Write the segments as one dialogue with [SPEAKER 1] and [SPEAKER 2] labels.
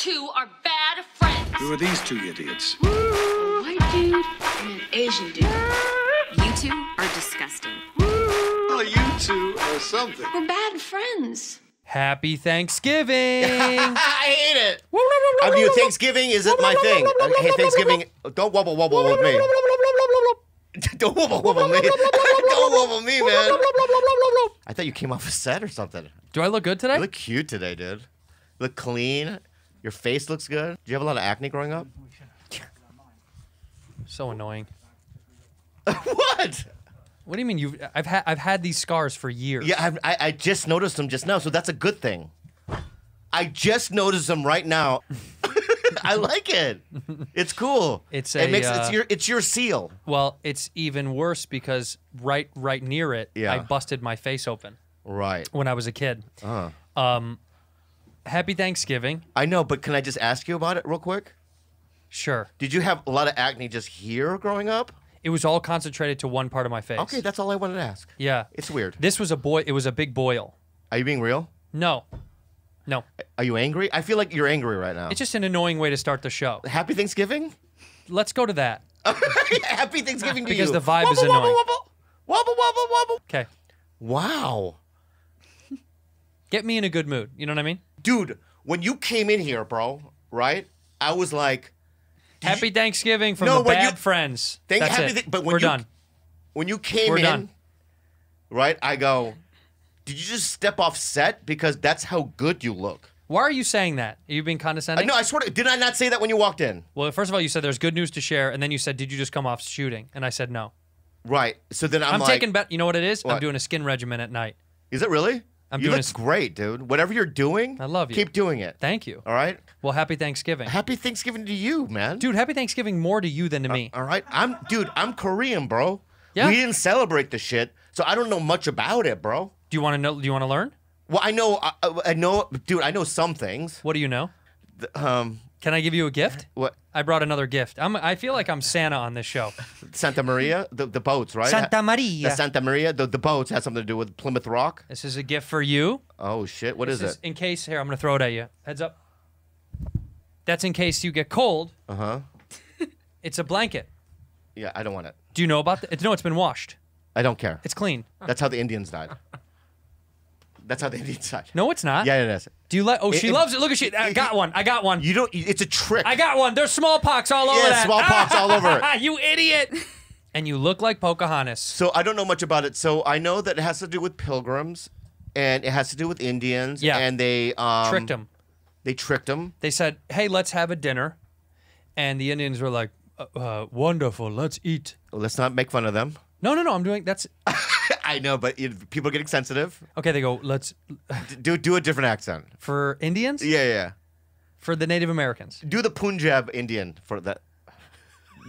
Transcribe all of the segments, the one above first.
[SPEAKER 1] two are bad friends.
[SPEAKER 2] Who are these two idiots?
[SPEAKER 1] A white dude and an Asian dude.
[SPEAKER 3] You two are disgusting.
[SPEAKER 2] Well, you two are something.
[SPEAKER 1] We're bad friends.
[SPEAKER 4] Happy Thanksgiving.
[SPEAKER 5] I hate it. I mean, Thanksgiving isn't my thing. Uh, Hey, Thanksgiving, don't wobble wobble with me. don't wobble wobble me. don't wobble me, man. I thought you came off a set or something.
[SPEAKER 4] Do I look good today?
[SPEAKER 5] You look cute today, dude. You look clean. Your face looks good. Do you have a lot of acne growing up?
[SPEAKER 4] so annoying.
[SPEAKER 5] what?
[SPEAKER 4] What do you mean you? have I've had I've had these scars for years.
[SPEAKER 5] Yeah, I've, I I just noticed them just now, so that's a good thing. I just noticed them right now. I like it. It's cool.
[SPEAKER 4] It's
[SPEAKER 5] it
[SPEAKER 4] a,
[SPEAKER 5] makes
[SPEAKER 4] uh,
[SPEAKER 5] it's your it's your seal.
[SPEAKER 4] Well, it's even worse because right right near it,
[SPEAKER 5] Yeah.
[SPEAKER 4] I busted my face open
[SPEAKER 5] Right.
[SPEAKER 4] when I was a kid.
[SPEAKER 5] Uh.
[SPEAKER 4] Um, happy Thanksgiving.
[SPEAKER 5] I know, but can I just ask you about it real quick?
[SPEAKER 4] Sure.
[SPEAKER 5] Did you have a lot of acne just here growing up?
[SPEAKER 4] It was all concentrated to one part of my face.
[SPEAKER 5] Okay, that's all I wanted to ask.
[SPEAKER 4] Yeah.
[SPEAKER 5] It's weird.
[SPEAKER 4] This was a boy. It was a big boil.
[SPEAKER 5] Are you being real?
[SPEAKER 4] No. No.
[SPEAKER 5] Are you angry? I feel like you're angry right now.
[SPEAKER 4] It's just an annoying way to start the show.
[SPEAKER 5] Happy Thanksgiving?
[SPEAKER 4] Let's go to that.
[SPEAKER 5] Happy Thanksgiving to you.
[SPEAKER 4] Because the vibe is
[SPEAKER 5] Wobble,
[SPEAKER 4] annoying.
[SPEAKER 5] Wobble, wobble, wobble, wobble, wobble.
[SPEAKER 4] Okay.
[SPEAKER 5] Wow.
[SPEAKER 4] Get me in a good mood. You know what I mean?
[SPEAKER 5] Dude, when you came in here, bro, right? I was like,
[SPEAKER 4] Happy Thanksgiving from
[SPEAKER 5] No,
[SPEAKER 4] the bad
[SPEAKER 5] you-
[SPEAKER 4] friends.
[SPEAKER 5] Thank-
[SPEAKER 4] That's
[SPEAKER 5] happy
[SPEAKER 4] it.
[SPEAKER 5] thi- but when
[SPEAKER 4] We're
[SPEAKER 5] you-
[SPEAKER 4] done.
[SPEAKER 5] when you came
[SPEAKER 4] We're
[SPEAKER 5] in,
[SPEAKER 4] done.
[SPEAKER 5] right? I go, did you just step off set because that's how good you look?
[SPEAKER 4] Why are you saying that? Are you being
[SPEAKER 5] I
[SPEAKER 4] condescending?
[SPEAKER 5] no, I swear to, did I not say that when you walked in?
[SPEAKER 4] Well, first of all, you said there's good news to share, and then you said, "Did you just come off shooting?" And I said, "No."
[SPEAKER 5] Right. So then I'm,
[SPEAKER 4] I'm,
[SPEAKER 5] like,
[SPEAKER 4] taking bet. You know what it is? I'm doing a skin regimen at night.
[SPEAKER 5] is it really?
[SPEAKER 4] I'm
[SPEAKER 5] you
[SPEAKER 4] doing
[SPEAKER 5] look
[SPEAKER 4] a
[SPEAKER 5] great, dude. Whatever you're doing,
[SPEAKER 4] I love you.
[SPEAKER 5] Keep doing it.
[SPEAKER 4] Thank you.
[SPEAKER 5] All right.
[SPEAKER 4] Well, happy Thanksgiving,
[SPEAKER 5] Happy Thanksgiving to you, man.
[SPEAKER 4] dude. Happy Thanksgiving more to you than to me.
[SPEAKER 5] All right. I'm, dude. I'm Korean, bro.
[SPEAKER 4] Yeah.
[SPEAKER 5] We didn't celebrate the shit, so I don't know much about it, bro.
[SPEAKER 4] Do you want to know? Do you want to learn?
[SPEAKER 5] Well, I know, I, I know, dude. I know some things.
[SPEAKER 4] What do you know?
[SPEAKER 5] Um,
[SPEAKER 4] Can I give you a gift?
[SPEAKER 5] what
[SPEAKER 4] I brought another gift. I'm. I feel like I'm Santa on this show.
[SPEAKER 5] Santa Maria, the, the boats, right?
[SPEAKER 4] Santa Maria.
[SPEAKER 5] The Santa Maria, the, the boats has something to do with Plymouth Rock.
[SPEAKER 4] This is a gift for you.
[SPEAKER 5] Oh shit! What is
[SPEAKER 4] This
[SPEAKER 5] it?
[SPEAKER 4] in case here, I'm gonna throw it at you. Heads up. That's in case you get cold.
[SPEAKER 5] Uh huh.
[SPEAKER 4] It's a blanket.
[SPEAKER 5] Yeah, I don't want it.
[SPEAKER 4] Do you know about it? No, it's been washed.
[SPEAKER 5] I don't care.
[SPEAKER 4] It's clean.
[SPEAKER 5] That's how the Indians died. That's how they Indians died.
[SPEAKER 4] No, it's not.
[SPEAKER 5] Yeah, it is.
[SPEAKER 4] Do you like? Oh, she
[SPEAKER 5] it-
[SPEAKER 4] loves it. Look at she. I got one. I got one.
[SPEAKER 5] You don't. It's a trick.
[SPEAKER 4] I got one. There's smallpox all over
[SPEAKER 5] Yeah,
[SPEAKER 4] that.
[SPEAKER 5] smallpox all over it.
[SPEAKER 4] you idiot. And you look like Pocahontas.
[SPEAKER 5] So I don't know much about it. So I know that it has to do with pilgrims, and it has to do with Indians.
[SPEAKER 4] Yeah.
[SPEAKER 5] And they um,
[SPEAKER 4] Tricked them.
[SPEAKER 5] They tricked them.
[SPEAKER 4] They said, "Hey, let's have a dinner," and the Indians were like, uh, uh, "Wonderful, let's eat."
[SPEAKER 5] Let's not make fun of them.
[SPEAKER 4] No, no, no. I'm doing that's
[SPEAKER 5] I know, but it, people are getting sensitive.
[SPEAKER 4] okay. They go, "Let's
[SPEAKER 5] Do do a different accent.
[SPEAKER 4] for Indians,
[SPEAKER 5] Yeah, yeah.
[SPEAKER 4] for the Native Americans."
[SPEAKER 5] Do the Punjab Indian for that.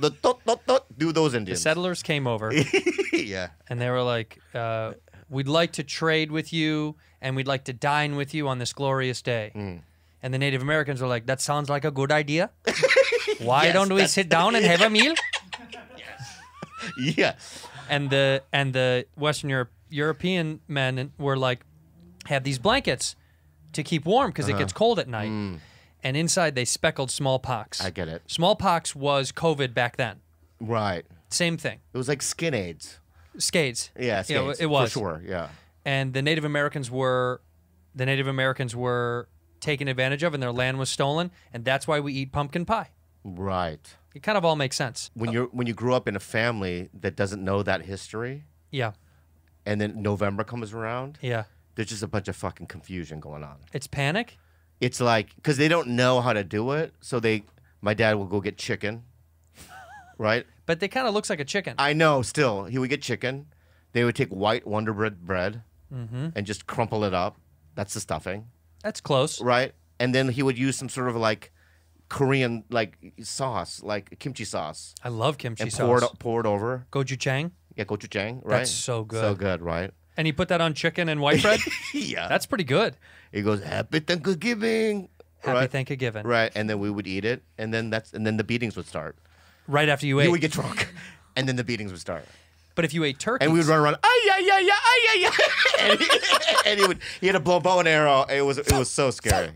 [SPEAKER 5] The tot, tot, tot, do those Indians.
[SPEAKER 4] The settlers came over
[SPEAKER 5] yeah.
[SPEAKER 4] and they were like, uh, "We'd like to trade with you, and we'd like to dine with you on this glorious day."
[SPEAKER 5] Mm.
[SPEAKER 4] And the Native Americans were like, "That sounds like a good idea. Why
[SPEAKER 5] Yes,
[SPEAKER 4] don't we sit down and have a meal?"
[SPEAKER 5] Yeah.
[SPEAKER 4] And the and the Western Europe, European men were like, have these blankets to keep warm because
[SPEAKER 5] Uh-huh.
[SPEAKER 4] it gets cold at night. And inside they speckled smallpox.
[SPEAKER 5] Mm. I get it.
[SPEAKER 4] Smallpox was COVID back then.
[SPEAKER 5] Right.
[SPEAKER 4] Same thing.
[SPEAKER 5] It was like skin aids.
[SPEAKER 4] Scades.
[SPEAKER 5] Yeah,
[SPEAKER 4] You know,
[SPEAKER 5] skates,
[SPEAKER 4] it was
[SPEAKER 5] for sure. Yeah.
[SPEAKER 4] And the Native Americans were, the Native Americans were taken advantage of, and their land was stolen, and that's why we eat pumpkin pie.
[SPEAKER 5] Right.
[SPEAKER 4] It kind of all makes sense.
[SPEAKER 5] When you're when you grew up in a family that doesn't know that history,
[SPEAKER 4] Yeah.
[SPEAKER 5] and then November comes around,
[SPEAKER 4] Yeah.
[SPEAKER 5] there's just a bunch of fucking confusion going on.
[SPEAKER 4] It's panic.
[SPEAKER 5] It's like because they don't know how to do it, so they. My dad will go get chicken. Right.
[SPEAKER 4] But they kind of looks like a chicken.
[SPEAKER 5] I know. Still, he would get chicken. They would take white Wonder Bread bread
[SPEAKER 4] Mm-hmm.
[SPEAKER 5] and just crumple it up. That's the stuffing,
[SPEAKER 4] That's close.
[SPEAKER 5] right? And then he would use some sort of like Korean like sauce, like kimchi sauce,
[SPEAKER 4] I love kimchi
[SPEAKER 5] and
[SPEAKER 4] sauce.
[SPEAKER 5] pour it pour it over.
[SPEAKER 4] Gochujang.
[SPEAKER 5] Yeah, gochujang, right?
[SPEAKER 4] That's so good.
[SPEAKER 5] So
[SPEAKER 4] good.
[SPEAKER 5] right?
[SPEAKER 4] And he put that on chicken and white bread.
[SPEAKER 5] yeah.
[SPEAKER 4] That's pretty good.
[SPEAKER 5] he goes happy Thanksgiving.
[SPEAKER 4] Happy
[SPEAKER 5] right?
[SPEAKER 4] Thanksgiving.
[SPEAKER 5] Right, and then we would eat it, and then that's and then the beatings would start.
[SPEAKER 4] Right after you ate.
[SPEAKER 5] He would get drunk, and then the beatings would start.
[SPEAKER 4] but if you ate turkey,
[SPEAKER 5] and we would run around. Ay yeah yeah yeah ay yeah yeah. and, he, and he would he had a blow bow and arrow. It was it was so scary.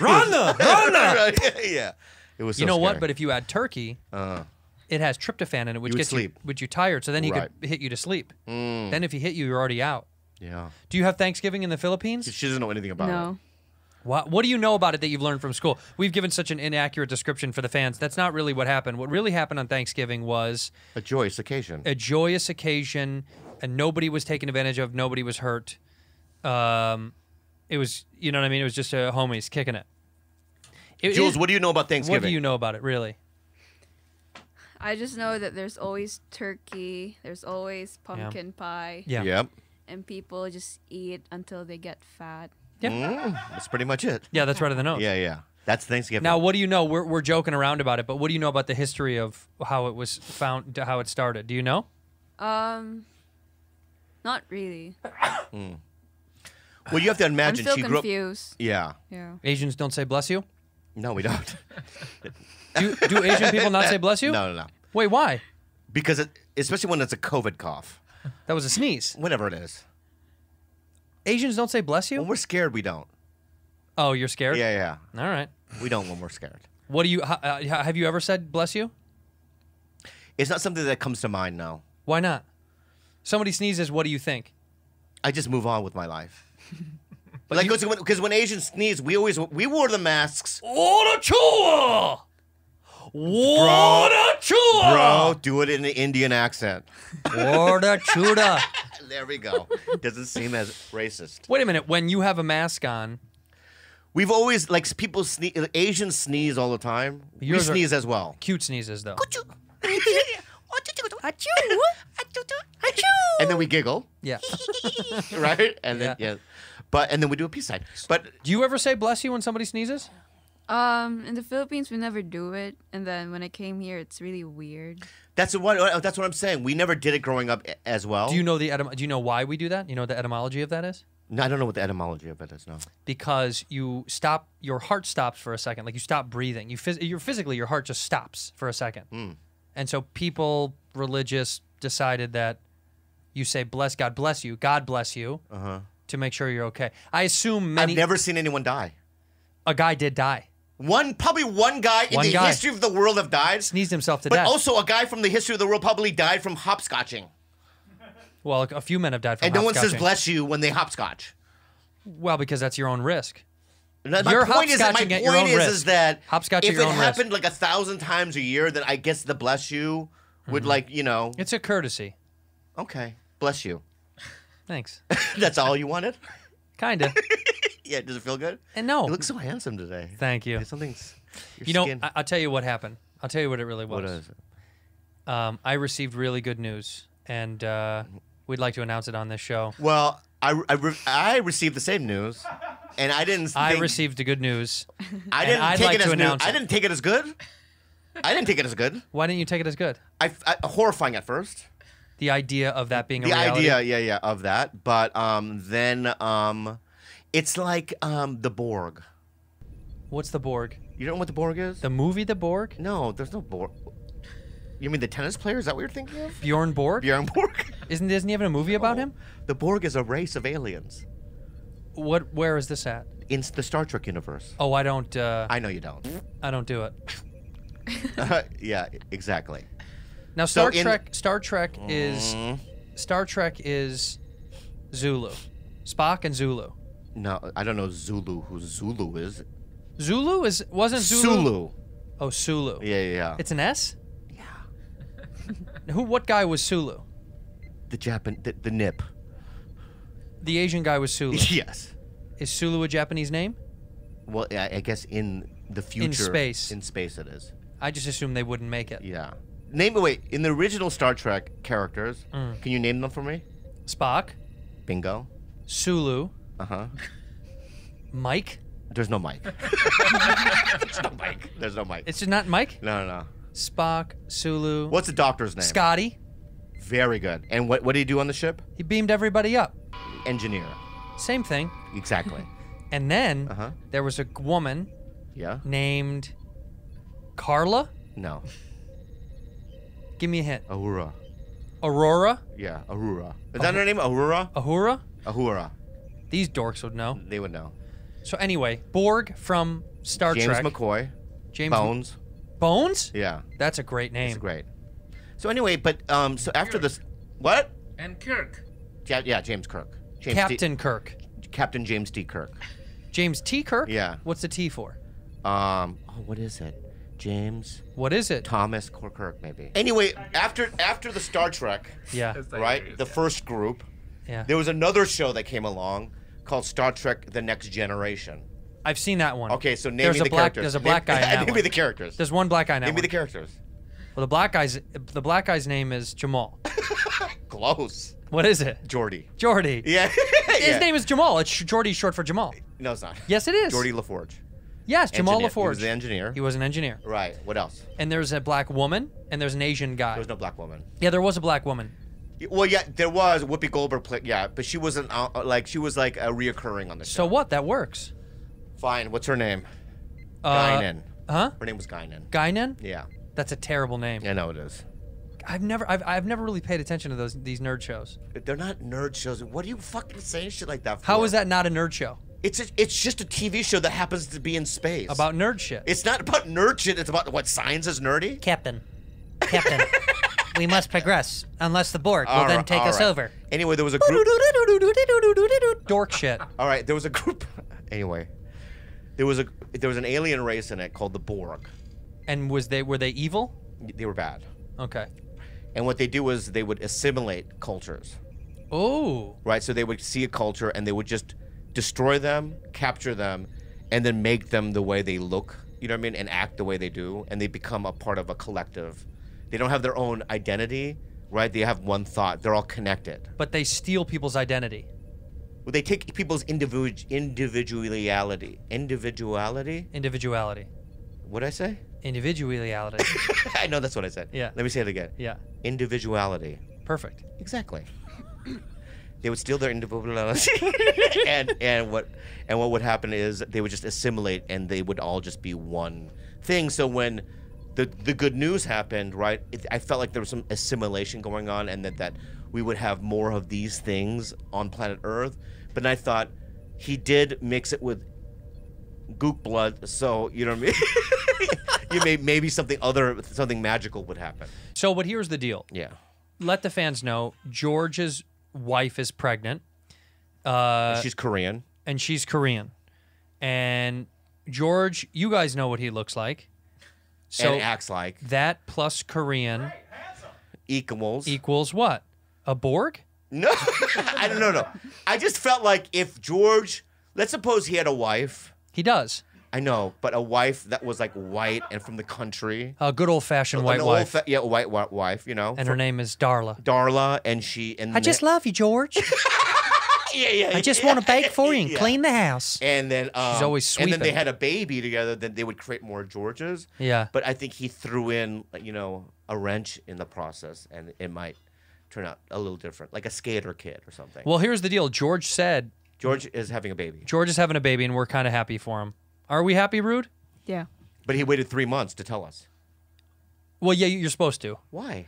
[SPEAKER 4] Run, run.
[SPEAKER 5] yeah. It was. So
[SPEAKER 4] You know what? But if you add turkey,
[SPEAKER 5] Uh,
[SPEAKER 4] it has tryptophan in it, which
[SPEAKER 5] You
[SPEAKER 4] gets
[SPEAKER 5] sleep.
[SPEAKER 4] you, which you tired. So then he
[SPEAKER 5] Right.
[SPEAKER 4] could hit you to sleep.
[SPEAKER 5] Mm.
[SPEAKER 4] Then if he hit you, you're already out.
[SPEAKER 5] yeah.
[SPEAKER 4] Do you have Thanksgiving in the Philippines?
[SPEAKER 5] She doesn't know anything about it.
[SPEAKER 6] No.
[SPEAKER 4] What, what do you know about it that you've learned from school? We've given such an inaccurate description for the fans. That's not really what happened. What really happened on Thanksgiving was
[SPEAKER 5] A joyous occasion.
[SPEAKER 4] a joyous occasion, and nobody was taken advantage of. Nobody was hurt. Um, it was, you know what I mean? It was just a homies kicking it. It-
[SPEAKER 5] Jules,
[SPEAKER 4] it-
[SPEAKER 5] what do you know about Thanksgiving?
[SPEAKER 4] what do you know about it, really?
[SPEAKER 6] I just know that there's always turkey, there's always pumpkin pie,
[SPEAKER 4] Yeah.
[SPEAKER 5] Yep.
[SPEAKER 6] and people just eat until they get fat.
[SPEAKER 4] Yeah.
[SPEAKER 5] Mm, that's pretty much it.
[SPEAKER 4] Yeah, that's right in the notes.
[SPEAKER 5] Yeah, yeah. That's Thanksgiving.
[SPEAKER 4] Now, what do you know? We're, we're joking around about it, but what do you know about the history of how it was found, how it started? Do you know?
[SPEAKER 6] Um, not really.
[SPEAKER 5] Well, you have to imagine
[SPEAKER 6] I'm
[SPEAKER 5] imagine
[SPEAKER 6] still
[SPEAKER 5] she grew up.
[SPEAKER 6] confused.
[SPEAKER 5] Yeah.
[SPEAKER 6] Yeah.
[SPEAKER 4] Asians don't say bless you?
[SPEAKER 5] No, we don't.
[SPEAKER 4] Do, do Asian people not say bless you?
[SPEAKER 5] no, no, no.
[SPEAKER 4] Wait, why?
[SPEAKER 5] Because it, especially when it's a COVID cough,
[SPEAKER 4] That was a sneeze.
[SPEAKER 5] whatever it is.
[SPEAKER 4] Asians don't say bless
[SPEAKER 5] When
[SPEAKER 4] you?
[SPEAKER 5] we're scared, we don't.
[SPEAKER 4] Oh, you're scared?
[SPEAKER 5] Yeah, yeah.
[SPEAKER 4] All right.
[SPEAKER 5] We don't when we're scared.
[SPEAKER 4] What do you, uh, have you ever said bless you?
[SPEAKER 5] It's not something that comes to mind now.
[SPEAKER 4] Why not? Somebody sneezes, what do you think?
[SPEAKER 5] I just move on with my life. Like, because when Asians sneeze, we always we wore the masks.
[SPEAKER 4] Chua! Chua!
[SPEAKER 5] Bro, do it in an Indian accent.
[SPEAKER 4] Chuda.
[SPEAKER 5] There we go. Doesn't seem as racist.
[SPEAKER 4] Wait a minute. When you have a mask on,
[SPEAKER 5] We've always like people sneeze. Asians sneeze all the time.
[SPEAKER 4] Yours
[SPEAKER 5] we sneeze as well.
[SPEAKER 4] cute sneezes though.
[SPEAKER 5] And then we giggle,
[SPEAKER 4] Yeah.
[SPEAKER 5] right? And then
[SPEAKER 4] Yeah.
[SPEAKER 5] yeah. But and then we do a peace sign. But
[SPEAKER 4] Do you ever say bless you when somebody sneezes?
[SPEAKER 6] Um, in the Philippines, we never do it, and then when I came here, it's really weird.
[SPEAKER 5] that's what that's what I'm saying. We never did it growing up as well.
[SPEAKER 4] Do you know the etym- do you know why we do that? You know what the etymology of that is?
[SPEAKER 5] No, I don't know what the etymology of it is. No.
[SPEAKER 4] Because you stop your heart stops for a second, like you stop breathing. You phys- you're physically your heart just stops for a second.
[SPEAKER 5] Hmm.
[SPEAKER 4] And so people religious decided that you say bless God bless you, God bless you
[SPEAKER 5] Uh-huh.
[SPEAKER 4] to make sure you're okay. I assume many
[SPEAKER 5] I've never seen anyone die.
[SPEAKER 4] a guy did die.
[SPEAKER 5] One, probably one guy in the
[SPEAKER 4] guy.
[SPEAKER 5] history of the world have died.
[SPEAKER 4] Sneezed himself to
[SPEAKER 5] But
[SPEAKER 4] death.
[SPEAKER 5] also, a guy from the history of the world probably died from hopscotching.
[SPEAKER 4] well, a few men have died from
[SPEAKER 5] And no one says bless you when they hopscotch.
[SPEAKER 4] Well, because that's your own risk.
[SPEAKER 5] My
[SPEAKER 4] You're
[SPEAKER 5] point is that my
[SPEAKER 4] your
[SPEAKER 5] point is,
[SPEAKER 4] risk.
[SPEAKER 5] is that
[SPEAKER 4] Hopscotch
[SPEAKER 5] if it
[SPEAKER 4] own risk.
[SPEAKER 5] happened like a thousand times a year, then I guess the bless you would
[SPEAKER 4] Mm-hmm.
[SPEAKER 5] like you know
[SPEAKER 4] It's a courtesy.
[SPEAKER 5] okay bless you.
[SPEAKER 4] Thanks.
[SPEAKER 5] That's all you wanted.
[SPEAKER 4] Kinda.
[SPEAKER 5] Yeah, does it feel good?
[SPEAKER 4] And no.
[SPEAKER 5] You look so handsome today.
[SPEAKER 4] Thank you.
[SPEAKER 5] Something's. Your
[SPEAKER 4] You know,
[SPEAKER 5] skin.
[SPEAKER 4] I- I'll tell you what happened. I'll tell you what it really was.
[SPEAKER 5] what is it?
[SPEAKER 4] Um, I received really good news, and uh, we'd like to announce it on this show.
[SPEAKER 5] Well, I, I, re- I received the same news, and I didn't.
[SPEAKER 4] I
[SPEAKER 5] think-
[SPEAKER 4] received the good news.
[SPEAKER 5] I didn't
[SPEAKER 4] I'd
[SPEAKER 5] take
[SPEAKER 4] like
[SPEAKER 5] it
[SPEAKER 4] to
[SPEAKER 5] as new-
[SPEAKER 4] announce
[SPEAKER 5] I
[SPEAKER 4] it.
[SPEAKER 5] didn't take it as good. I didn't take it as good.
[SPEAKER 4] Why didn't you take it as good?
[SPEAKER 5] I, I horrifying at first.
[SPEAKER 4] The idea of that being a
[SPEAKER 5] the
[SPEAKER 4] reality.
[SPEAKER 5] idea, yeah, yeah, of that. But um, then um, it's like um, the Borg.
[SPEAKER 4] What's the Borg?
[SPEAKER 5] You don't know what the Borg is?
[SPEAKER 4] The movie The Borg?
[SPEAKER 5] no, there's no Borg. You mean the tennis player? Is that what you're thinking of?
[SPEAKER 4] Bjorn Borg?
[SPEAKER 5] Bjorn Borg.
[SPEAKER 4] Isn't isn't he having a movie about him?
[SPEAKER 5] The Borg is a race of aliens
[SPEAKER 4] What? Where is this at?
[SPEAKER 5] in the Star Trek universe.
[SPEAKER 4] Oh, I don't. Uh,
[SPEAKER 5] I know you don't.
[SPEAKER 4] I don't do it.
[SPEAKER 5] Uh, yeah, exactly.
[SPEAKER 4] Now, Star
[SPEAKER 5] in-
[SPEAKER 4] Trek. Star Trek mm-hmm. is Star Trek is Zulu, Spock and Zulu.
[SPEAKER 5] No, I don't know Zulu. Who Zulu is?
[SPEAKER 4] Zulu is wasn't Zulu.
[SPEAKER 5] Sulu.
[SPEAKER 4] Oh, Sulu.
[SPEAKER 5] Yeah, yeah, yeah.
[SPEAKER 4] It's an S. Yeah. Who? What guy was Sulu?
[SPEAKER 5] the Japan, the, the nip.
[SPEAKER 4] The Asian guy was Sulu.
[SPEAKER 5] yes.
[SPEAKER 4] Is Sulu a Japanese name?
[SPEAKER 5] Well, I, I guess in the future, In
[SPEAKER 4] space.
[SPEAKER 5] in space, it is.
[SPEAKER 4] I just assumed they wouldn't make it.
[SPEAKER 5] Yeah. Name wait in the original Star Trek characters.
[SPEAKER 4] Mm.
[SPEAKER 5] Can you name them for me?
[SPEAKER 4] Spock,
[SPEAKER 5] Bingo.
[SPEAKER 4] Sulu,
[SPEAKER 5] Uh huh.
[SPEAKER 4] Mike.
[SPEAKER 5] There's no Mike. There's no Mike. There's no Mike.
[SPEAKER 4] It's just not Mike.
[SPEAKER 5] no, no, no.
[SPEAKER 4] Spock, Sulu,
[SPEAKER 5] What's the doctor's name?
[SPEAKER 4] Scotty.
[SPEAKER 5] Very good. And what what did he do on the ship?
[SPEAKER 4] He beamed everybody up.
[SPEAKER 5] Engineer.
[SPEAKER 4] Same thing.
[SPEAKER 5] Exactly.
[SPEAKER 4] And then
[SPEAKER 5] Uh-huh.
[SPEAKER 4] there was a woman
[SPEAKER 5] Yeah.
[SPEAKER 4] named Carla.
[SPEAKER 5] No.
[SPEAKER 4] Give me a hint.
[SPEAKER 5] Uhura.
[SPEAKER 4] Aurora.
[SPEAKER 5] Yeah. Uhura. Is that her name? Uhura.
[SPEAKER 4] Uhura.
[SPEAKER 5] Uhura.
[SPEAKER 4] These dorks would know.
[SPEAKER 5] They would know.
[SPEAKER 4] So anyway, Borg from Star
[SPEAKER 5] James
[SPEAKER 4] Trek.
[SPEAKER 5] James McCoy.
[SPEAKER 4] James
[SPEAKER 5] Bones.
[SPEAKER 4] Bones.
[SPEAKER 5] Yeah,
[SPEAKER 4] That's a great name.
[SPEAKER 5] it's great. So anyway, but um, so after this, what?
[SPEAKER 7] And Kirk.
[SPEAKER 5] Yeah, yeah, James Kirk. James T-
[SPEAKER 4] Captain Kirk.
[SPEAKER 5] Captain James T. Kirk.
[SPEAKER 4] James T. Kirk.
[SPEAKER 5] Yeah.
[SPEAKER 4] What's the T for?
[SPEAKER 5] Um, oh, what is it? James
[SPEAKER 4] What is it?
[SPEAKER 5] Thomas Cor- Kirk, maybe. Anyway, after after the Star Trek,
[SPEAKER 4] Yeah.
[SPEAKER 5] right, the first group,
[SPEAKER 4] Yeah.
[SPEAKER 5] there was another show that came along called Star Trek: The Next Generation.
[SPEAKER 4] I've seen that one.
[SPEAKER 5] Okay, so name
[SPEAKER 4] there's
[SPEAKER 5] me
[SPEAKER 4] a
[SPEAKER 5] the
[SPEAKER 4] black,
[SPEAKER 5] characters.
[SPEAKER 4] There's a black guy
[SPEAKER 5] name,
[SPEAKER 4] in that
[SPEAKER 5] Name
[SPEAKER 4] one.
[SPEAKER 5] me the characters.
[SPEAKER 4] There's one black guy in that
[SPEAKER 5] name me the characters.
[SPEAKER 4] Well, the black guy's the black guy's name is Jamal.
[SPEAKER 5] Close.
[SPEAKER 4] What is it?
[SPEAKER 5] Geordi.
[SPEAKER 4] Geordi.
[SPEAKER 5] Yeah.
[SPEAKER 4] His
[SPEAKER 5] Yeah.
[SPEAKER 4] name is Jamal. It's Geordi's short for Jamal.
[SPEAKER 5] No, it's not.
[SPEAKER 4] Yes, it is.
[SPEAKER 5] Geordi LaForge.
[SPEAKER 4] Yes, Jamal
[SPEAKER 5] Engineer.
[SPEAKER 4] LaForge.
[SPEAKER 5] He was the engineer.
[SPEAKER 4] He was an engineer.
[SPEAKER 5] Right. What else?
[SPEAKER 4] And there's a black woman and there's an Asian guy.
[SPEAKER 5] There was no black woman.
[SPEAKER 4] yeah, there was a black woman.
[SPEAKER 5] Well, yeah, there was Whoopi Goldberg. Play, yeah, but she wasn't uh, like she was like a reoccurring on the show.
[SPEAKER 4] So what? That works.
[SPEAKER 5] Fine. What's her name?
[SPEAKER 4] Uh,
[SPEAKER 5] Guinan.
[SPEAKER 4] Huh?
[SPEAKER 5] Her name was Guinan.
[SPEAKER 4] Guinan?
[SPEAKER 5] Yeah.
[SPEAKER 4] That's a terrible name.
[SPEAKER 5] I know it is.
[SPEAKER 4] I've never I've, I've never really paid attention to those these nerd shows.
[SPEAKER 5] They're not nerd shows. What are you fucking saying shit like that for?
[SPEAKER 4] How is that not a nerd show?
[SPEAKER 5] It's a, it's just a TV show that happens to be in space.
[SPEAKER 4] About nerd shit.
[SPEAKER 5] It's not about nerd shit. It's about what science is nerdy.
[SPEAKER 8] Captain. Captain. we must progress, unless the Borg will
[SPEAKER 5] All
[SPEAKER 8] then
[SPEAKER 5] right,
[SPEAKER 8] take
[SPEAKER 5] all
[SPEAKER 8] us
[SPEAKER 5] right.
[SPEAKER 8] over.
[SPEAKER 5] Anyway, there was a group.
[SPEAKER 4] Dork shit.
[SPEAKER 5] All right, there was a group. Anyway, there was a there was an alien race in it called the Borg.
[SPEAKER 4] And was they were they evil?
[SPEAKER 5] They were bad,
[SPEAKER 4] Okay.
[SPEAKER 5] and what they do was they would assimilate cultures.
[SPEAKER 4] Oh.
[SPEAKER 5] right? So they would see a culture and they would just destroy them, capture them, and then make them the way they look, you know what I mean, and act the way they do, and they become a part of a collective. They don't have their own identity, right? They have one thought. They're all connected.
[SPEAKER 4] But they steal people's identity.
[SPEAKER 5] Well, they take people's individu- individuality. Individuality?
[SPEAKER 4] Individuality.
[SPEAKER 5] What did I say?
[SPEAKER 4] Individuality.
[SPEAKER 5] I know that's what I said.
[SPEAKER 4] Yeah.
[SPEAKER 5] Let me say it again.
[SPEAKER 4] yeah.
[SPEAKER 5] Individuality.
[SPEAKER 4] Perfect.
[SPEAKER 5] Exactly. they would steal their individuality, and and what and what would happen is they would just assimilate, and they would all just be one thing. So when the the good news happened, right? It, I felt like there was some assimilation going on, and that that we would have more of these things on planet Earth. But I thought he did mix it with gook blood, so you know what I mean. you may maybe something other something magical would happen.
[SPEAKER 4] So, but here's the deal.
[SPEAKER 5] Yeah.
[SPEAKER 4] Let the fans know George's wife is pregnant. Uh,
[SPEAKER 5] She's Korean.
[SPEAKER 4] and she's Korean. And George, you guys know what he looks like. So
[SPEAKER 5] and acts like
[SPEAKER 4] that plus Korean
[SPEAKER 5] equals
[SPEAKER 4] equals what? A Borg?
[SPEAKER 5] no i don't know no i just felt like if george let's suppose he had a wife
[SPEAKER 4] He does.
[SPEAKER 5] I know but a wife that was like white and from the country
[SPEAKER 4] A good old fashioned white wife.
[SPEAKER 5] yeah white, white wife you know
[SPEAKER 4] and her name is Darla.
[SPEAKER 5] darla and she and
[SPEAKER 8] I just love you, George.
[SPEAKER 5] yeah yeah
[SPEAKER 8] I just
[SPEAKER 5] yeah,
[SPEAKER 8] want to bake for you and
[SPEAKER 5] yeah.
[SPEAKER 8] clean the house.
[SPEAKER 5] and then um,
[SPEAKER 4] always
[SPEAKER 5] and then they had a baby together then they would create more georges
[SPEAKER 4] Yeah.
[SPEAKER 5] but i think he threw in you know a wrench in the process and it might turn out a little different like a skater kid or something
[SPEAKER 4] Well, here's the deal. George said
[SPEAKER 5] george is having a baby
[SPEAKER 4] George is having a baby and we're kind of happy for him. Are we happy, Rude?
[SPEAKER 6] Yeah.
[SPEAKER 5] but he waited three months to tell us
[SPEAKER 4] Well, yeah, you're supposed to.
[SPEAKER 5] why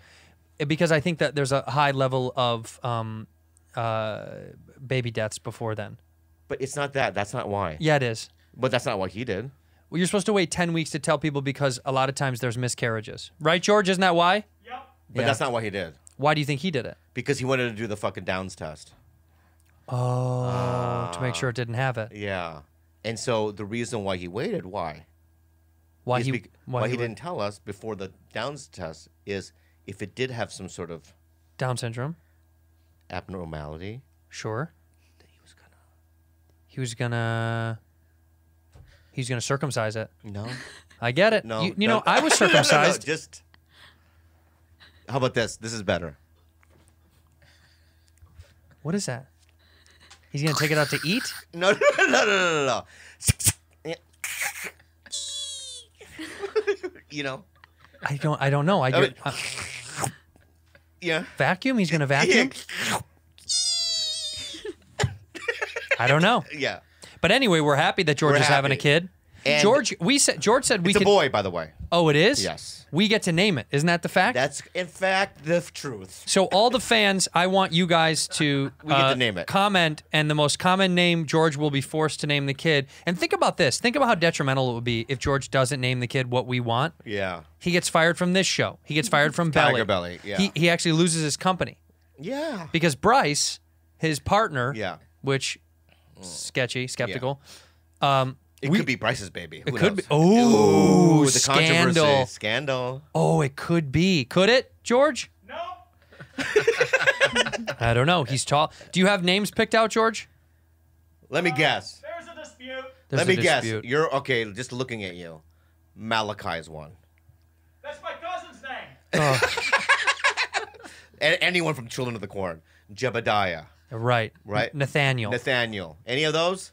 [SPEAKER 4] Uh, Because I think that there's a high level of um, uh, baby deaths before then.
[SPEAKER 5] But it's not that. That's not why.
[SPEAKER 4] Yeah, it is.
[SPEAKER 5] But that's not what he did.
[SPEAKER 4] Well, you're supposed to wait 10 weeks to tell people because a lot of times there's miscarriages. Right, George? Isn't that why? Yep.
[SPEAKER 5] But
[SPEAKER 4] Yeah.
[SPEAKER 5] that's not what he did.
[SPEAKER 4] Why do you think he did it?
[SPEAKER 5] Because he wanted to do the fucking Downs test.
[SPEAKER 4] Oh, to make sure it didn't have it.
[SPEAKER 5] Yeah. And so the reason why he waited, why?
[SPEAKER 4] Why
[SPEAKER 5] is
[SPEAKER 4] he?
[SPEAKER 5] bec-
[SPEAKER 4] why,
[SPEAKER 5] he
[SPEAKER 4] he
[SPEAKER 5] didn't tell us before the Downs test is if it did have some sort of
[SPEAKER 4] Down syndrome.
[SPEAKER 5] abnormality,
[SPEAKER 4] Sure. He was gonna. He was gonna. He's gonna circumcise it.
[SPEAKER 5] no,
[SPEAKER 4] I get it.
[SPEAKER 5] no.
[SPEAKER 4] You, you
[SPEAKER 5] no,
[SPEAKER 4] know, I was
[SPEAKER 5] no, no, no,
[SPEAKER 4] circumcised.
[SPEAKER 5] just. How about this? This is better.
[SPEAKER 4] What is that? He's gonna take it out to eat.
[SPEAKER 5] No, no, no, no, no, no, you know,
[SPEAKER 4] I don't. I don't know. I,
[SPEAKER 5] I mean-
[SPEAKER 4] uh,
[SPEAKER 5] yeah.
[SPEAKER 4] vacuum. He's gonna vacuum. I don't know.
[SPEAKER 5] Yeah.
[SPEAKER 4] But anyway, we're happy that George
[SPEAKER 5] We're
[SPEAKER 4] is having a kid.
[SPEAKER 5] And
[SPEAKER 4] George, we said George said we
[SPEAKER 5] It's a boy, by the way.
[SPEAKER 4] Oh, it is.
[SPEAKER 5] Yes.
[SPEAKER 4] We get to name it. Isn't that the fact?
[SPEAKER 5] That's in fact the truth.
[SPEAKER 4] So all the fans, I want you guys to
[SPEAKER 5] We get to
[SPEAKER 4] uh,
[SPEAKER 5] name it.
[SPEAKER 4] comment, and the most common name George will be forced to name the kid. And think about this. Think about how detrimental it would be if George doesn't name the kid what we want.
[SPEAKER 5] Yeah.
[SPEAKER 4] He gets fired from this show. He gets fired from
[SPEAKER 5] Tiger
[SPEAKER 4] Belly.
[SPEAKER 5] Belly, yeah.
[SPEAKER 4] He he actually loses his company
[SPEAKER 5] Yeah.
[SPEAKER 4] because Bryce, his partner,
[SPEAKER 5] Yeah.
[SPEAKER 4] which sketchy, skeptical. Um,
[SPEAKER 5] It
[SPEAKER 4] we-
[SPEAKER 5] could be Bryce's baby.
[SPEAKER 4] It could
[SPEAKER 5] knows?
[SPEAKER 4] be. Oh,
[SPEAKER 5] Ooh, the
[SPEAKER 4] scandal.
[SPEAKER 5] controversy. Scandal.
[SPEAKER 4] Oh, it could be. Could it, George? No. I don't know. He's tall. Do you have names picked out, George?
[SPEAKER 5] Let me guess.
[SPEAKER 7] Uh, there's a dispute.
[SPEAKER 4] There's
[SPEAKER 5] Let me
[SPEAKER 4] a
[SPEAKER 5] guess. You're okay. Just looking at you. Malachi's one.
[SPEAKER 7] That's my cousin's name. Oh.
[SPEAKER 5] A- anyone from Children of the Corn. Jebediah.
[SPEAKER 4] Right.
[SPEAKER 5] Right.
[SPEAKER 4] Nathaniel.
[SPEAKER 5] Nathaniel. Any of those?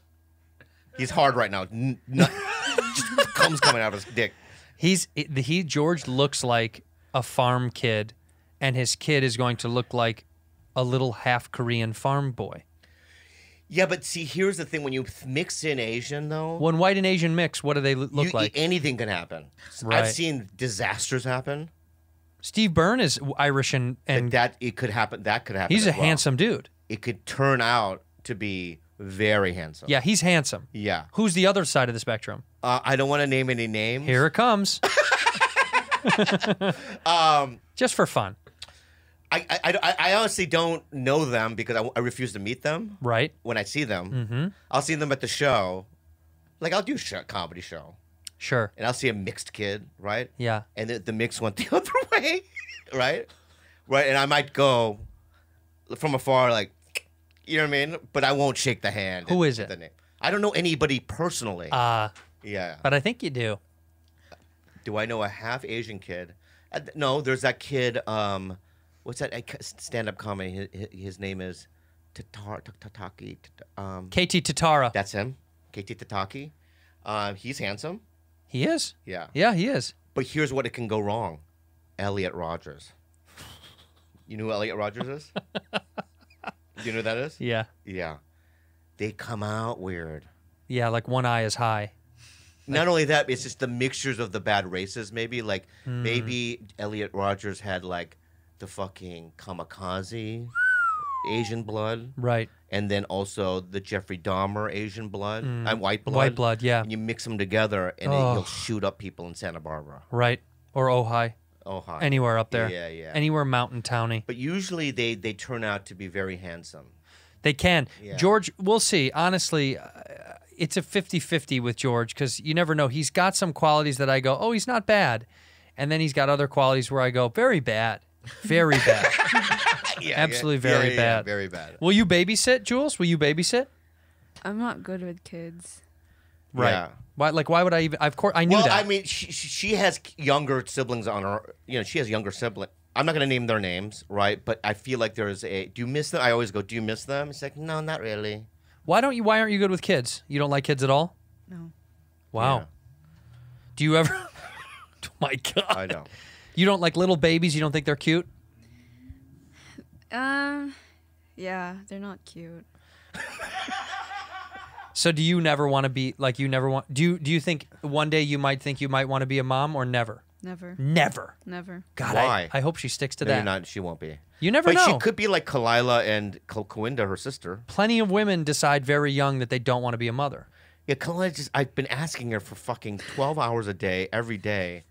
[SPEAKER 5] He's hard right now. N- n- just comes coming out of his dick.
[SPEAKER 4] He's he George looks like a farm kid, and his kid is going to look like a little half Korean farm boy.
[SPEAKER 5] Yeah, but see, here's the thing: when you mix in Asian, though,
[SPEAKER 4] When white and Asian mix, what do they look
[SPEAKER 5] you-
[SPEAKER 4] like?
[SPEAKER 5] anything can happen.
[SPEAKER 4] Right.
[SPEAKER 5] I've seen disasters happen.
[SPEAKER 4] Steve Byrne is Irish and
[SPEAKER 5] And
[SPEAKER 4] and
[SPEAKER 5] that it could happen. That could happen.
[SPEAKER 4] he's a
[SPEAKER 5] well.
[SPEAKER 4] handsome dude.
[SPEAKER 5] It could turn out to be very handsome.
[SPEAKER 4] Yeah, he's handsome.
[SPEAKER 5] Yeah.
[SPEAKER 4] Who's the other side of the spectrum?
[SPEAKER 5] Uh, I don't want to name any names.
[SPEAKER 4] Here it comes.
[SPEAKER 5] Um,
[SPEAKER 4] Just for fun,
[SPEAKER 5] I, I, I, I honestly don't know them because I, I refuse to meet them.
[SPEAKER 4] right?
[SPEAKER 5] When I see them,
[SPEAKER 4] Mm-hmm.
[SPEAKER 5] I'll see them at the show. Like I'll do a comedy show,
[SPEAKER 4] Sure.
[SPEAKER 5] and I'll see a mixed kid, right?
[SPEAKER 4] Yeah.
[SPEAKER 5] And the, the mix went the other way, right? Right, and I might go from afar, like, you know what I mean? But I won't shake the hand.
[SPEAKER 4] Who is it?
[SPEAKER 5] The name. I don't know anybody personally.
[SPEAKER 4] Uh,
[SPEAKER 5] yeah.
[SPEAKER 4] but I think you do.
[SPEAKER 5] Do I know a half Asian kid? Uh, no, there's that kid. Um, what's that stand up comedy? His, his name is Tatar Tataki. Um,
[SPEAKER 4] KT Tatara.
[SPEAKER 5] that's him. KT Tataki. Um, he's handsome.
[SPEAKER 4] He is.
[SPEAKER 5] Yeah.
[SPEAKER 4] Yeah, he is.
[SPEAKER 5] But here's what it can go wrong. Elliot Rogers. You know who Elliot Rogers is? you know who that is?
[SPEAKER 4] Yeah.
[SPEAKER 5] Yeah. They come out weird.
[SPEAKER 4] Yeah, like one eye is high.
[SPEAKER 5] Not only that, it's just the mixtures of the bad races. Maybe like
[SPEAKER 4] Hmm.
[SPEAKER 5] maybe Elliot Rogers had like the fucking kamikaze Asian blood,
[SPEAKER 4] Right.
[SPEAKER 5] and then also the Jeffrey Dahmer Asian blood, and white blood.
[SPEAKER 4] Hmm. White blood, yeah.
[SPEAKER 5] And you mix them together, and it,
[SPEAKER 4] Oh.
[SPEAKER 5] he'll shoot up people in Santa Barbara.
[SPEAKER 4] Right. Or Ojai.
[SPEAKER 5] Oh.
[SPEAKER 4] Anywhere up there.
[SPEAKER 5] Yeah, yeah.
[SPEAKER 4] Anywhere mountain towny.
[SPEAKER 5] But usually they they turn out to be very handsome.
[SPEAKER 4] They can.
[SPEAKER 5] Yeah.
[SPEAKER 4] George, we'll see. Honestly, uh, it's a 50 50 with George because you never know. He's got some qualities that I go, oh, he's not bad. And then he's got other qualities where I go, very bad. Very bad.
[SPEAKER 5] Yeah,
[SPEAKER 4] Absolutely
[SPEAKER 5] yeah,
[SPEAKER 4] very
[SPEAKER 5] yeah, yeah,
[SPEAKER 4] bad.
[SPEAKER 5] very bad.
[SPEAKER 4] Will you babysit, Jules? Will you babysit?
[SPEAKER 6] I'm not good with kids.
[SPEAKER 4] Right.
[SPEAKER 5] Yeah.
[SPEAKER 4] Why? Like, why would I even? Of course, I knew
[SPEAKER 5] well,
[SPEAKER 4] that.
[SPEAKER 5] I mean, she, she she has younger siblings on her. You know, she has younger sibling. I'm not going to name their names, right? But I feel like there's a. Do you miss them? I always go, do you miss them? It's like, no, not really.
[SPEAKER 4] why don't you? Why aren't you good with kids? You don't like kids at all?
[SPEAKER 6] No.
[SPEAKER 4] Wow.
[SPEAKER 5] Yeah.
[SPEAKER 4] Do you ever? oh my God.
[SPEAKER 5] I know.
[SPEAKER 4] You don't like little babies? You don't think they're cute?
[SPEAKER 6] Um, yeah, they're not cute.
[SPEAKER 4] So do you never want to be like you never want? Do you do you think one day you might think you might want to be a mom or never?
[SPEAKER 6] Never.
[SPEAKER 4] Never.
[SPEAKER 6] Never.
[SPEAKER 4] God,
[SPEAKER 5] Why?
[SPEAKER 4] I, I hope she sticks to
[SPEAKER 5] No,
[SPEAKER 4] that.
[SPEAKER 5] you're not. She won't be.
[SPEAKER 4] You never
[SPEAKER 5] But
[SPEAKER 4] know.
[SPEAKER 5] she could be like Khalyla and Kal- Kawinda, her sister.
[SPEAKER 4] Plenty of women decide very young that they don't want to be a mother.
[SPEAKER 5] Yeah, Khalyla just. I've been asking her for fucking 12 hours a day, every day.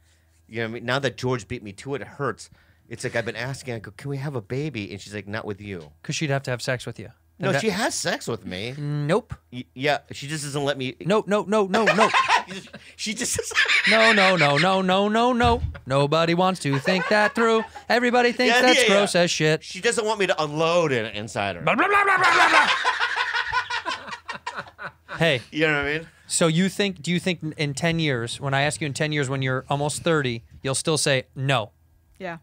[SPEAKER 5] You know, what I mean, now that George beat me to it, it hurts. It's like I've been asking. I go, can we have a baby? And she's like, not with you.
[SPEAKER 4] Because she'd have to have sex with you.
[SPEAKER 5] No,
[SPEAKER 4] that-
[SPEAKER 5] she has sex with me.
[SPEAKER 4] Nope.
[SPEAKER 5] Y- Yeah, she just doesn't let me.
[SPEAKER 4] No, no, no, no, no.
[SPEAKER 5] she just.
[SPEAKER 4] No, no, no, no, no, no, no. Nobody wants to think that through. Everybody thinks
[SPEAKER 5] Yeah,
[SPEAKER 4] that's
[SPEAKER 5] yeah, yeah.
[SPEAKER 4] gross as shit.
[SPEAKER 5] She doesn't want me to unload in, inside her.
[SPEAKER 4] Blah, blah, blah, blah, blah, blah, blah. hey,
[SPEAKER 5] You know what I mean?
[SPEAKER 4] so you think, do you think in 10 years, when I ask you in 10 years when you're almost 30, you'll still say no?
[SPEAKER 6] Yeah.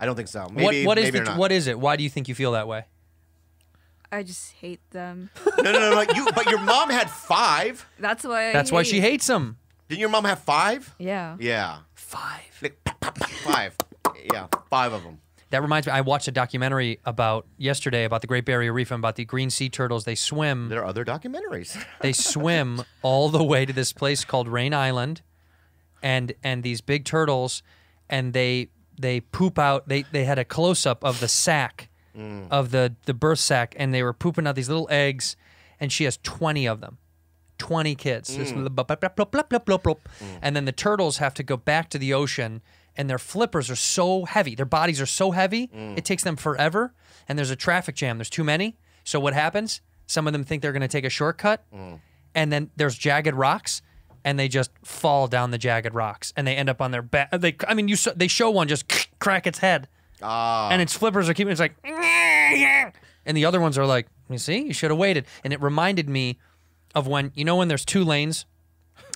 [SPEAKER 5] I don't think so. Maybe,
[SPEAKER 4] what, what is
[SPEAKER 5] maybe
[SPEAKER 4] the,
[SPEAKER 5] or not.
[SPEAKER 4] what is it? Why do you think you feel that way?
[SPEAKER 6] I just hate them.
[SPEAKER 5] No, no, no, no. You, but your mom had five.
[SPEAKER 6] That's why. I
[SPEAKER 4] That's why she hates them.
[SPEAKER 5] Didn't your mom have five?
[SPEAKER 6] Yeah.
[SPEAKER 5] Yeah.
[SPEAKER 4] Five.
[SPEAKER 5] Like, five. Yeah, five of them.
[SPEAKER 4] That reminds me, I watched a documentary about yesterday about the Great Barrier Reef and about the green sea turtles. They swim.
[SPEAKER 5] There are other documentaries.
[SPEAKER 4] They swim all the way to this place called Raine Island, and and these big turtles, and they they poop out. They they had a close up of the sack Mm. of the the birth sack, and they were pooping out these little eggs, and she has twenty of them. 20 kids. Blub, mm. blub. Mm. And then the turtles have to go back to the ocean, and their flippers are so heavy. Their bodies are so heavy, it takes them forever. And there's a traffic jam. There's too many. So what happens? Some of them think they're going to take a shortcut, and then there's jagged rocks, and they just fall down the jagged rocks, and they end up on their back. They, I mean, you so, they show one just crack its head,
[SPEAKER 5] Ah.
[SPEAKER 4] and its flippers are keeping. It's like, and the other ones are like, you see, you should have waited. And it reminded me of when you know when there's two lanes,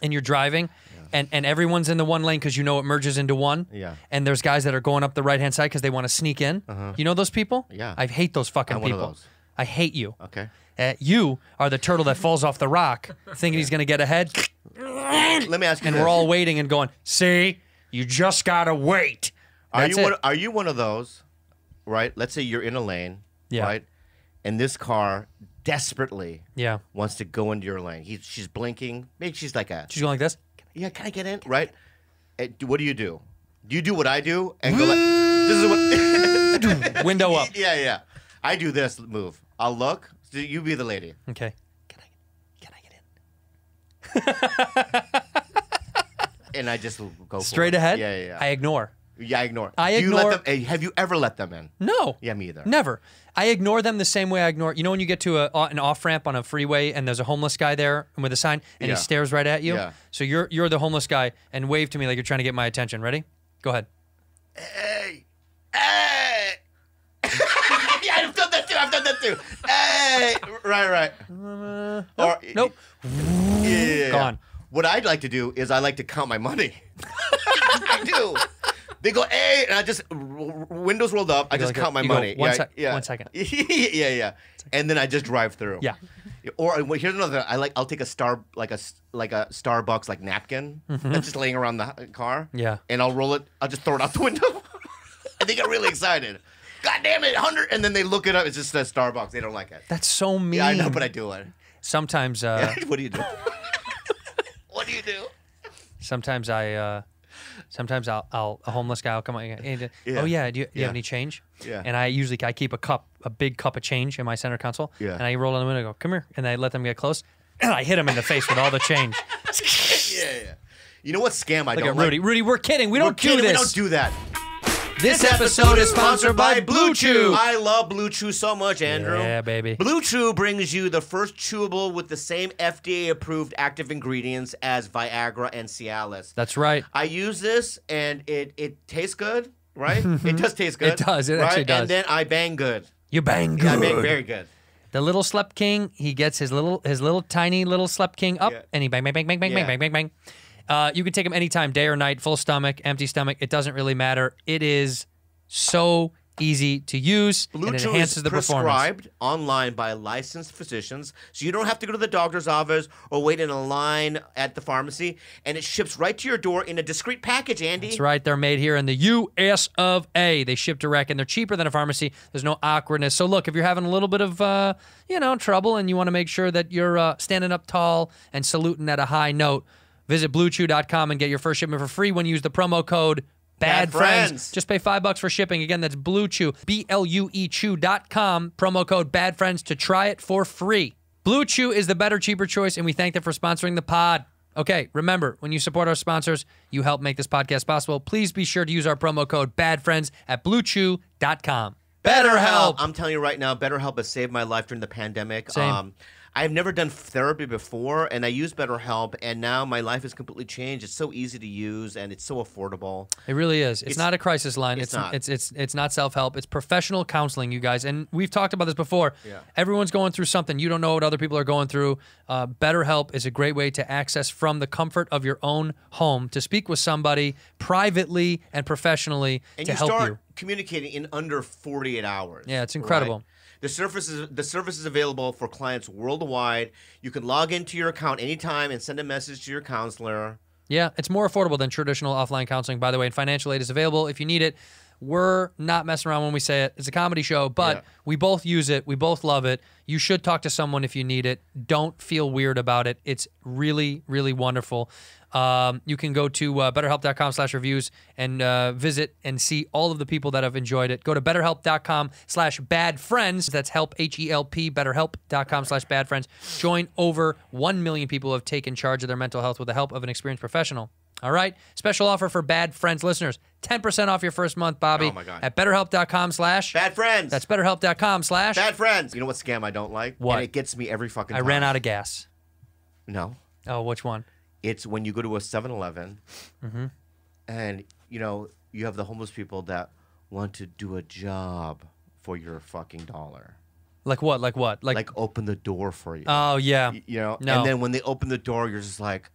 [SPEAKER 4] and you're driving. And, and everyone's in the one lane because you know it merges into one.
[SPEAKER 5] Yeah.
[SPEAKER 4] And there's guys that are going up the right hand side because they want to sneak in. You know those people?
[SPEAKER 5] Yeah.
[SPEAKER 4] I hate those fucking
[SPEAKER 5] I'm one of
[SPEAKER 4] people.
[SPEAKER 5] those.
[SPEAKER 4] I hate you.
[SPEAKER 5] Okay.
[SPEAKER 4] Uh, you are the turtle that falls off the rock, thinking he's going to get ahead,
[SPEAKER 5] Let me ask you
[SPEAKER 4] and
[SPEAKER 5] this.
[SPEAKER 4] we're all waiting and going, "See, you just gotta wait."
[SPEAKER 5] Are
[SPEAKER 4] That's
[SPEAKER 5] you
[SPEAKER 4] it.
[SPEAKER 5] one, are you one of those, right? Let's say you're in a lane,
[SPEAKER 4] Yeah.
[SPEAKER 5] right? And this car desperately
[SPEAKER 4] Yeah,
[SPEAKER 5] wants to go into your lane. He, she's blinking. Maybe she's like a,
[SPEAKER 4] she's going like this.
[SPEAKER 5] yeah, can I get in? Right? What do you do? Do you do what I do and go like, this is what?
[SPEAKER 4] Window up.
[SPEAKER 5] yeah, yeah. I do this move. I'll look. So you be the lady.
[SPEAKER 4] Okay. Can I? Can I get in?
[SPEAKER 5] And I just go for
[SPEAKER 4] Straight
[SPEAKER 5] it.
[SPEAKER 4] ahead.
[SPEAKER 5] Yeah, yeah, yeah.
[SPEAKER 4] I ignore.
[SPEAKER 5] Yeah, I ignore.
[SPEAKER 4] I
[SPEAKER 5] Do you let
[SPEAKER 4] ignore-
[SPEAKER 5] them, have you ever let them in?
[SPEAKER 4] No.
[SPEAKER 5] Yeah, me either.
[SPEAKER 4] Never. I ignore them the same way I ignore. You know when you get to a, an off ramp on a freeway and there's a homeless guy there with a sign and
[SPEAKER 5] Yeah.
[SPEAKER 4] he stares right at you.
[SPEAKER 5] Yeah.
[SPEAKER 4] So you're you're the homeless guy and wave to me like you're trying to get my attention. Ready? Go ahead.
[SPEAKER 5] Hey, hey. yeah, I've done that too. I've done that too. Hey, right, right. Uh, or oh,
[SPEAKER 4] Nope.
[SPEAKER 5] Yeah, yeah, yeah.
[SPEAKER 4] Gone.
[SPEAKER 5] What I'd like to do is I like to count my money. I do. They go, hey, and I just windows rolled up. I
[SPEAKER 4] You go
[SPEAKER 5] just
[SPEAKER 4] like
[SPEAKER 5] count my
[SPEAKER 4] that. You go,
[SPEAKER 5] money.
[SPEAKER 4] one
[SPEAKER 5] yeah,
[SPEAKER 4] sec-
[SPEAKER 5] yeah.
[SPEAKER 4] one second.
[SPEAKER 5] yeah, yeah. And then I just drive through.
[SPEAKER 4] Yeah.
[SPEAKER 5] Or well, here's another. I like. I'll take a star like a like a Starbucks like napkin that's just laying around the car.
[SPEAKER 4] Mm-hmm. Yeah.
[SPEAKER 5] And I'll roll it. I'll just throw it out the window. and they get really excited. God damn it, hundred! And then they look it up. It's just a Starbucks. They don't like it.
[SPEAKER 4] That's so mean.
[SPEAKER 5] Yeah, I know, but I do it.
[SPEAKER 4] sometimes uh,
[SPEAKER 5] what do you do? what do you do?
[SPEAKER 4] sometimes I uh, sometimes I'll, I'll a homeless guy will come up and
[SPEAKER 5] Yeah.
[SPEAKER 4] oh yeah, do you, do you
[SPEAKER 5] Yeah.
[SPEAKER 4] have any change?
[SPEAKER 5] Yeah.
[SPEAKER 4] And I usually I keep a cup, a big cup of change in my center console.
[SPEAKER 5] Yeah.
[SPEAKER 4] And I roll in the window, and go come here, and I let them get close, and I hit them in the face with all the change.
[SPEAKER 5] Yeah, yeah. You know what scam I
[SPEAKER 4] Look
[SPEAKER 5] don't
[SPEAKER 4] at Rudy.
[SPEAKER 5] like?
[SPEAKER 4] Rudy, we're kidding. We
[SPEAKER 5] We're
[SPEAKER 4] don't do
[SPEAKER 5] kidding,
[SPEAKER 4] this.
[SPEAKER 5] We don't do that.
[SPEAKER 4] This episode is sponsored by Blue Chew.
[SPEAKER 5] I love Blue Chew so much, Andrew.
[SPEAKER 4] Yeah, baby.
[SPEAKER 5] Blue Chew brings you the first chewable with the same FDA-approved active ingredients as Viagra and Cialis.
[SPEAKER 4] That's right.
[SPEAKER 5] I use this and it it tastes good, right? it does taste good.
[SPEAKER 4] It does, it
[SPEAKER 5] right?
[SPEAKER 4] actually does.
[SPEAKER 5] And then I bang good.
[SPEAKER 4] You bang good.
[SPEAKER 5] I bang very good.
[SPEAKER 4] The little slept king, he gets his little his little tiny little slept king up,
[SPEAKER 5] Yeah.
[SPEAKER 4] and he bang bang bang bang bang
[SPEAKER 5] Yeah.
[SPEAKER 4] bang bang bang bang. Uh, you can take them anytime, day or night, full stomach, empty stomach. It doesn't really matter. It is so easy to use
[SPEAKER 5] Blue
[SPEAKER 4] and it enhances the performance.
[SPEAKER 5] prescribed online by licensed physicians, so you don't have to go to the doctor's office or wait in a line at the pharmacy, and it ships right to your door in a discreet package. Andy,
[SPEAKER 4] That's right. They're made here in the U.S. of A. They ship direct and they're cheaper than a pharmacy. There's no awkwardness. So look, if you're having a little bit of, uh, you know, trouble and you want to make sure that you're uh, standing up tall and saluting at a high note, visit BlueChew.com and get your first shipment for free when you use the promo code Bad,
[SPEAKER 5] Bad
[SPEAKER 4] friends.
[SPEAKER 5] Friends.
[SPEAKER 4] Just pay five bucks for shipping. Again, that's Blue Chew, B L U E Chew.com, promo code Bad Friends to try it for free. Blue Chew is the better, cheaper choice, and we thank them for sponsoring the pod. Okay, remember, when you support our sponsors, you help make this podcast possible. Please be sure to use our promo code Bad Friends at BlueChew.com. BetterHelp.
[SPEAKER 5] I'm telling you right now, BetterHelp has saved my life during the pandemic.
[SPEAKER 4] Same.
[SPEAKER 5] Um, I've never done therapy before, and I use BetterHelp, and now my life has completely changed. It's so easy to use, and it's so affordable.
[SPEAKER 4] It really is. It's,
[SPEAKER 5] It's-
[SPEAKER 4] not a crisis line.
[SPEAKER 5] it's
[SPEAKER 4] It's
[SPEAKER 5] not.
[SPEAKER 4] it's it's it's not self help. It's professional counseling, you guys. And we've talked about this before.
[SPEAKER 5] Yeah.
[SPEAKER 4] Everyone's going through something. You don't know what other people are going through. Uh, BetterHelp is a great way to access from the comfort of your own home to speak with somebody privately and professionally
[SPEAKER 5] And
[SPEAKER 4] to
[SPEAKER 5] you
[SPEAKER 4] help
[SPEAKER 5] start
[SPEAKER 4] you.
[SPEAKER 5] communicating in under 48 hours.
[SPEAKER 4] Yeah, it's
[SPEAKER 5] right? The service is the service is available for clients worldwide. You can log into your account anytime and send a message to your counselor.
[SPEAKER 4] Yeah, it's more affordable than traditional offline counseling, by the way, and financial aid is available if you need it. We're not messing around when we say it. It's a comedy show, but
[SPEAKER 5] Yeah.
[SPEAKER 4] we both use it. We both love it. You should talk to someone if you need it. Don't feel weird about it. It's really, really wonderful. Um, you can go to uh, betterhelp.com slash reviews and uh, visit and see all of the people that have enjoyed it. Go to betterhelp.com slash bad friends. That's help, H-E-L-P, betterhelp.com slash bad friends. Join over 1 million people who have taken charge of their mental health with the help of an experienced professional. All right. Special offer for bad friends listeners. 10% off your first month, Bobby.
[SPEAKER 5] Oh, my God.
[SPEAKER 4] At betterhelp.com slash.
[SPEAKER 5] Bad friends.
[SPEAKER 4] That's betterhelp.com slash.
[SPEAKER 5] bad friends. You know what scam I don't like?
[SPEAKER 4] What?
[SPEAKER 5] And it gets me every fucking
[SPEAKER 4] I
[SPEAKER 5] time.
[SPEAKER 4] ran out of gas.
[SPEAKER 5] No.
[SPEAKER 4] Oh, which one?
[SPEAKER 5] It's when you go to a 7-Eleven
[SPEAKER 4] Mm-hmm.
[SPEAKER 5] and, you know, you have the homeless people that want to do a job for your fucking dollar.
[SPEAKER 4] Like what? Like what? Like,
[SPEAKER 5] Like open the door for you.
[SPEAKER 4] oh, yeah.
[SPEAKER 5] Y- you know
[SPEAKER 4] No.
[SPEAKER 5] and then when they open the door you're just like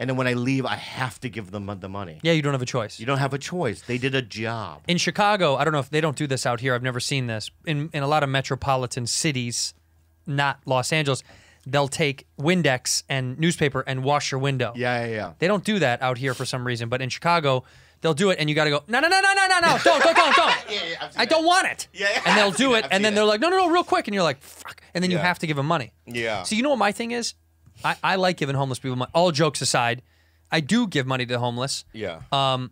[SPEAKER 5] and then when i leave i have to give them the money
[SPEAKER 4] Yeah, you don't have a choice.
[SPEAKER 5] you don't have a choice they did a job
[SPEAKER 4] in Chicago, I don't know if they don't do this out here. I've never seen this. In in a lot of metropolitan cities, not Los Angeles, they'll take Windex and newspaper and wash your window.
[SPEAKER 5] yeah yeah yeah
[SPEAKER 4] They don't do that out here for some reason, but in Chicago, they'll do it, and you got to go. No, no, no, no, no, no, no! Don't, don't, don't, don't!
[SPEAKER 5] yeah, yeah,
[SPEAKER 4] I don't want it.
[SPEAKER 5] Yeah, yeah,
[SPEAKER 4] And they'll
[SPEAKER 5] I've
[SPEAKER 4] do
[SPEAKER 5] it,
[SPEAKER 4] and then they're like, no, no, no, real quick, and you're like, fuck, and then you
[SPEAKER 5] Yeah.
[SPEAKER 4] have to give them money.
[SPEAKER 5] Yeah.
[SPEAKER 4] So you know what my thing is? I, I like giving homeless people money. All jokes aside, I do give money to the homeless.
[SPEAKER 5] yeah
[SPEAKER 4] Um,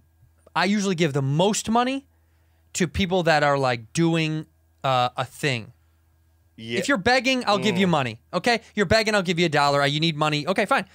[SPEAKER 4] I usually give the most money to people that are like doing uh, a thing.
[SPEAKER 5] yeah
[SPEAKER 4] If you're begging, I'll give you
[SPEAKER 5] Mm.
[SPEAKER 4] money. Okay, you're begging, I'll give you a dollar. You need money. Okay, fine.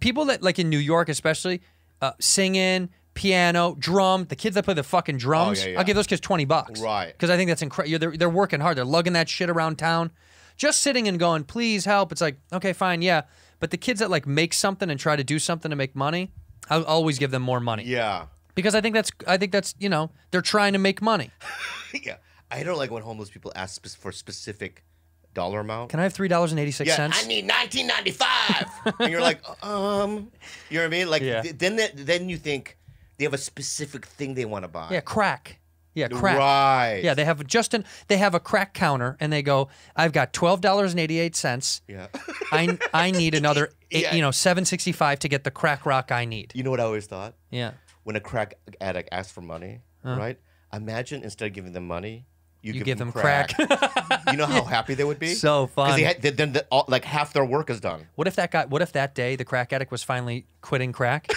[SPEAKER 4] People that like in New York, especially uh, singing, piano, drum. The kids that play the fucking drums,
[SPEAKER 5] Oh, yeah, yeah.
[SPEAKER 4] I'll give those kids twenty bucks.
[SPEAKER 5] Right.
[SPEAKER 4] Because I think that's incredible. They're they're working hard. They're lugging that shit around town. Just sitting and going, please help. It's like okay, fine, yeah. But the kids that like make something and try to do something to make money, I'll always give them more money
[SPEAKER 5] yeah
[SPEAKER 4] because I think that's I think that's you know they're trying to make money.
[SPEAKER 5] yeah i don't like when homeless people ask spe- for specific dollar amount
[SPEAKER 4] Can I have three dollars and eighty six
[SPEAKER 5] yeah,
[SPEAKER 4] cents?
[SPEAKER 5] I need 1995. and you're like, um, you know what I mean? Like,
[SPEAKER 4] Yeah.
[SPEAKER 5] th- then then you think they have a specific thing they want to buy.
[SPEAKER 4] Yeah, crack. Yeah, crack.
[SPEAKER 5] Right.
[SPEAKER 4] Yeah, they have just an they have a crack counter and they go, I've got twelve dollars and eighty eight cents.
[SPEAKER 5] Yeah.
[SPEAKER 4] I I need another eight,
[SPEAKER 5] Yeah.
[SPEAKER 4] you know seven sixty five to get the crack rock I need.
[SPEAKER 5] you know what I always thought?
[SPEAKER 4] Yeah.
[SPEAKER 5] When a crack addict asks for money, uh. right? Imagine instead of giving them money, you,
[SPEAKER 4] You
[SPEAKER 5] give,
[SPEAKER 4] give
[SPEAKER 5] them,
[SPEAKER 4] them
[SPEAKER 5] crack. you know how happy they would be?
[SPEAKER 4] So fun.
[SPEAKER 5] Because they then the, all, like half their work is done.
[SPEAKER 4] What if that guy? What if that day the crack addict was finally quitting crack?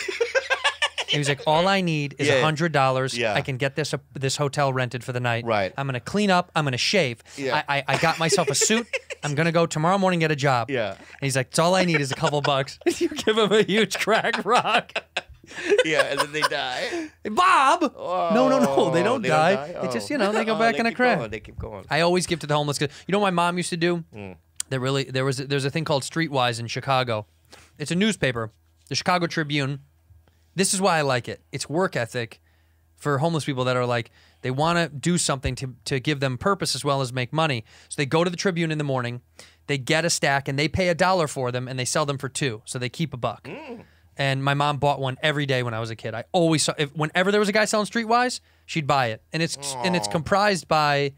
[SPEAKER 4] He was like, "All I need is a
[SPEAKER 5] Yeah.
[SPEAKER 4] hundred dollars.
[SPEAKER 5] Yeah.
[SPEAKER 4] I can get this uh, this hotel rented for the night.
[SPEAKER 5] Right.
[SPEAKER 4] I'm gonna clean up. I'm gonna shave.
[SPEAKER 5] Yeah.
[SPEAKER 4] I, I I got myself a suit. I'm gonna go tomorrow morning get a job.
[SPEAKER 5] Yeah.
[SPEAKER 4] And he's like, "It's all I need is a couple bucks." you give him a huge crack rock.
[SPEAKER 5] yeah, and then they die.
[SPEAKER 4] Bob. no, no, no. They
[SPEAKER 5] Oh,
[SPEAKER 4] don't
[SPEAKER 5] they
[SPEAKER 4] die. They just
[SPEAKER 5] Oh.
[SPEAKER 4] you know they go
[SPEAKER 5] Oh,
[SPEAKER 4] back in a crack.
[SPEAKER 5] They keep going.
[SPEAKER 4] I always give to the homeless. 'cause you know what my mom used to do?
[SPEAKER 5] Hmm.
[SPEAKER 4] There really there was there's a thing called Streetwise in Chicago. It's a newspaper, the Chicago Tribune. This is why I like it. It's work ethic for homeless people that are like they want to do something to to give them purpose as well as make money. So they go to the Tribune in the morning, they get a stack and they pay a dollar for them and they sell them for 2. So they keep a buck. And my mom bought one every day when I was a kid. I always saw if whenever there was a guy selling Streetwise, she'd buy it. And it's and it's comprised by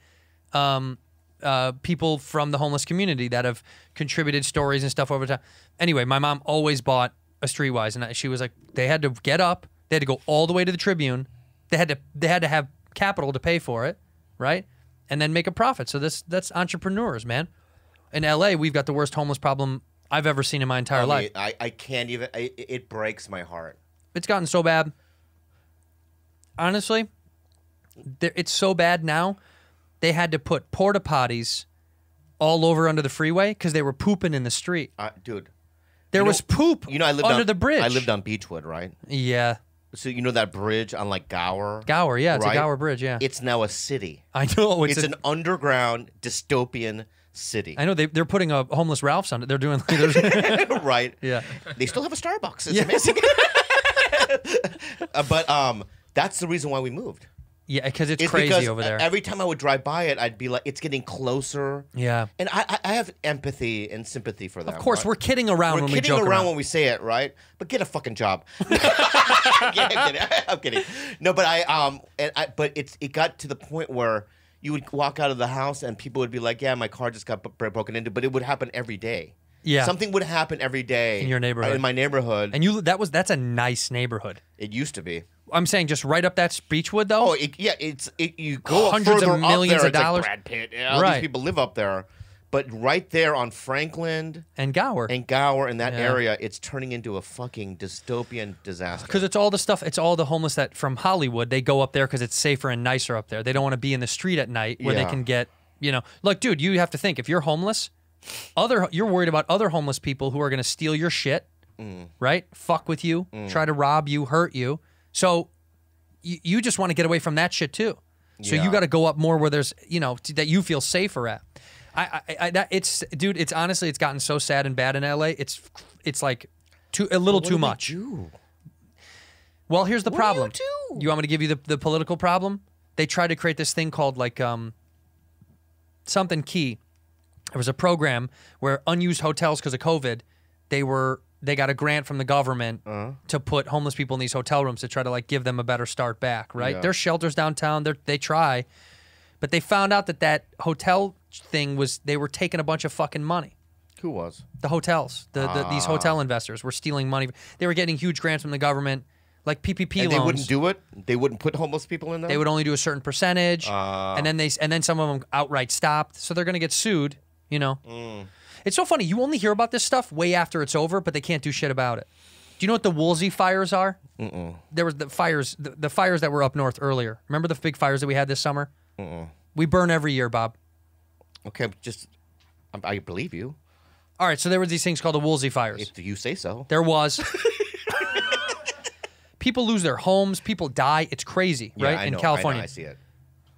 [SPEAKER 4] um, uh, people from the homeless community that have contributed stories and stuff over time. Anyway, my mom always bought a Streetwise, and I- she was like, they had to get up, they had to go all the way to the Tribune, they had to they had to have capital to pay for it, right, and then make a profit. So this that's entrepreneurs, man. In L.A., we've got the worst homeless problem I've ever seen in my entire
[SPEAKER 5] I,
[SPEAKER 4] life.
[SPEAKER 5] I, I can't even. I, it- it breaks my heart.
[SPEAKER 4] It's gotten so bad. Honestly, it's so bad now. They had to put porta potties all over under the freeway because they were pooping in the street.
[SPEAKER 5] Uh, dude,
[SPEAKER 4] There
[SPEAKER 5] You know-
[SPEAKER 4] was poop
[SPEAKER 5] you know I lived
[SPEAKER 4] under
[SPEAKER 5] on,
[SPEAKER 4] the bridge.
[SPEAKER 5] I lived on Beechwood, right?
[SPEAKER 4] Yeah,
[SPEAKER 5] So you know that bridge on like Gower.
[SPEAKER 4] Gower. Yeah, it's
[SPEAKER 5] right?
[SPEAKER 4] a Gower Bridge. Yeah,
[SPEAKER 5] It's now a city.
[SPEAKER 4] I know. It's,
[SPEAKER 5] It's,
[SPEAKER 4] a-
[SPEAKER 5] an underground dystopian city.
[SPEAKER 4] I know they they're putting a homeless Ralph's on it. They're doing. There's,
[SPEAKER 5] right?
[SPEAKER 4] yeah.
[SPEAKER 5] They still have a Starbucks. It's amazing. Uh, but um, that's the reason why we moved.
[SPEAKER 4] Yeah, because it's,
[SPEAKER 5] It's
[SPEAKER 4] crazy
[SPEAKER 5] because
[SPEAKER 4] over there.
[SPEAKER 5] Every time I would drive by it, I'd be like, it's getting closer.
[SPEAKER 4] yeah.
[SPEAKER 5] And I, I- have empathy and sympathy for them.
[SPEAKER 4] Of course,
[SPEAKER 5] right?
[SPEAKER 4] we're kidding around
[SPEAKER 5] We're
[SPEAKER 4] when we
[SPEAKER 5] kidding
[SPEAKER 4] joke
[SPEAKER 5] around,
[SPEAKER 4] around.
[SPEAKER 5] when we say it, right? But get a fucking job. I'm kidding, I'm kidding. I'm kidding. No, but I um and I but it's it got to the point where you would walk out of the house and people would be like, "Yeah, my car just got b- broken into," but it would happen every day.
[SPEAKER 4] Yeah.
[SPEAKER 5] something would happen every day
[SPEAKER 4] In your neighborhood.
[SPEAKER 5] In my neighborhood,
[SPEAKER 4] and you that was that's a nice neighborhood.
[SPEAKER 5] it used to be.
[SPEAKER 4] I'm saying just right up that Beechwood though.
[SPEAKER 5] Oh, it, yeah, it's it, you go
[SPEAKER 4] Hundreds of millions
[SPEAKER 5] there,
[SPEAKER 4] of
[SPEAKER 5] it's like
[SPEAKER 4] dollars.
[SPEAKER 5] Brad Pitt, yeah, all
[SPEAKER 4] Right.
[SPEAKER 5] these people live up there, but right there on Franklin
[SPEAKER 4] and Gower.
[SPEAKER 5] and Gower in that
[SPEAKER 4] Yeah.
[SPEAKER 5] area, it's turning into a fucking dystopian disaster.
[SPEAKER 4] Because it's all the stuff, it's all the homeless that from Hollywood, they go up there because it's safer and nicer up there. They don't want to be in the street at night where
[SPEAKER 5] Yeah.
[SPEAKER 4] they can get, you know, like, dude, you have to think if you're homeless, other you're worried about other homeless people who are going to steal your shit,
[SPEAKER 5] Mm.
[SPEAKER 4] right? Fuck with you, try to rob you, hurt you. So you, you just want to get away from that shit too. So you got to go up more where there's, you know, that you feel safer at. I, I, I that it's, dude, it's honestly, it's gotten so sad and bad in LA. It's, it's like too a little too much. Well, here's the
[SPEAKER 5] What do you
[SPEAKER 4] problem.
[SPEAKER 5] do?
[SPEAKER 4] You want me to give you the, the political problem? They tried to create this thing called like um something key. There was a program where unused hotels because of COVID, they were they got a grant from the government
[SPEAKER 5] Uh-huh.
[SPEAKER 4] to put homeless people in these hotel rooms to try to like give them a better start back. Right?
[SPEAKER 5] Yeah.
[SPEAKER 4] There's shelters downtown. They they try, but they found out that that hotel thing was they were taking a bunch of fucking money
[SPEAKER 5] Who was?
[SPEAKER 4] the hotels, the, the these
[SPEAKER 5] Ah.
[SPEAKER 4] hotel investors were stealing money. They were getting huge grants from the government, like PPP
[SPEAKER 5] And
[SPEAKER 4] loans.
[SPEAKER 5] they wouldn't do it. They wouldn't put homeless people in there.
[SPEAKER 4] They would only do a certain percentage,
[SPEAKER 5] Ah.
[SPEAKER 4] and then they and then some of them outright stopped. So they're going to get sued. You know,
[SPEAKER 5] Mm.
[SPEAKER 4] It's so funny. You only hear about this stuff way after it's over, but they can't do shit about it. Do you know what the Woolsey fires are? Mm-mm. There was the fires, the, the fires that were up north earlier. Remember the big fires that we had this summer? We burn every year, Bob.
[SPEAKER 5] Okay, just I, I believe you
[SPEAKER 4] All right, so there were these things called the Woolsey fires.
[SPEAKER 5] if you say so.
[SPEAKER 4] There was. people lose their homes. People die. It's crazy,
[SPEAKER 5] Yeah,
[SPEAKER 4] right?
[SPEAKER 5] I
[SPEAKER 4] In
[SPEAKER 5] know, I know,
[SPEAKER 4] California.
[SPEAKER 5] I, see it.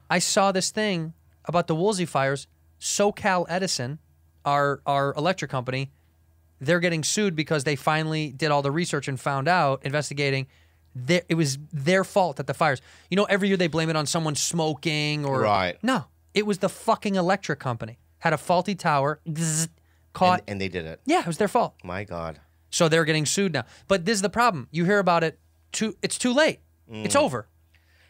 [SPEAKER 4] I saw this thing about the Woolsey fires. SoCal Edison, our our electric company, they're getting sued because they finally did all the research and found out, investigating, that it was their fault that the fires. You know, every year they blame it on someone smoking or
[SPEAKER 5] Right.
[SPEAKER 4] No, it was the fucking electric company had a faulty tower, zzz, caught.
[SPEAKER 5] And, and they did it.
[SPEAKER 4] yeah, it was their fault.
[SPEAKER 5] My God.
[SPEAKER 4] So they're getting sued now. But this is the problem. You hear about it too it's too late. It's
[SPEAKER 5] Mm.
[SPEAKER 4] over.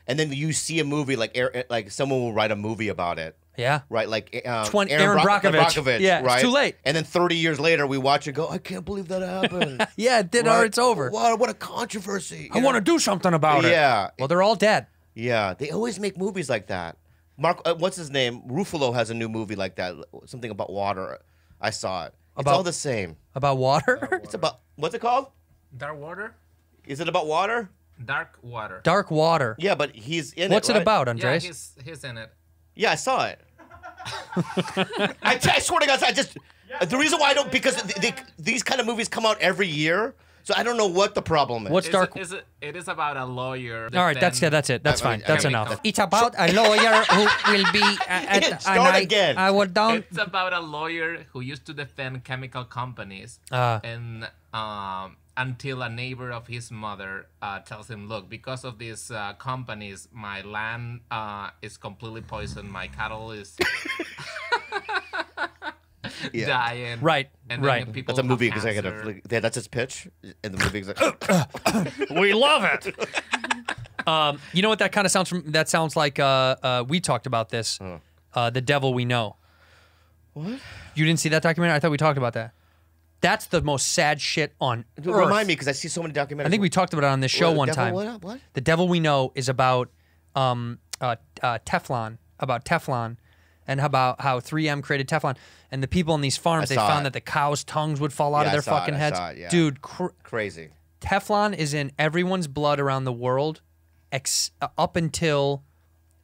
[SPEAKER 5] And then you see a movie like like someone will write a movie about it.
[SPEAKER 4] Yeah.
[SPEAKER 5] Right, like um,
[SPEAKER 4] Twen- Erin
[SPEAKER 5] Brock-
[SPEAKER 4] Brockovich. Yeah, it's
[SPEAKER 5] right?
[SPEAKER 4] too late.
[SPEAKER 5] And then 30 years later, we watch it go, I can't believe that happened.
[SPEAKER 4] Yeah, it did or
[SPEAKER 5] Right?
[SPEAKER 4] it's over.
[SPEAKER 5] What, what a controversy.
[SPEAKER 4] I want to do something about it.
[SPEAKER 5] Yeah.
[SPEAKER 4] Well, they're all dead.
[SPEAKER 5] Yeah, they always make movies like that. Mark, uh, what's his name? Ruffalo has a new movie like that. Something about water. I saw it. It's
[SPEAKER 4] About-
[SPEAKER 5] all the same.
[SPEAKER 4] About water?
[SPEAKER 5] It's about what's it called?
[SPEAKER 9] Dark water?
[SPEAKER 5] Is it about water?
[SPEAKER 9] Dark water.
[SPEAKER 4] Dark water.
[SPEAKER 5] Yeah, but he's in
[SPEAKER 4] What's
[SPEAKER 5] it.
[SPEAKER 4] it
[SPEAKER 5] right?
[SPEAKER 4] about,
[SPEAKER 9] yeah,
[SPEAKER 4] Andres?
[SPEAKER 9] he's he's in it.
[SPEAKER 5] Yeah, I saw it. I, I swear to God, I just the reason why I don't because they, these kind of movies come out every year, so I don't know what the problem is.
[SPEAKER 4] What's
[SPEAKER 9] Is
[SPEAKER 4] dark?
[SPEAKER 9] It, is it, it is about a lawyer.
[SPEAKER 4] all right, that's yeah, that's it. That's
[SPEAKER 5] I mean,
[SPEAKER 4] fine. That's
[SPEAKER 5] I mean,
[SPEAKER 4] enough.
[SPEAKER 8] It's about a lawyer who will be at, at
[SPEAKER 5] Start
[SPEAKER 8] and I,
[SPEAKER 5] again.
[SPEAKER 8] I will down.
[SPEAKER 9] It's about a lawyer who used to defend chemical companies,
[SPEAKER 4] Ah.
[SPEAKER 9] and um, until a neighbor of his mother uh, tells him, "Look, because of these uh, companies, my land uh, is completely poisoned. My cattle is
[SPEAKER 5] Yeah.
[SPEAKER 9] dying."
[SPEAKER 4] Right,
[SPEAKER 9] And
[SPEAKER 4] right.
[SPEAKER 9] Then people
[SPEAKER 5] That's a movie
[SPEAKER 9] have
[SPEAKER 5] executive.
[SPEAKER 9] cancer.
[SPEAKER 5] Like, yeah, that's his pitch in the movie. Executive.
[SPEAKER 4] we love it. um, you know what that kind of sounds from? That sounds like uh, uh, we talked about this. Uh, the devil we know. What? You didn't see that documentary? I thought we talked about that. That's the most sad shit on earth.
[SPEAKER 5] Remind me because I see so many documentaries.
[SPEAKER 4] I think we talked about it on this show
[SPEAKER 5] What,
[SPEAKER 4] one
[SPEAKER 5] Devil
[SPEAKER 4] time.
[SPEAKER 5] What? what?
[SPEAKER 4] The Devil We Know is about um, uh, uh, Teflon, about Teflon, and about how 3M created Teflon. And the people on these farms, they
[SPEAKER 5] saw
[SPEAKER 4] found
[SPEAKER 5] it.
[SPEAKER 4] that the cows' tongues would fall out
[SPEAKER 5] Yeah,
[SPEAKER 4] of
[SPEAKER 5] I
[SPEAKER 4] their
[SPEAKER 5] saw it,
[SPEAKER 4] fucking
[SPEAKER 5] I
[SPEAKER 4] heads.
[SPEAKER 5] saw it, yeah.
[SPEAKER 4] Dude, cr-
[SPEAKER 5] Crazy.
[SPEAKER 4] Teflon is in everyone's blood around the world, ex- uh, up until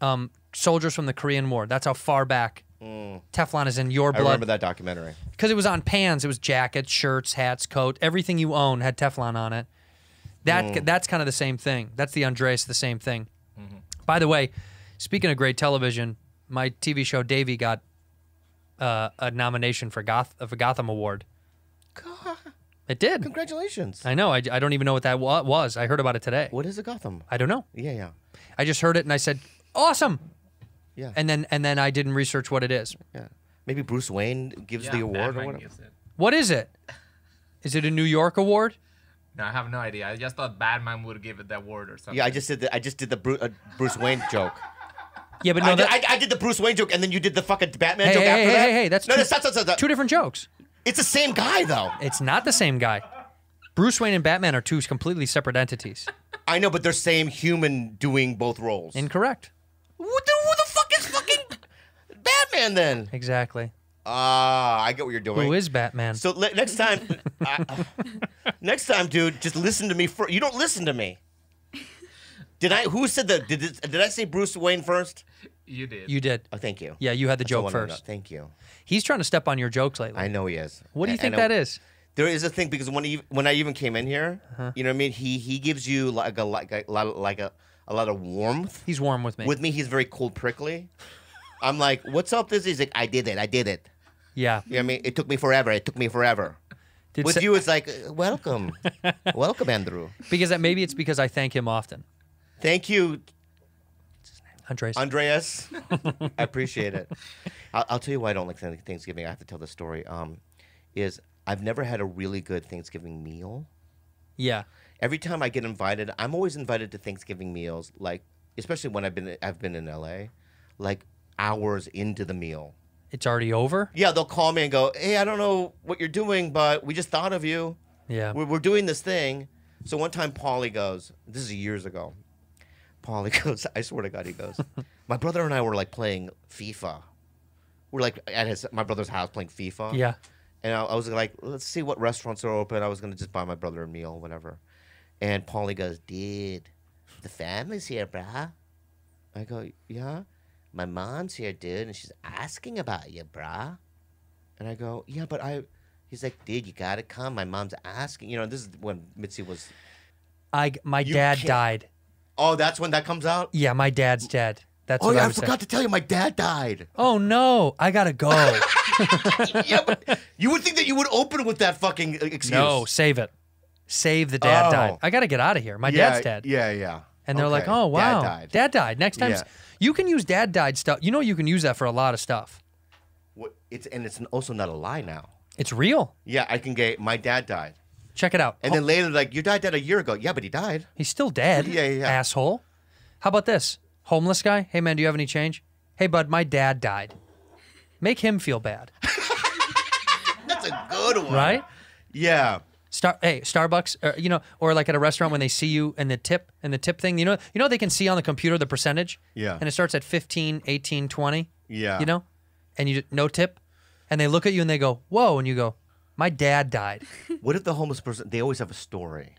[SPEAKER 4] um, soldiers from the Korean War. That's how far back Teflon is in your
[SPEAKER 5] blood. I
[SPEAKER 4] blood
[SPEAKER 5] remember that documentary.
[SPEAKER 4] because it was on pans. It was jackets, shirts, hats, coat, everything you own had Teflon on it. That
[SPEAKER 5] Mm.
[SPEAKER 4] that's kind of the same thing. That's the Andreas, the same thing. By the way, speaking of great television, my TV show Dave got uh, a nomination for Goth of a Gotham Award. God. It did.
[SPEAKER 5] Congratulations.
[SPEAKER 4] I know. I, I don't even know what that was. I heard about it today.
[SPEAKER 5] What is a Gotham?
[SPEAKER 4] I don't know.
[SPEAKER 5] Yeah, yeah.
[SPEAKER 4] I just heard it and I said, "Awesome!"
[SPEAKER 5] Yeah.
[SPEAKER 4] And then and then I didn't research what it is.
[SPEAKER 5] Yeah. Maybe Bruce Wayne gives
[SPEAKER 9] Yeah,
[SPEAKER 5] the award or
[SPEAKER 9] Batman
[SPEAKER 5] whatever.
[SPEAKER 9] gives it.
[SPEAKER 4] What is it? Is it a New York award?
[SPEAKER 9] No, I have no idea. I just thought Batman would give it the award or something.
[SPEAKER 5] Yeah, I just did the I just did the Bruce, uh, Bruce Wayne joke.
[SPEAKER 4] Yeah, but no,
[SPEAKER 5] I, did, I, I did the Bruce Wayne joke, and then you did the fucking Batman
[SPEAKER 4] Hey,
[SPEAKER 5] joke
[SPEAKER 4] hey,
[SPEAKER 5] after
[SPEAKER 4] hey,
[SPEAKER 5] that.
[SPEAKER 4] hey, hey, that's
[SPEAKER 5] no,
[SPEAKER 4] two-
[SPEAKER 5] no, stop, stop, stop, stop.
[SPEAKER 4] two different jokes.
[SPEAKER 5] It's the same guy though.
[SPEAKER 4] It's not the same guy. Bruce Wayne and Batman are two completely separate entities.
[SPEAKER 5] I know, but they're same human doing both roles.
[SPEAKER 4] Incorrect.
[SPEAKER 5] who, the, who the fuck is fucking Batman then?
[SPEAKER 4] Exactly.
[SPEAKER 5] Ah, I get what you're doing.
[SPEAKER 4] Who is Batman?
[SPEAKER 5] So le- next time, I- next time, dude, just listen to me first. You don't listen to me. Did I? Who said that? Did it, did I say Bruce Wayne first?
[SPEAKER 9] You did.
[SPEAKER 4] you did.
[SPEAKER 5] Oh, thank you.
[SPEAKER 4] Yeah, you had the
[SPEAKER 5] That's
[SPEAKER 4] joke
[SPEAKER 5] wanted to
[SPEAKER 4] first.
[SPEAKER 5] Thank you.
[SPEAKER 4] He's trying to step on your jokes lately.
[SPEAKER 5] I know he is.
[SPEAKER 4] What do you
[SPEAKER 5] And-
[SPEAKER 4] think
[SPEAKER 5] I-
[SPEAKER 4] that is?
[SPEAKER 5] There is a thing because when he, when I even came in here,
[SPEAKER 4] Uh-huh.
[SPEAKER 5] you know what I mean. He he gives you like a like a lot of, like a a lot of warmth.
[SPEAKER 4] He's warm with me.
[SPEAKER 5] With me, he's very cold, prickly. I'm like, what's up? This he's like, I did it. I did it.
[SPEAKER 4] yeah.
[SPEAKER 5] You know what I mean? It took me forever. It took me forever.
[SPEAKER 4] Did
[SPEAKER 5] With
[SPEAKER 4] Sa-
[SPEAKER 5] you, it's like, uh, welcome, welcome, Andrew.
[SPEAKER 4] because that maybe it's because I thank him often.
[SPEAKER 5] Thank you,
[SPEAKER 4] Andres.
[SPEAKER 5] Andreas. I appreciate it. I'll, I'll tell you why I don't like Thanksgiving. I have to tell the story. Um, is I've never had a really good Thanksgiving meal.
[SPEAKER 4] yeah.
[SPEAKER 5] Every time I get invited, I'm always invited to Thanksgiving meals. Like, especially when I've been I've been in LA, like hours into the meal.
[SPEAKER 4] It's already over.
[SPEAKER 5] Yeah, they'll call me and go, "Hey, I don't know what you're doing, but we just thought of you.
[SPEAKER 4] Yeah.
[SPEAKER 5] We're, we're doing this thing." So one time, Pauly goes, "This is years ago." Pauly goes, "I swear to God," he goes, "My brother and I were like playing FIFA. We're like at his my brother's house playing FIFA.
[SPEAKER 4] Yeah.
[SPEAKER 5] And I, I was like, let's see what restaurants are open. I was gonna just buy my brother a meal, whatever. And Pauly goes, dude, the family's here, brah. I go, yeah. My mom's here, dude, and she's asking about you, brah. And I go, yeah, but I. He's like, dude, you gotta come. My mom's asking. You know, this is when Mitzi was.
[SPEAKER 4] I my
[SPEAKER 5] You
[SPEAKER 4] dad
[SPEAKER 5] can't-
[SPEAKER 4] died.
[SPEAKER 5] Oh, that's when that comes out.
[SPEAKER 4] Yeah, my dad's dead. That's
[SPEAKER 5] Oh
[SPEAKER 4] what
[SPEAKER 5] yeah,
[SPEAKER 4] I
[SPEAKER 5] I
[SPEAKER 4] was
[SPEAKER 5] forgot
[SPEAKER 4] saying.
[SPEAKER 5] to tell you, my dad died.
[SPEAKER 4] Oh no, I gotta go.
[SPEAKER 5] yeah, but you would think that you would open with that fucking uh, excuse.
[SPEAKER 4] no, save it. Save the dad
[SPEAKER 5] Oh.
[SPEAKER 4] died. I gotta get out of here. My
[SPEAKER 5] yeah,
[SPEAKER 4] dad's dead.
[SPEAKER 5] Yeah, yeah.
[SPEAKER 4] And they're like,
[SPEAKER 5] Okay,
[SPEAKER 4] oh wow,
[SPEAKER 5] Dad died.
[SPEAKER 4] Dad died. Next time,
[SPEAKER 5] Yeah.
[SPEAKER 4] You can use dad died stuff. You know, you can use that for a lot of stuff.
[SPEAKER 5] What- It's and it's also not a lie now.
[SPEAKER 4] It's real.
[SPEAKER 5] Yeah, I can get my dad died,
[SPEAKER 4] Check it out.
[SPEAKER 5] and then later like your dad died a year ago. Yeah, but he died.
[SPEAKER 4] He's still dead.
[SPEAKER 5] Yeah, yeah, yeah.
[SPEAKER 4] Asshole. How about this? Homeless guy. Hey man, do you have any change? Hey bud, my dad died. Make him feel bad,
[SPEAKER 5] That's a good one,
[SPEAKER 4] right?
[SPEAKER 5] Yeah.
[SPEAKER 4] Star, hey, Starbucks, or, you know, or like at a restaurant when they see you and the tip and the tip thing, you know, you know they can see on the computer the percentage.
[SPEAKER 5] Yeah.
[SPEAKER 4] And it starts at 15, 18, 20.
[SPEAKER 5] Yeah.
[SPEAKER 4] You know, and you no tip, and they look at you and they go, "Whoa!" and you go, "My dad died."
[SPEAKER 5] What if the homeless person? They always have a story.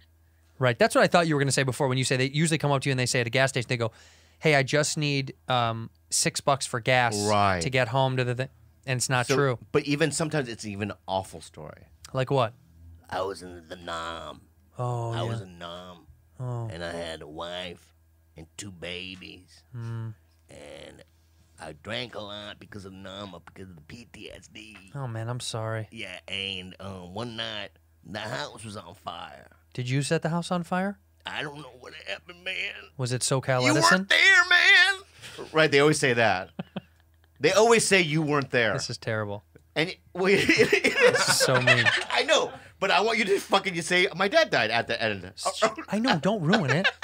[SPEAKER 4] Right. That's what I thought you were going to say before when you say they usually come up to you and they say at a gas station, they go, Hey, I just need um, six bucks for gas
[SPEAKER 5] Right.
[SPEAKER 4] to get home to the thing. And it's not
[SPEAKER 5] So-
[SPEAKER 4] true.
[SPEAKER 5] But even sometimes it's even an awful story.
[SPEAKER 4] Like what?
[SPEAKER 5] I was in the Nam.
[SPEAKER 4] Oh,
[SPEAKER 5] I
[SPEAKER 4] yeah.
[SPEAKER 5] was in Nam,
[SPEAKER 4] Oh.
[SPEAKER 5] and I had a wife and two babies,
[SPEAKER 4] Mm.
[SPEAKER 5] and I drank a lot because of Nam, because of the PTSD.
[SPEAKER 4] Oh, man, I'm sorry.
[SPEAKER 5] Yeah, and um, one night the house was on fire.
[SPEAKER 4] Did you set the house on fire?
[SPEAKER 5] I don't know what happened, man.
[SPEAKER 4] Was it SoCal
[SPEAKER 5] You
[SPEAKER 4] Edison?
[SPEAKER 5] weren't there, man. Right? They always say that. they always say you weren't there.
[SPEAKER 4] This is terrible.
[SPEAKER 5] And it, well, it is
[SPEAKER 4] So mean.
[SPEAKER 5] I know, but I want you to fucking you say my dad died at the end.
[SPEAKER 4] I know. Don't ruin it.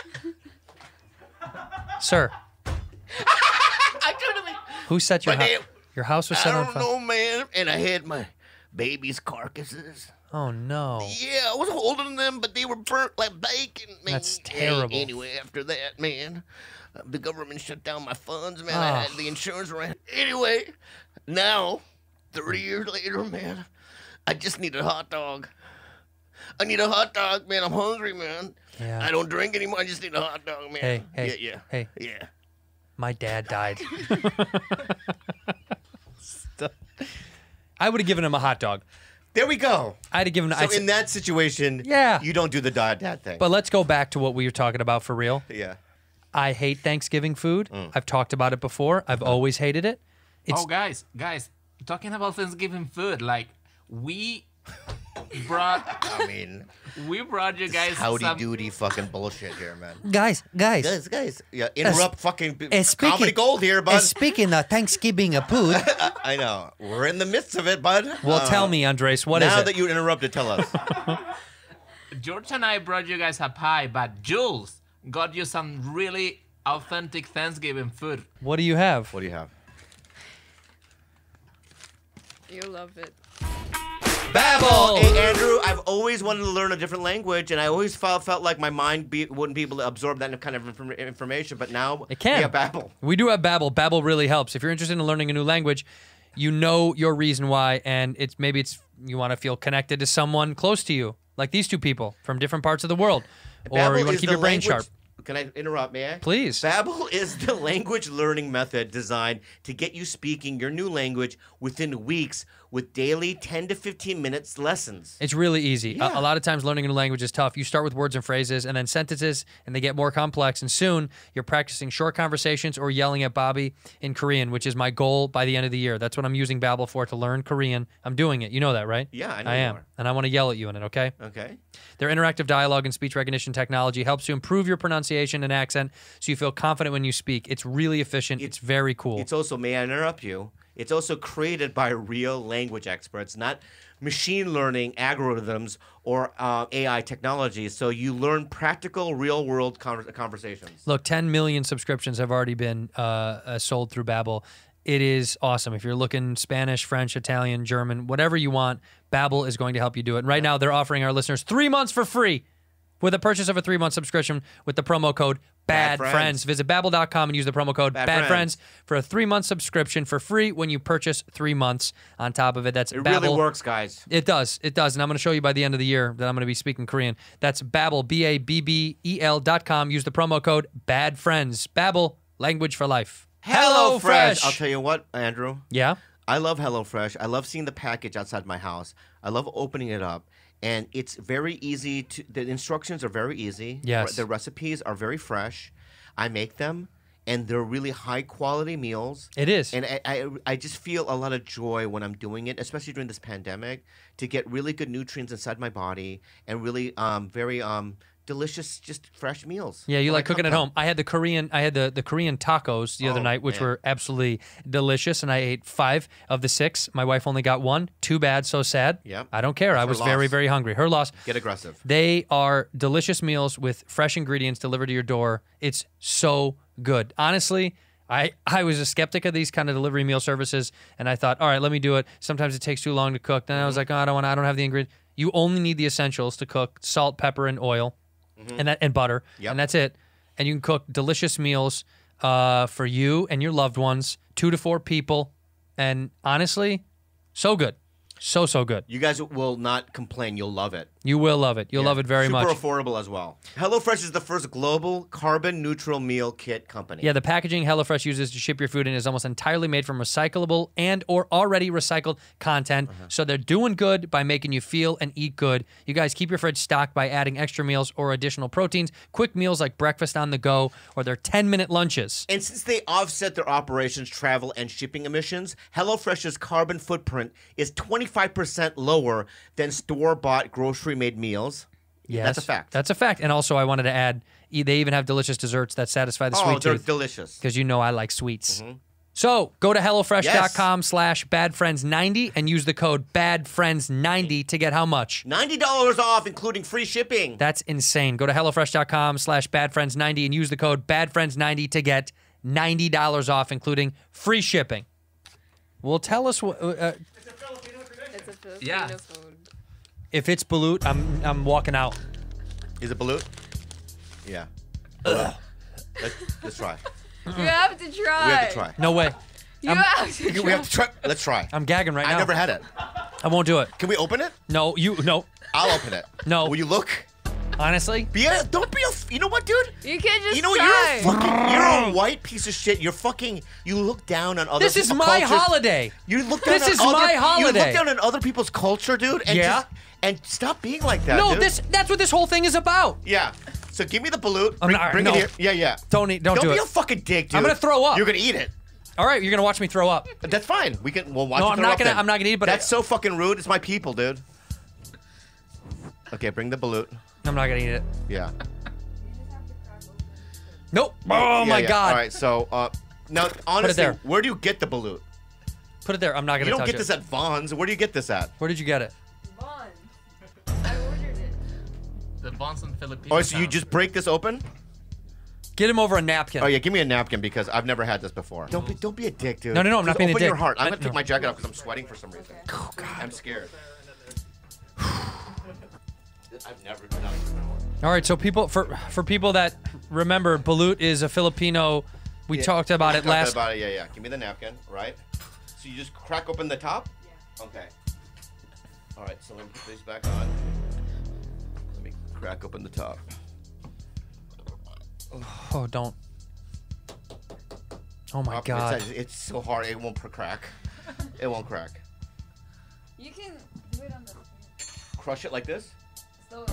[SPEAKER 4] Sir,
[SPEAKER 5] I have.
[SPEAKER 4] who set your
[SPEAKER 5] My
[SPEAKER 4] house?
[SPEAKER 5] name-
[SPEAKER 4] Your house was
[SPEAKER 5] I
[SPEAKER 4] set on
[SPEAKER 5] don't
[SPEAKER 4] fire.
[SPEAKER 5] know, man. And I had my baby's carcasses.
[SPEAKER 4] Oh, no.
[SPEAKER 5] Yeah, I was holding them, but they were burnt like bacon. Man.
[SPEAKER 4] That's
[SPEAKER 5] Hey,
[SPEAKER 4] terrible.
[SPEAKER 5] Anyway, after that, man, uh, the government shut down my funds, man. I had the insurance ran. Anyway, now, 30 years later, man, I just need a hot dog. I need a hot dog, man. I'm hungry, man.
[SPEAKER 4] Yeah.
[SPEAKER 5] I don't drink anymore. I just need a hot dog, man.
[SPEAKER 4] Hey, hey,
[SPEAKER 5] yeah, yeah,
[SPEAKER 4] hey.
[SPEAKER 5] yeah.
[SPEAKER 4] My dad died. I would have given him a hot dog.
[SPEAKER 5] There we go.
[SPEAKER 4] I'd have given.
[SPEAKER 5] So
[SPEAKER 4] I'd say-
[SPEAKER 5] in that situation,
[SPEAKER 4] Yeah.
[SPEAKER 5] you don't do the dad dad thing.
[SPEAKER 4] But let's go back to what we were talking about for real.
[SPEAKER 5] yeah.
[SPEAKER 4] I hate Thanksgiving food.
[SPEAKER 5] Mm.
[SPEAKER 4] I've talked about it before. I've always hated it. It's
[SPEAKER 9] oh, guys, guys, talking about Thanksgiving food, like we brought,
[SPEAKER 5] I mean,
[SPEAKER 9] we brought you guys
[SPEAKER 5] howdy
[SPEAKER 9] some.
[SPEAKER 5] doody fucking bullshit here, man.
[SPEAKER 8] Guys, guys.
[SPEAKER 5] Guys, guys, yeah, interrupt fucking
[SPEAKER 8] uh, speaking-
[SPEAKER 5] comedy gold here,
[SPEAKER 8] Uh,
[SPEAKER 5] bud.
[SPEAKER 8] speaking of Thanksgiving a food,
[SPEAKER 5] I know we're in the midst of it, bud.
[SPEAKER 4] well,
[SPEAKER 5] Uh,
[SPEAKER 4] tell me, Andres, what is it?
[SPEAKER 5] now that you interrupted, tell us.
[SPEAKER 9] George and I brought you guys a pie, but Jules got you some really authentic Thanksgiving food.
[SPEAKER 4] what do you have?
[SPEAKER 5] what do you have?
[SPEAKER 6] You love it.
[SPEAKER 4] Babbel.
[SPEAKER 5] Hey Andrew, I've always wanted to learn a different language, and I always felt felt like my mind be, wouldn't be able to absorb that kind of inform- information. But now
[SPEAKER 4] It can.
[SPEAKER 5] we have Babbel.
[SPEAKER 4] We do have Babbel. Babbel really helps. If you're interested in learning a new language, you know your reason why, and it's maybe it's you want to feel connected to someone close to you, like these two people from different parts of the world, or you want to keep your brain sharp.
[SPEAKER 5] Can I interrupt, may I?
[SPEAKER 4] Please.
[SPEAKER 5] Babbel is the language learning method designed to get you speaking your new language within weeks with daily 10 to 15 minutes lessons.
[SPEAKER 4] It's really easy. A-
[SPEAKER 5] Yeah.
[SPEAKER 4] A, lot of times, learning a new language is tough. You start with words and phrases, and then sentences, and they get more complex. And soon, you're practicing short conversations or yelling at Bobby in Korean, which is my goal by the end of the year. That's what I'm using Babbel for to learn Korean. I'm doing it. You know that, right?
[SPEAKER 5] Yeah, I know
[SPEAKER 4] I am, and I want to yell at you in it. Okay.
[SPEAKER 5] Okay.
[SPEAKER 4] Their interactive dialogue and speech recognition technology helps you improve your pronunciation and accent, so you feel confident when you speak. It's really efficient. It's very cool.
[SPEAKER 5] It's also, may I interrupt you? It's also created by real language experts, not machine learning algorithms or uh, AI technology. So you learn practical, real world conver- conversations.
[SPEAKER 4] Look, 10 million subscriptions have already been uh, uh, sold through Babbel. It is awesome. If you're looking Spanish, French, Italian, German, whatever you want, Babbel is going to help you do it. And right now, they're offering our listeners three months for free with a purchase of a three month subscription with the promo code Bad,
[SPEAKER 5] Bad Friends.
[SPEAKER 4] Friends. Visit babbel.com and use the promo code Bad,
[SPEAKER 5] Bad
[SPEAKER 4] Friends.
[SPEAKER 5] Friends.
[SPEAKER 4] for a three month subscription for free when you purchase three months on top of it. That's
[SPEAKER 5] It
[SPEAKER 4] Babbel.
[SPEAKER 5] really works, guys.
[SPEAKER 4] It does. It does. And I'm going to show you by the end of the year that I'm going to be speaking Korean. That's Babbel, B A B B E L dot com. Use the promo code Bad Friends. Babbel, language for life.
[SPEAKER 5] HelloFresh. I'll tell you what, Andrew.
[SPEAKER 4] Yeah.
[SPEAKER 5] I love HelloFresh. I love seeing the package outside my house. I love opening it up. And it's very easy to, the instructions are very easy.
[SPEAKER 4] Yes.
[SPEAKER 5] The recipes are very fresh. I make them, and they're really high quality meals.
[SPEAKER 4] It is.
[SPEAKER 5] And I, I, I just feel a lot of joy when I'm doing it, especially during this pandemic, to get really good nutrients inside my body and really um, very um, delicious, just fresh meals.
[SPEAKER 4] Yeah, you like cooking at home. I had the Korean I had the, the Korean tacos the other
[SPEAKER 5] Oh,
[SPEAKER 4] night, which
[SPEAKER 5] man.
[SPEAKER 4] were absolutely delicious, and I ate five of the six. My wife only got one. Too bad, so sad.
[SPEAKER 5] Yeah,
[SPEAKER 4] I don't care. I was very,
[SPEAKER 5] loss.
[SPEAKER 4] very hungry. Her loss.
[SPEAKER 5] Get aggressive.
[SPEAKER 4] They are delicious meals with fresh ingredients delivered to your door. It's so good. Honestly, I, I was a skeptic of these kind of delivery meal services, and I thought, all right, let me do it. Sometimes it takes too long to cook. Then I
[SPEAKER 5] Mm-hmm.
[SPEAKER 4] was like, oh, I don't want. I don't have the ingredients. You only need the essentials to cook: salt, pepper, and oil, and that and butter,
[SPEAKER 5] Mm-hmm. Yep.
[SPEAKER 4] and that's it. And you can cook delicious meals uh, for you and your loved ones, two to four people, and honestly, so good, so so good.
[SPEAKER 5] You guys will not complain. You'll love it.
[SPEAKER 4] You will love it. You'll
[SPEAKER 5] Yeah.
[SPEAKER 4] love it very
[SPEAKER 5] Super
[SPEAKER 4] much.
[SPEAKER 5] Super affordable as well. HelloFresh is the first global carbon neutral meal kit company.
[SPEAKER 4] Yeah, the packaging HelloFresh uses to ship your food in is almost entirely made from recyclable and or already recycled content.
[SPEAKER 5] Uh-huh.
[SPEAKER 4] So they're doing good by making you feel and eat good. You guys keep your fridge stocked by adding extra meals or additional proteins, quick meals like breakfast on the go, or their 10-minute lunches.
[SPEAKER 5] And since they offset their operations, travel, and shipping emissions, HelloFresh's carbon footprint is 25% lower than store bought grocery made meals.
[SPEAKER 4] Yes.
[SPEAKER 5] That's a fact.
[SPEAKER 4] That's a fact. And also I wanted to add e- they even have delicious desserts that satisfy the
[SPEAKER 5] oh,
[SPEAKER 4] sweet
[SPEAKER 5] they're
[SPEAKER 4] tooth
[SPEAKER 5] delicious. Mm-hmm.
[SPEAKER 4] because you know I like sweets. So go to HelloFresh.com slash badfriends90 and use the code badfriends90 to get how much?
[SPEAKER 5] $90 off, including free shipping.
[SPEAKER 4] That's insane. Go to HelloFresh.com slash badfriends90 and use the code badfriends90 to get $90 off, including free shipping. Well, tell us what, uh,
[SPEAKER 6] It's a Filipino
[SPEAKER 9] Yeah.
[SPEAKER 6] food.
[SPEAKER 4] If it's balut, I'm I'm walking out.
[SPEAKER 5] Is it balut? Yeah. Let's, let's try.
[SPEAKER 6] You have to try.
[SPEAKER 5] We have to try.
[SPEAKER 4] No way.
[SPEAKER 6] You
[SPEAKER 4] I'm-
[SPEAKER 6] have to
[SPEAKER 5] We have to try. Let's try.
[SPEAKER 4] I'm gagging right
[SPEAKER 5] I
[SPEAKER 4] now.
[SPEAKER 5] I never had it.
[SPEAKER 4] I won't do it.
[SPEAKER 5] Can we open it?
[SPEAKER 4] No, you no.
[SPEAKER 5] I'll open it.
[SPEAKER 4] No.
[SPEAKER 5] Will you look?
[SPEAKER 4] Honestly,
[SPEAKER 5] Be a, don't be a. You know what, dude?
[SPEAKER 6] You can't just
[SPEAKER 5] You know what?
[SPEAKER 6] try.
[SPEAKER 5] You're a fucking. You're a white piece of shit. You're fucking. You look down on other.
[SPEAKER 4] this is
[SPEAKER 5] people's
[SPEAKER 4] my
[SPEAKER 5] cultures.
[SPEAKER 4] holiday.
[SPEAKER 5] You look down
[SPEAKER 4] This
[SPEAKER 5] on
[SPEAKER 4] is
[SPEAKER 5] other,
[SPEAKER 4] my holiday.
[SPEAKER 5] You look down on other people's culture, dude. And
[SPEAKER 4] Yeah?
[SPEAKER 5] Just, and stop being like that.
[SPEAKER 4] No,
[SPEAKER 5] dude.
[SPEAKER 4] this that's what this whole thing is about.
[SPEAKER 5] Yeah. So give me the balut.
[SPEAKER 4] I'm
[SPEAKER 5] Bring,
[SPEAKER 4] not-
[SPEAKER 5] bring
[SPEAKER 4] no.
[SPEAKER 5] it here. Yeah, yeah.
[SPEAKER 4] Don't eat. Don't,
[SPEAKER 5] Don't
[SPEAKER 4] do
[SPEAKER 5] be
[SPEAKER 4] it.
[SPEAKER 5] a fucking dick, dude.
[SPEAKER 4] I'm gonna throw up.
[SPEAKER 5] You're gonna eat it.
[SPEAKER 4] All right, you're gonna watch me throw up.
[SPEAKER 5] That's fine. We can. We'll watch.
[SPEAKER 4] No, I'm not gonna-
[SPEAKER 5] then.
[SPEAKER 4] I'm not gonna eat it, but
[SPEAKER 5] that's
[SPEAKER 4] I-
[SPEAKER 5] so fucking rude. It's my people, dude. Okay, bring the balut.
[SPEAKER 4] I'm not gonna eat it.
[SPEAKER 5] Yeah.
[SPEAKER 4] Nope. Oh
[SPEAKER 5] Yeah,
[SPEAKER 4] my
[SPEAKER 5] yeah.
[SPEAKER 4] god.
[SPEAKER 5] All right. So, uh, now honestly,
[SPEAKER 4] there.
[SPEAKER 5] where do you get the balut?
[SPEAKER 4] Put it there. I'm not gonna
[SPEAKER 5] You don't get
[SPEAKER 4] it.
[SPEAKER 5] this at Vons. Where do you get this at?
[SPEAKER 4] Where did you get it?
[SPEAKER 9] The Bonds and Philippines.
[SPEAKER 5] Oh, so you just break this open?
[SPEAKER 4] Get him over a napkin.
[SPEAKER 5] Oh yeah, give me a napkin because I've never had this before. Don't be, don't be a dick, dude.
[SPEAKER 4] No, no, no, I'm
[SPEAKER 5] Just
[SPEAKER 4] not being a dick.
[SPEAKER 5] open your heart. I'm
[SPEAKER 4] I-
[SPEAKER 5] gonna take
[SPEAKER 4] no.
[SPEAKER 5] my jacket off because I'm sweating for some reason. Oh God, I'm scared. I've never done it before.
[SPEAKER 4] All right, so people for for people that remember, balut is a Filipino. We
[SPEAKER 5] Yeah,
[SPEAKER 4] talked about
[SPEAKER 5] we
[SPEAKER 4] it
[SPEAKER 5] talked
[SPEAKER 4] last.
[SPEAKER 5] About it, yeah, yeah. Give me the napkin, right? So you just crack open the top. Yeah. Okay. All right. So let me put these back on. Let me crack open the top.
[SPEAKER 4] Oh, don't. Oh my
[SPEAKER 5] Up-
[SPEAKER 4] god.
[SPEAKER 5] It's, so hard. It won't crack. It won't crack.
[SPEAKER 6] You can do it on the
[SPEAKER 5] Crush it like this.
[SPEAKER 6] slowly.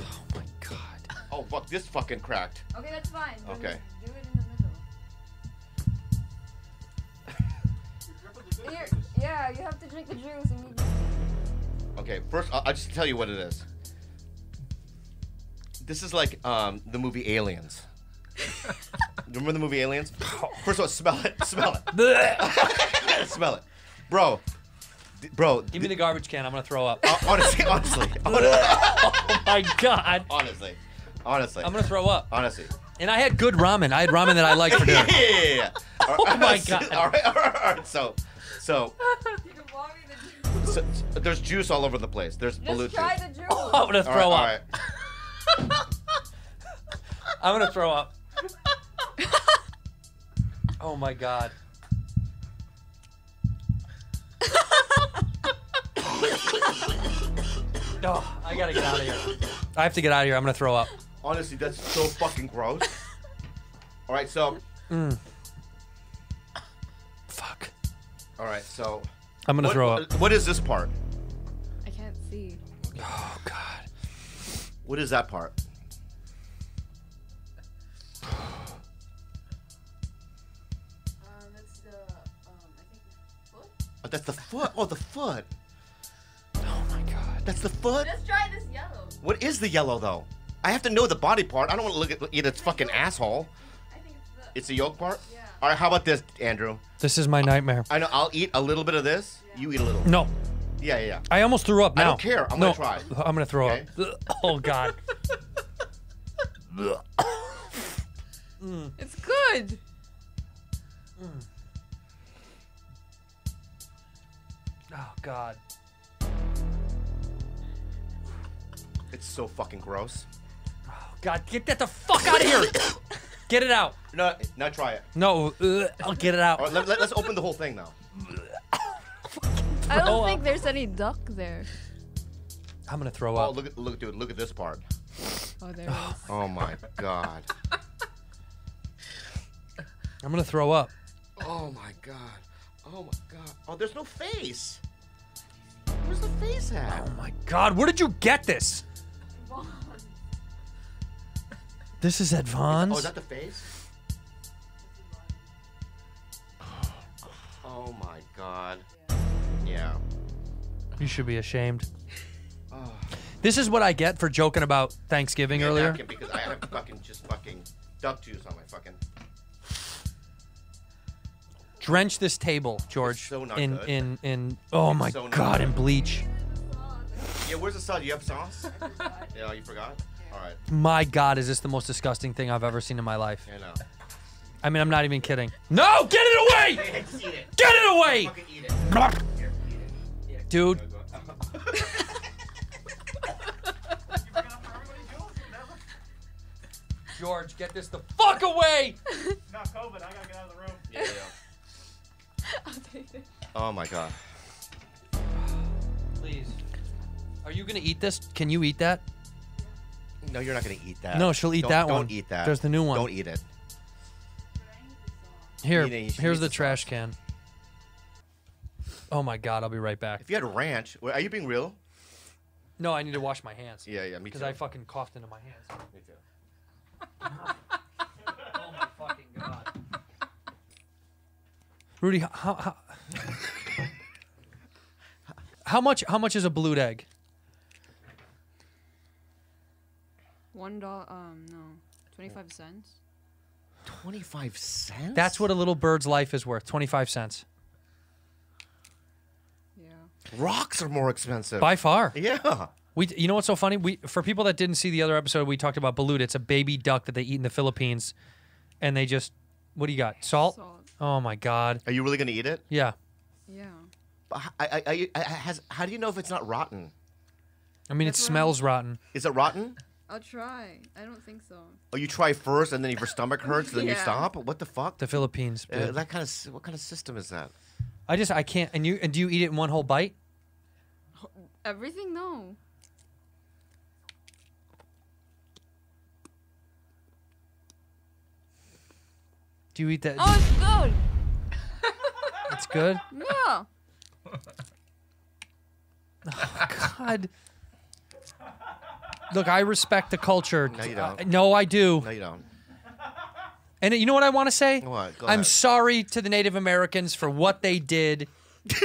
[SPEAKER 4] Oh my god.
[SPEAKER 5] Oh fuck! This fucking cracked.
[SPEAKER 6] Okay, that's fine. Then
[SPEAKER 5] Okay.
[SPEAKER 6] Do it in the middle. Here, yeah, you have to drink the juice immediately.
[SPEAKER 5] Okay. First, I'll, I'll just tell you what it is. This is like um, the movie Aliens. Remember the movie Aliens? First of all, smell it. Smell it. smell it, bro. d- Bro,
[SPEAKER 4] Give me the garbage can. I'm gonna throw up.
[SPEAKER 5] Uh, honestly, honestly, honestly,
[SPEAKER 4] oh my god.
[SPEAKER 5] honestly, honestly,
[SPEAKER 4] I'm gonna throw up.
[SPEAKER 5] honestly.
[SPEAKER 4] And I had good ramen. I had ramen that I liked for
[SPEAKER 5] Yeah,
[SPEAKER 4] dinner.
[SPEAKER 5] yeah, yeah, yeah.
[SPEAKER 4] Oh my God.
[SPEAKER 5] All right, all right, all right. So, so, so, so there's juice all over the place. There's balut
[SPEAKER 6] Just try
[SPEAKER 5] juice.
[SPEAKER 6] the juice.
[SPEAKER 4] I'm gonna
[SPEAKER 5] All
[SPEAKER 4] throw
[SPEAKER 5] right,
[SPEAKER 4] up.
[SPEAKER 5] all right.
[SPEAKER 4] I'm gonna throw up. oh my god. oh, I gotta get out of here. I have to get out of here. I'm gonna throw up.
[SPEAKER 5] Honestly, that's so fucking gross. All right, so, mm.
[SPEAKER 4] Fuck.
[SPEAKER 5] all right, so.
[SPEAKER 4] I'm gonna
[SPEAKER 5] what,
[SPEAKER 4] throw
[SPEAKER 5] what-
[SPEAKER 4] up.
[SPEAKER 5] What is this part?
[SPEAKER 6] I can't see.
[SPEAKER 4] Oh god.
[SPEAKER 5] What is that part?
[SPEAKER 6] Um, that's the um, I think foot.
[SPEAKER 5] Oh, that's the foot. Oh, the foot.
[SPEAKER 4] Oh my god.
[SPEAKER 5] That's the foot.
[SPEAKER 6] Let's try this yellow.
[SPEAKER 5] What is the yellow though? I have to know the body part. I don't want to look at eat its fucking asshole.
[SPEAKER 6] I think it's the.
[SPEAKER 5] It's the yolk part.
[SPEAKER 6] Yeah.
[SPEAKER 5] All right, how about this, Andrew?
[SPEAKER 4] This is my nightmare.
[SPEAKER 5] I know I'll eat a little bit of this. You eat a little.
[SPEAKER 4] No.
[SPEAKER 5] Yeah, yeah, yeah.
[SPEAKER 4] I almost threw up
[SPEAKER 5] I don't care. I'm
[SPEAKER 4] no,
[SPEAKER 5] gonna try.
[SPEAKER 4] I'm gonna throw
[SPEAKER 5] Okay.
[SPEAKER 4] up. Oh god.
[SPEAKER 6] It's good. Mm.
[SPEAKER 4] Oh god.
[SPEAKER 5] It's so fucking gross.
[SPEAKER 4] Oh God, get that the fuck out of here. Get it out.
[SPEAKER 5] No, now try it.
[SPEAKER 4] No, uh, I'll get it out.
[SPEAKER 5] All right, let, let, us open the whole thing now.
[SPEAKER 6] I don't think
[SPEAKER 4] up.
[SPEAKER 6] there's any duck there.
[SPEAKER 4] I'm gonna throw
[SPEAKER 5] Oh,
[SPEAKER 4] up.
[SPEAKER 5] look at look, dude, look at this part.
[SPEAKER 6] Oh, there it is.
[SPEAKER 5] Oh my god.
[SPEAKER 4] I'm gonna throw up.
[SPEAKER 5] Oh my god. Oh my god. Oh, there's no face. Where's the face at?
[SPEAKER 4] Oh my god, where did you get this? This is at Vons.
[SPEAKER 5] Oh, is that the face? Oh my god. Yeah.
[SPEAKER 4] You should be ashamed.
[SPEAKER 5] Oh.
[SPEAKER 4] This is what I get for joking about Thanksgiving
[SPEAKER 5] Give me a
[SPEAKER 4] earlier.
[SPEAKER 5] because I have fucking just fucking duck juice on my fucking.
[SPEAKER 4] Drench this table, George,
[SPEAKER 5] so not
[SPEAKER 4] in
[SPEAKER 5] good.
[SPEAKER 4] in in oh my
[SPEAKER 5] so
[SPEAKER 4] god,
[SPEAKER 5] good.
[SPEAKER 4] in bleach.
[SPEAKER 5] Yeah, where's the sauce? You have sauce? yeah, you forgot. All right.
[SPEAKER 4] My god, is this the most disgusting thing I've ever seen in my life?
[SPEAKER 5] I know.
[SPEAKER 4] I mean, I'm not even kidding. No, get it away!
[SPEAKER 5] Hey, it.
[SPEAKER 4] Get it away!
[SPEAKER 5] Eat it. Here, eat it. Eat.
[SPEAKER 4] Dude, George, get this the fuck away!
[SPEAKER 7] Not COVID. I gotta get out of the room.
[SPEAKER 5] Yeah, yeah.
[SPEAKER 6] I'll take it.
[SPEAKER 5] Oh my god.
[SPEAKER 4] Please. Are you gonna eat this? Can you eat that?
[SPEAKER 5] No, you're not gonna eat that.
[SPEAKER 4] No, she'll eat
[SPEAKER 5] Don't-
[SPEAKER 4] that
[SPEAKER 5] don't
[SPEAKER 4] one.
[SPEAKER 5] eat that.
[SPEAKER 4] There's the new one.
[SPEAKER 5] Don't eat it.
[SPEAKER 4] Here,
[SPEAKER 5] You you should
[SPEAKER 4] here's
[SPEAKER 5] eat
[SPEAKER 4] the
[SPEAKER 5] the
[SPEAKER 4] trash can. Oh my god, I'll be right back.
[SPEAKER 5] If you had ranch, are you being real?
[SPEAKER 4] No, I need to wash my hands.
[SPEAKER 5] Yeah, yeah, me
[SPEAKER 4] Because
[SPEAKER 5] too.
[SPEAKER 4] I fucking coughed into my hands.
[SPEAKER 5] Me too.
[SPEAKER 4] Oh my fucking god. Rudy, how how, how, how much how much is a blue egg?
[SPEAKER 6] One dollar. Um, no, twenty-five cents.
[SPEAKER 5] Twenty-five cents.
[SPEAKER 4] That's what a little bird's life is worth. Twenty five cents.
[SPEAKER 6] Yeah.
[SPEAKER 5] rocks are more expensive.
[SPEAKER 4] By far.
[SPEAKER 5] Yeah.
[SPEAKER 4] We, you know what's so funny? We, for people that didn't see the other episode, we talked about balut. It's a baby duck that they eat in the Philippines, and they just, what do you got? Salt?
[SPEAKER 6] Salt.
[SPEAKER 4] Oh my god.
[SPEAKER 5] Are you really gonna eat it?
[SPEAKER 4] Yeah.
[SPEAKER 6] Yeah.
[SPEAKER 5] But h- I, I, I, I- has, how do you know if it's not rotten?
[SPEAKER 4] I mean, it
[SPEAKER 6] That's what
[SPEAKER 4] smells rotten.
[SPEAKER 5] Is it rotten?
[SPEAKER 6] I'll try. I don't think so.
[SPEAKER 5] Oh, you try first and then if your stomach hurts, then you
[SPEAKER 6] Yeah.
[SPEAKER 5] stop? What the fuck?
[SPEAKER 4] The Philippines.
[SPEAKER 5] Uh,
[SPEAKER 4] dude.
[SPEAKER 5] that kind of what kind of system is that?
[SPEAKER 4] I just I can't. And you and do you eat it in one whole bite?
[SPEAKER 6] Everything? No.
[SPEAKER 4] Do you eat that?
[SPEAKER 6] Oh, it's good.
[SPEAKER 4] It's good.
[SPEAKER 6] Yeah.
[SPEAKER 4] God. Look, I respect the culture.
[SPEAKER 5] No, you don't.
[SPEAKER 4] Uh, no, I do.
[SPEAKER 5] No, you don't.
[SPEAKER 4] And you know what I want to say?
[SPEAKER 5] What? Go
[SPEAKER 4] I'm
[SPEAKER 5] ahead.
[SPEAKER 4] sorry to the Native Americans for what they did.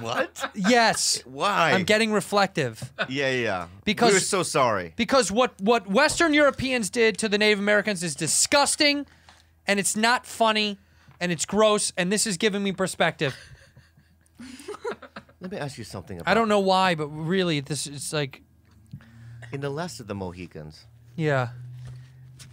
[SPEAKER 5] What?
[SPEAKER 4] Yes.
[SPEAKER 5] Why?
[SPEAKER 4] I'm getting reflective.
[SPEAKER 5] Yeah, yeah.
[SPEAKER 4] Because-
[SPEAKER 5] we're so sorry.
[SPEAKER 4] Because what, what Western Europeans did to the Native Americans is disgusting, and it's not funny, and it's gross, and this is giving me perspective.
[SPEAKER 5] Let me ask you something. About,
[SPEAKER 4] I don't know why, but really, this is like,
[SPEAKER 5] In the last of the Mohicans,
[SPEAKER 4] yeah.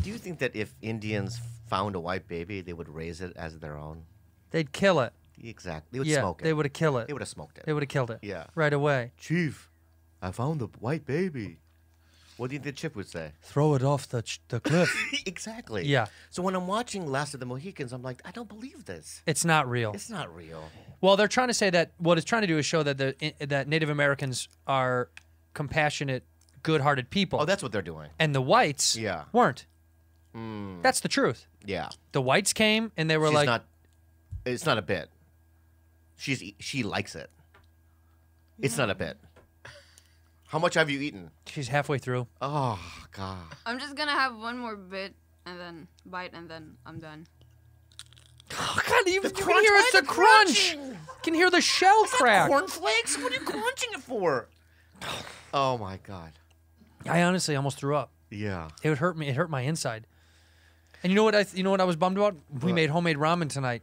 [SPEAKER 5] do you think that if Indians found a white baby, they would raise it as their own?
[SPEAKER 4] They'd kill it.
[SPEAKER 5] Exactly. They would
[SPEAKER 4] yeah,
[SPEAKER 5] smoke it.
[SPEAKER 4] they would have killed it.
[SPEAKER 5] They would have smoked it.
[SPEAKER 4] They would have killed it.
[SPEAKER 5] Yeah.
[SPEAKER 4] Right away.
[SPEAKER 5] Chief, I found a white baby. What do you think the chip would say?
[SPEAKER 4] Throw it off the ch- the cliff.
[SPEAKER 5] exactly.
[SPEAKER 4] Yeah.
[SPEAKER 5] So when I'm watching Last of the Mohicans, I'm like, I don't believe this.
[SPEAKER 4] it's not real.
[SPEAKER 5] It's not real.
[SPEAKER 4] Well, they're trying to say that what it's trying to do is show that the that Native Americans are compassionate, good-hearted people,
[SPEAKER 5] Oh, that's what they're doing.
[SPEAKER 4] and the whites
[SPEAKER 5] Yeah.
[SPEAKER 4] weren't.
[SPEAKER 5] Mm,
[SPEAKER 4] That's the truth.
[SPEAKER 5] yeah.
[SPEAKER 4] The whites came and they were
[SPEAKER 5] She's
[SPEAKER 4] like,
[SPEAKER 5] not. It's not a bit. She's e- she likes it. It's not a bit. How much have you eaten?
[SPEAKER 4] she's halfway through.
[SPEAKER 5] Oh God.
[SPEAKER 6] I'm just gonna have one more bit and then bite and then I'm done.
[SPEAKER 4] Oh, God, you, you can hear it's the
[SPEAKER 5] the
[SPEAKER 4] crunch.
[SPEAKER 5] crunching?
[SPEAKER 4] Can hear the shell crack.
[SPEAKER 5] Cornflakes? What are you crunching it for? Oh my God.
[SPEAKER 4] I honestly almost threw up.
[SPEAKER 5] Yeah.
[SPEAKER 4] It would hurt me. It hurt my inside. And you know what? I you know what I was bummed about? We
[SPEAKER 5] What?
[SPEAKER 4] made homemade ramen tonight,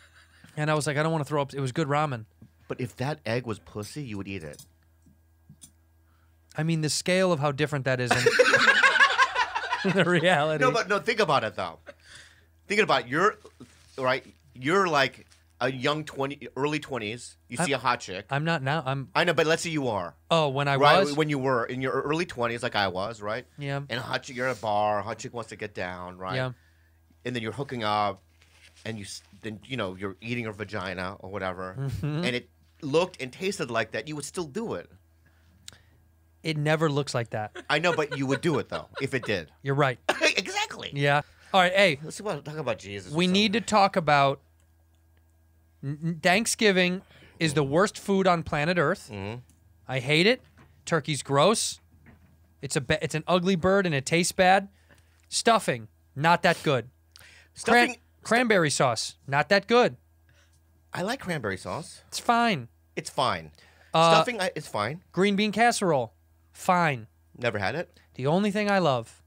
[SPEAKER 4] and I was like, I don't want to throw up. It was good ramen.
[SPEAKER 5] But if that egg was pussy, you would eat it.
[SPEAKER 4] I mean, the scale of how different that is in the reality.
[SPEAKER 5] No, but no. Think about it though. Thinking about it, you're right. You're like a young twenty, early twenties. You see a hot chick.
[SPEAKER 4] I'm not now. I'm.
[SPEAKER 5] I know, but let's say you are.
[SPEAKER 4] Oh, when I
[SPEAKER 5] right
[SPEAKER 4] was.
[SPEAKER 5] when you were in your early twenties, like I was, right?
[SPEAKER 4] Yeah.
[SPEAKER 5] And a hot chick, you're at a bar. A hot chick wants to get down, right?
[SPEAKER 4] Yeah.
[SPEAKER 5] And then you're hooking up, and you then you know you're eating her vagina or whatever,
[SPEAKER 4] Mhm.
[SPEAKER 5] and it looked and tasted like that. You would still do it.
[SPEAKER 4] It never looks like that.
[SPEAKER 5] I know, but you would do it though if it did.
[SPEAKER 4] You're right.
[SPEAKER 5] exactly.
[SPEAKER 4] Yeah. All right. Hey,
[SPEAKER 5] Let's talk about, Jesus.
[SPEAKER 4] we need to talk about Thanksgiving is the worst food on planet Earth.
[SPEAKER 5] Mm-hmm.
[SPEAKER 4] I hate it. Turkey's gross. It's a ba- it's an ugly bird and it tastes bad. Stuffing, not that good. Cran-
[SPEAKER 5] Stuffing-
[SPEAKER 4] cranberry sauce, not that good.
[SPEAKER 5] I like cranberry sauce.
[SPEAKER 4] It's fine.
[SPEAKER 5] It's fine.
[SPEAKER 4] Uh,
[SPEAKER 5] Stuffing, I, it's fine.
[SPEAKER 4] Green bean casserole, fine.
[SPEAKER 5] Never had it.
[SPEAKER 4] The only thing I love,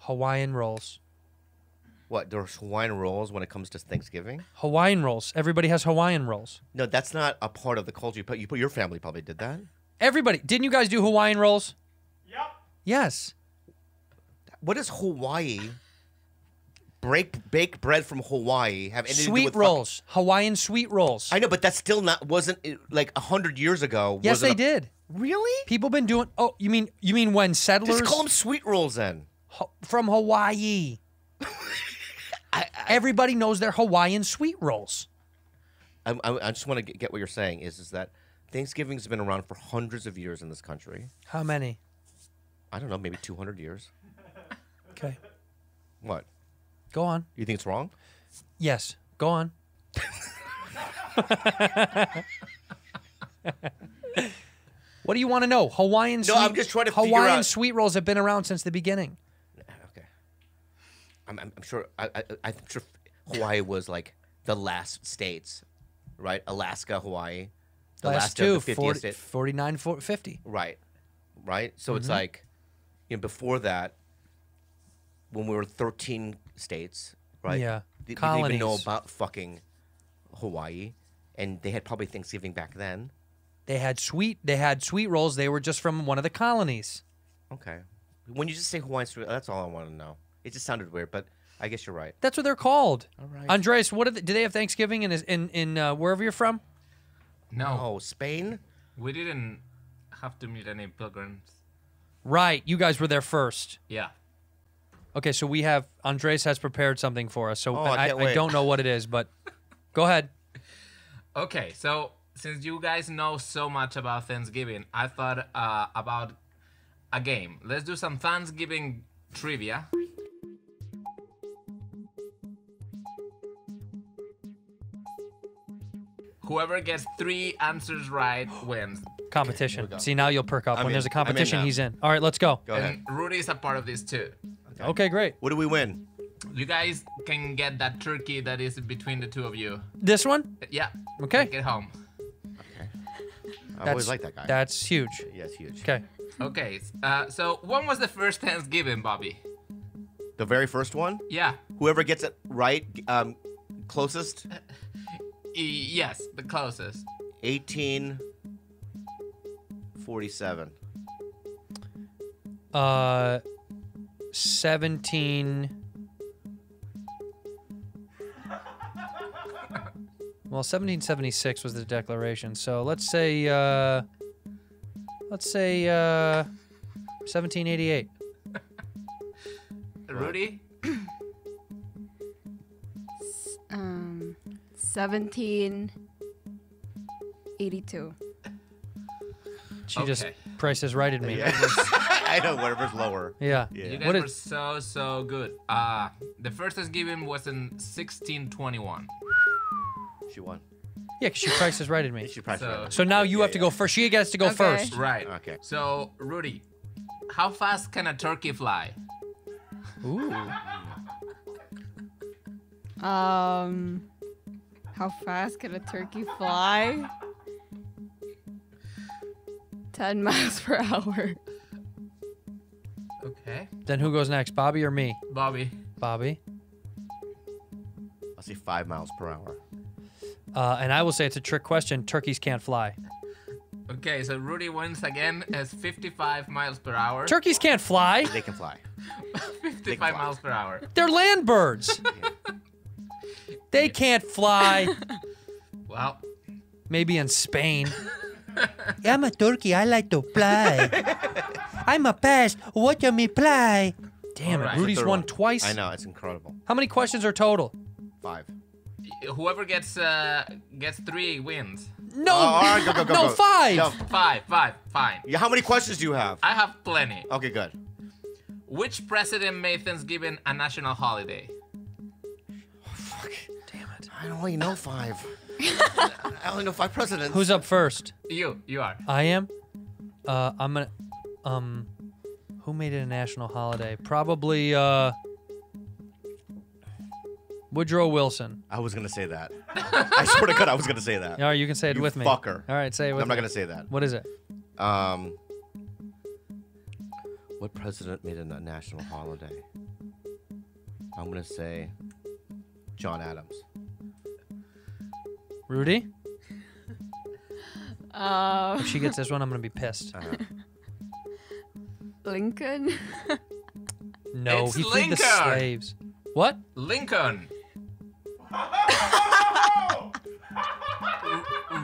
[SPEAKER 4] Hawaiian rolls.
[SPEAKER 5] What? There's Hawaiian rolls when it comes to Thanksgiving.
[SPEAKER 4] Hawaiian rolls. Everybody has Hawaiian rolls.
[SPEAKER 5] No, that's not a part of the culture. You put, you put your family probably did that.
[SPEAKER 4] Everybody, didn't you guys do Hawaiian rolls?
[SPEAKER 7] Yep.
[SPEAKER 4] Yes.
[SPEAKER 5] What does Hawaii break bake bread from Hawaii have anything to do
[SPEAKER 4] Sweet
[SPEAKER 5] with fuck-
[SPEAKER 4] rolls. Hawaiian sweet rolls.
[SPEAKER 5] I know, but that's still not wasn't like a hundred years ago.
[SPEAKER 4] yes, they
[SPEAKER 5] a-
[SPEAKER 4] did.
[SPEAKER 5] Really?
[SPEAKER 4] People been doing. Oh, you mean you mean when settlers
[SPEAKER 5] Just call them sweet rolls then.
[SPEAKER 4] Ho- from Hawaii? Everybody knows their Hawaiian sweet rolls.
[SPEAKER 5] I, I, I just want to get, what you're saying is is that Thanksgiving's been around for hundreds of years in this country.
[SPEAKER 4] How many?
[SPEAKER 5] I don't know, maybe 200 years.
[SPEAKER 4] Okay,
[SPEAKER 5] What?
[SPEAKER 4] go on.
[SPEAKER 5] You think it's wrong?
[SPEAKER 4] Yes, go on. what do you want to know? Hawaiian.
[SPEAKER 5] No,
[SPEAKER 4] sweet,
[SPEAKER 5] I'm just trying to figure
[SPEAKER 4] Hawaiian sweet rolls have been around since the beginning.
[SPEAKER 5] I'm, I'm, sure. I, I, I'm sure Hawaii was like the last states, right? Alaska, Hawaii, the
[SPEAKER 4] Last,
[SPEAKER 5] last,
[SPEAKER 4] two,
[SPEAKER 5] of the 50th
[SPEAKER 4] 40,
[SPEAKER 5] state.
[SPEAKER 4] 49, 40, 50.
[SPEAKER 5] Right. Right. So it's
[SPEAKER 4] Mhm.
[SPEAKER 5] like, you know, before that, when we were 13 states, right?
[SPEAKER 4] Yeah.
[SPEAKER 5] They, we didn't even know about fucking Hawaii, and they had probably Thanksgiving back then.
[SPEAKER 4] They had sweet. They had sweet rolls. They were just from one of the colonies.
[SPEAKER 5] Okay. When you just say Hawaiian that's all I want to know. It just sounded weird, but I guess you're right.
[SPEAKER 4] That's what they're called.
[SPEAKER 5] All right.
[SPEAKER 4] Andres, what are they, do they have Thanksgiving in in in uh, wherever you're from?
[SPEAKER 9] No,
[SPEAKER 5] Oh, Spain.
[SPEAKER 9] we didn't have to meet any pilgrims.
[SPEAKER 4] Right, you guys were there first.
[SPEAKER 9] Yeah.
[SPEAKER 4] Okay, so we have Andres has prepared something for us. So
[SPEAKER 5] Oh, I
[SPEAKER 4] I, I don't know what it is, but go ahead.
[SPEAKER 9] Okay, so since you guys know so much about Thanksgiving, I thought uh, about a game. Let's do some Thanksgiving trivia. Whoever gets three answers right wins.
[SPEAKER 4] Competition. See, now you'll perk up.
[SPEAKER 5] I'm
[SPEAKER 4] when there's a
[SPEAKER 5] in. I'm in
[SPEAKER 4] competition, he's in. All right, let's go.
[SPEAKER 5] Go ahead.
[SPEAKER 9] Rudy is a part of this too.
[SPEAKER 4] Okay, great.
[SPEAKER 5] What do we win?
[SPEAKER 9] You guys can get that turkey that is between the two of you.
[SPEAKER 4] This one?
[SPEAKER 9] Yeah.
[SPEAKER 4] Okay.
[SPEAKER 9] Take it home. Okay.
[SPEAKER 5] I always like that guy.
[SPEAKER 4] That's huge.
[SPEAKER 5] yeah, it's huge.
[SPEAKER 4] Okay.
[SPEAKER 9] Okay. Uh, so when was the first Thanksgiving, Bobby?
[SPEAKER 5] The very first one.
[SPEAKER 9] Yeah.
[SPEAKER 5] Whoever gets it right, um, closest,
[SPEAKER 9] yes, the closest.
[SPEAKER 5] 1847.
[SPEAKER 4] Uh, 17. Well, 1776 was the declaration. So let's say, uh, let's say, uh, 1788.
[SPEAKER 9] Rudy?
[SPEAKER 6] 1782.
[SPEAKER 4] She just
[SPEAKER 9] Okay.
[SPEAKER 4] prices righted me.
[SPEAKER 5] Yeah. I know whatever's lower.
[SPEAKER 4] Yeah.
[SPEAKER 5] Yeah.
[SPEAKER 9] You guys
[SPEAKER 4] What
[SPEAKER 9] were
[SPEAKER 4] is-
[SPEAKER 9] so so good. Uh the first Thanksgiving was in 1621.
[SPEAKER 5] She won.
[SPEAKER 4] Yeah, 'cause she prices righted me.
[SPEAKER 5] She probably
[SPEAKER 9] So-
[SPEAKER 5] won.
[SPEAKER 4] So now you
[SPEAKER 5] Yeah,
[SPEAKER 4] have to
[SPEAKER 5] yeah.
[SPEAKER 4] go first. She gets to go
[SPEAKER 6] Okay.
[SPEAKER 4] first.
[SPEAKER 9] Right.
[SPEAKER 5] Okay.
[SPEAKER 9] So Rudy, how fast can a turkey fly?
[SPEAKER 4] Ooh.
[SPEAKER 6] Um, how fast can a turkey fly? 10 miles per hour.
[SPEAKER 9] Okay.
[SPEAKER 4] Then who goes next, Bobby or me?
[SPEAKER 9] Bobby.
[SPEAKER 4] Bobby.
[SPEAKER 5] I'll say five miles per hour.
[SPEAKER 4] Uh, and I will say it's a trick question. Turkeys can't fly.
[SPEAKER 9] Okay, so Rudy wins again as 55 miles per hour.
[SPEAKER 4] Turkeys can't fly.
[SPEAKER 5] They can fly.
[SPEAKER 9] 55
[SPEAKER 5] fly.
[SPEAKER 9] miles per hour.
[SPEAKER 4] They're land birds. they can't fly.
[SPEAKER 9] Well,
[SPEAKER 4] Maybe in Spain.
[SPEAKER 8] I'm a turkey. I like to fly. I'm a pest. Watch me fly.
[SPEAKER 4] Damn
[SPEAKER 9] Alright.
[SPEAKER 4] it. Rudy's won
[SPEAKER 5] one.
[SPEAKER 4] twice.
[SPEAKER 5] I know it's incredible.
[SPEAKER 4] How many questions are total?
[SPEAKER 5] Five.
[SPEAKER 9] whoever gets uh gets 3 wins.
[SPEAKER 4] No.
[SPEAKER 5] Oh, all right, go, go, go,
[SPEAKER 4] no,
[SPEAKER 5] go.
[SPEAKER 4] five.
[SPEAKER 5] No.
[SPEAKER 9] 5, 5, fine.
[SPEAKER 5] Yeah, how many questions do you have?
[SPEAKER 9] I have plenty.
[SPEAKER 5] Okay, good.
[SPEAKER 9] Which president made Thanksgiving a national holiday?
[SPEAKER 4] Damn it.
[SPEAKER 5] I only know five. I only know five presidents.
[SPEAKER 4] Who's up first?
[SPEAKER 9] You, you are.
[SPEAKER 4] I am. Uh, I'm gonna. Um, who made it a national holiday? Probably uh, Woodrow Wilson.
[SPEAKER 5] I was gonna say that. I swear to God, I was gonna say that.
[SPEAKER 4] All right, you can say it
[SPEAKER 5] You
[SPEAKER 4] with me.
[SPEAKER 5] fucker.
[SPEAKER 4] All right, say it with
[SPEAKER 5] I'm not
[SPEAKER 4] me.
[SPEAKER 5] gonna say that.
[SPEAKER 4] What is it?
[SPEAKER 5] Um, what president made it a national holiday? I'm gonna say John Adams.
[SPEAKER 4] Rudy?
[SPEAKER 6] Uh,
[SPEAKER 4] If she gets this one, I'm gonna be pissed.
[SPEAKER 5] Uh-huh.
[SPEAKER 6] Lincoln.
[SPEAKER 4] No,
[SPEAKER 9] It's
[SPEAKER 4] he freed the
[SPEAKER 9] Lincoln.
[SPEAKER 4] slaves. What?
[SPEAKER 9] Lincoln.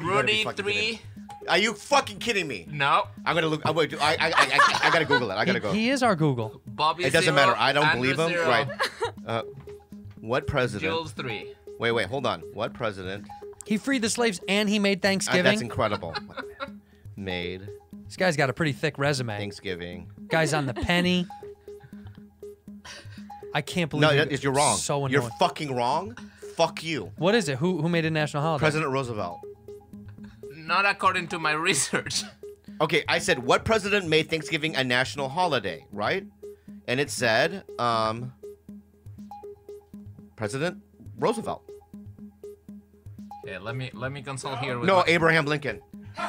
[SPEAKER 9] Rudy three.
[SPEAKER 5] Are you fucking kidding me?
[SPEAKER 9] No.
[SPEAKER 5] I'm gonna look. I'm gonna do, I, I, I, I, I gotta Google it. I gotta
[SPEAKER 4] He,
[SPEAKER 5] go.
[SPEAKER 4] he is our Google.
[SPEAKER 9] Bobby
[SPEAKER 5] it doesn't
[SPEAKER 9] zero,
[SPEAKER 5] matter. I don't
[SPEAKER 9] Andrew
[SPEAKER 5] believe him.
[SPEAKER 9] zero,
[SPEAKER 5] Right. Uh, what president?
[SPEAKER 9] Jules three.
[SPEAKER 5] Wait, wait, hold on. What president?
[SPEAKER 4] He freed the slaves and he made
[SPEAKER 5] Uh,
[SPEAKER 4] Thanksgiving.
[SPEAKER 5] that's incredible. Made
[SPEAKER 4] this guy's got a pretty thick resume.
[SPEAKER 5] Thanksgiving.
[SPEAKER 4] Guy's on the penny. I can't believe
[SPEAKER 5] No,
[SPEAKER 4] you-
[SPEAKER 5] that is- you're wrong.
[SPEAKER 4] So annoying.
[SPEAKER 5] You're fucking wrong. Fuck you.
[SPEAKER 4] what is it? Who who made a national holiday?
[SPEAKER 5] President Roosevelt.
[SPEAKER 9] Not according to my research.
[SPEAKER 5] Okay, I said what president made Thanksgiving a national holiday, right? And it said, um, President Roosevelt.
[SPEAKER 9] Yeah, let me let me consult here with
[SPEAKER 5] No,
[SPEAKER 9] my-
[SPEAKER 5] Abraham Lincoln.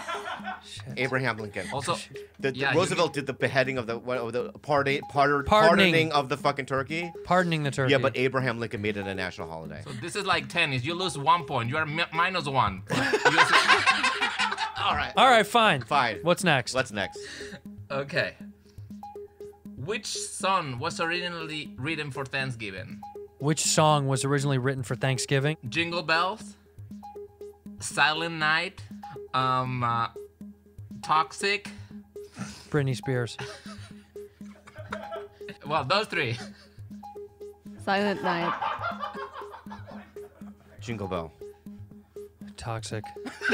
[SPEAKER 5] Abraham Lincoln.
[SPEAKER 9] also
[SPEAKER 5] The, the
[SPEAKER 9] yeah, you-
[SPEAKER 5] Roosevelt did the beheading of the what, of the party, pardon,
[SPEAKER 4] Pardoning.
[SPEAKER 5] pardoning of the fucking turkey.
[SPEAKER 4] Pardoning the turkey.
[SPEAKER 5] Yeah, but Abraham Lincoln made it a national holiday.
[SPEAKER 9] so this is like tennis. You lose one point. You are mi- minus one.
[SPEAKER 5] All right.
[SPEAKER 4] All right, fine.
[SPEAKER 5] Fine.
[SPEAKER 4] What's next?
[SPEAKER 5] What's next?
[SPEAKER 9] okay. Which song was originally written for Thanksgiving?
[SPEAKER 4] Which song was originally written for Thanksgiving?
[SPEAKER 9] Jingle Bells, Silent Night, Um, uh, toxic.
[SPEAKER 4] Britney Spears.
[SPEAKER 9] Well, those three.
[SPEAKER 6] Silent Night.
[SPEAKER 5] Jingle Bell.
[SPEAKER 4] Toxic.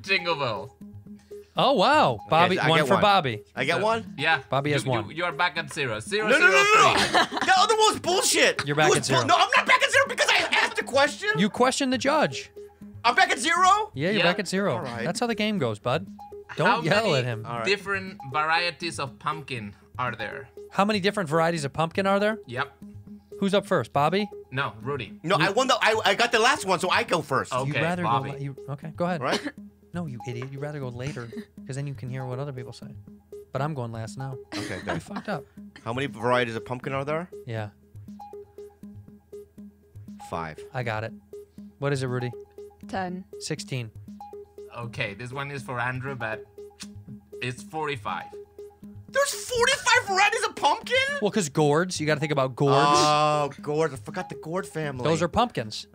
[SPEAKER 9] Jingle Bell.
[SPEAKER 4] Oh wow, Bobby.
[SPEAKER 5] I
[SPEAKER 4] one for
[SPEAKER 5] one.
[SPEAKER 4] Bobby.
[SPEAKER 5] I get one.
[SPEAKER 9] Yeah.
[SPEAKER 4] Bobby has
[SPEAKER 9] you,
[SPEAKER 4] one.
[SPEAKER 9] You, you're back at zero. Zero,
[SPEAKER 5] No, no,
[SPEAKER 9] zero,
[SPEAKER 5] no, no, no.
[SPEAKER 9] three.
[SPEAKER 5] that other one was bullshit.
[SPEAKER 4] You're back at zero.
[SPEAKER 5] bull- no, I'm not back at zero because I asked a question.
[SPEAKER 4] You questioned the judge.
[SPEAKER 5] I'm back at zero.
[SPEAKER 4] Yeah, you're
[SPEAKER 9] Yeah.
[SPEAKER 4] back at zero.
[SPEAKER 5] All right.
[SPEAKER 4] That's how the game goes, bud. Don't
[SPEAKER 9] How
[SPEAKER 4] yell
[SPEAKER 9] many
[SPEAKER 4] at him.
[SPEAKER 5] right.
[SPEAKER 9] different varieties of pumpkin are there?
[SPEAKER 4] How many different varieties of pumpkin are there?
[SPEAKER 9] Yep.
[SPEAKER 4] Who's up first, Bobby?
[SPEAKER 9] No, Rudy.
[SPEAKER 5] No, I won the. I, I got the last one, so I go first.
[SPEAKER 9] Okay,
[SPEAKER 4] You'd rather
[SPEAKER 9] Bobby.
[SPEAKER 4] go. You, okay, go ahead.
[SPEAKER 5] Right?
[SPEAKER 4] No, you idiot. You'd rather go later, because then you can hear what other people say. But I'm going last now.
[SPEAKER 5] Okay,
[SPEAKER 4] You
[SPEAKER 5] good.
[SPEAKER 4] fucked up.
[SPEAKER 5] How many varieties of pumpkin are there?
[SPEAKER 4] Yeah,
[SPEAKER 5] Five.
[SPEAKER 4] I got it. What is it, Rudy?
[SPEAKER 6] Ten.
[SPEAKER 4] 16.
[SPEAKER 9] Okay, this one is for Andrew, but it's 45.
[SPEAKER 5] There's 45 varieties of pumpkin.
[SPEAKER 4] Well, because gourds, you got to think about gourds.
[SPEAKER 5] Oh, gourd! I forgot the gourd family.
[SPEAKER 4] Those are pumpkins.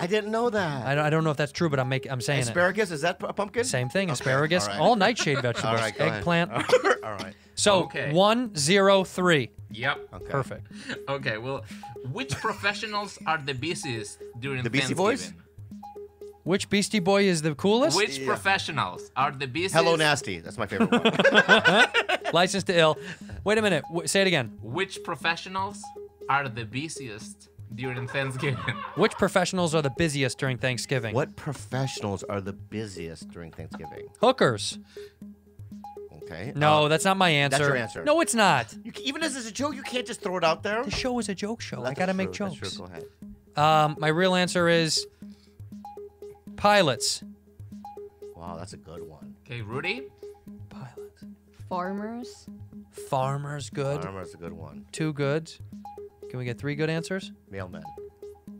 [SPEAKER 5] I didn't know that.
[SPEAKER 4] I don't, I don't know if that's true, but I'm making. I'm saying
[SPEAKER 5] Asparagus is that a pumpkin?
[SPEAKER 4] Same thing.
[SPEAKER 5] Okay,
[SPEAKER 4] Asparagus,
[SPEAKER 5] all right.
[SPEAKER 4] all nightshade vegetables,
[SPEAKER 5] right, go ahead.
[SPEAKER 4] eggplant.
[SPEAKER 5] all right.
[SPEAKER 4] So
[SPEAKER 9] Okay.
[SPEAKER 4] one, zero, three.
[SPEAKER 9] Yep.
[SPEAKER 5] Okay.
[SPEAKER 4] Perfect.
[SPEAKER 9] Okay, well, which professionals are the busiest during
[SPEAKER 5] The Beastie Boys?
[SPEAKER 4] Which Beastie Boy is the coolest?
[SPEAKER 9] Which
[SPEAKER 5] Yeah.
[SPEAKER 9] professionals are the busiest?
[SPEAKER 5] Hello, nasty. That's my favorite one.
[SPEAKER 4] License to ill. Wait a minute. W- say it again.
[SPEAKER 9] Which professionals are the busiest during Thanksgiving?
[SPEAKER 4] Which professionals are the busiest during Thanksgiving?
[SPEAKER 5] what professionals are the busiest during Thanksgiving?
[SPEAKER 4] Hookers.
[SPEAKER 5] Okay.
[SPEAKER 4] No,
[SPEAKER 5] Uh,
[SPEAKER 4] that's not my answer.
[SPEAKER 5] That's your answer.
[SPEAKER 4] No, it's not.
[SPEAKER 5] you, even as it's a joke, you can't just throw it out there.
[SPEAKER 4] The show is a joke show. I gotta
[SPEAKER 5] true,
[SPEAKER 4] make
[SPEAKER 5] that's
[SPEAKER 4] jokes.
[SPEAKER 5] true. Go ahead.
[SPEAKER 4] Um, my real answer is pilots.
[SPEAKER 5] Wow, that's a good one.
[SPEAKER 9] Okay, Rudy.
[SPEAKER 4] Pilots.
[SPEAKER 6] Farmers.
[SPEAKER 4] Farmers, good.
[SPEAKER 5] Farmer's a good one.
[SPEAKER 4] Two goods. Can we get three good answers?
[SPEAKER 5] Mailman.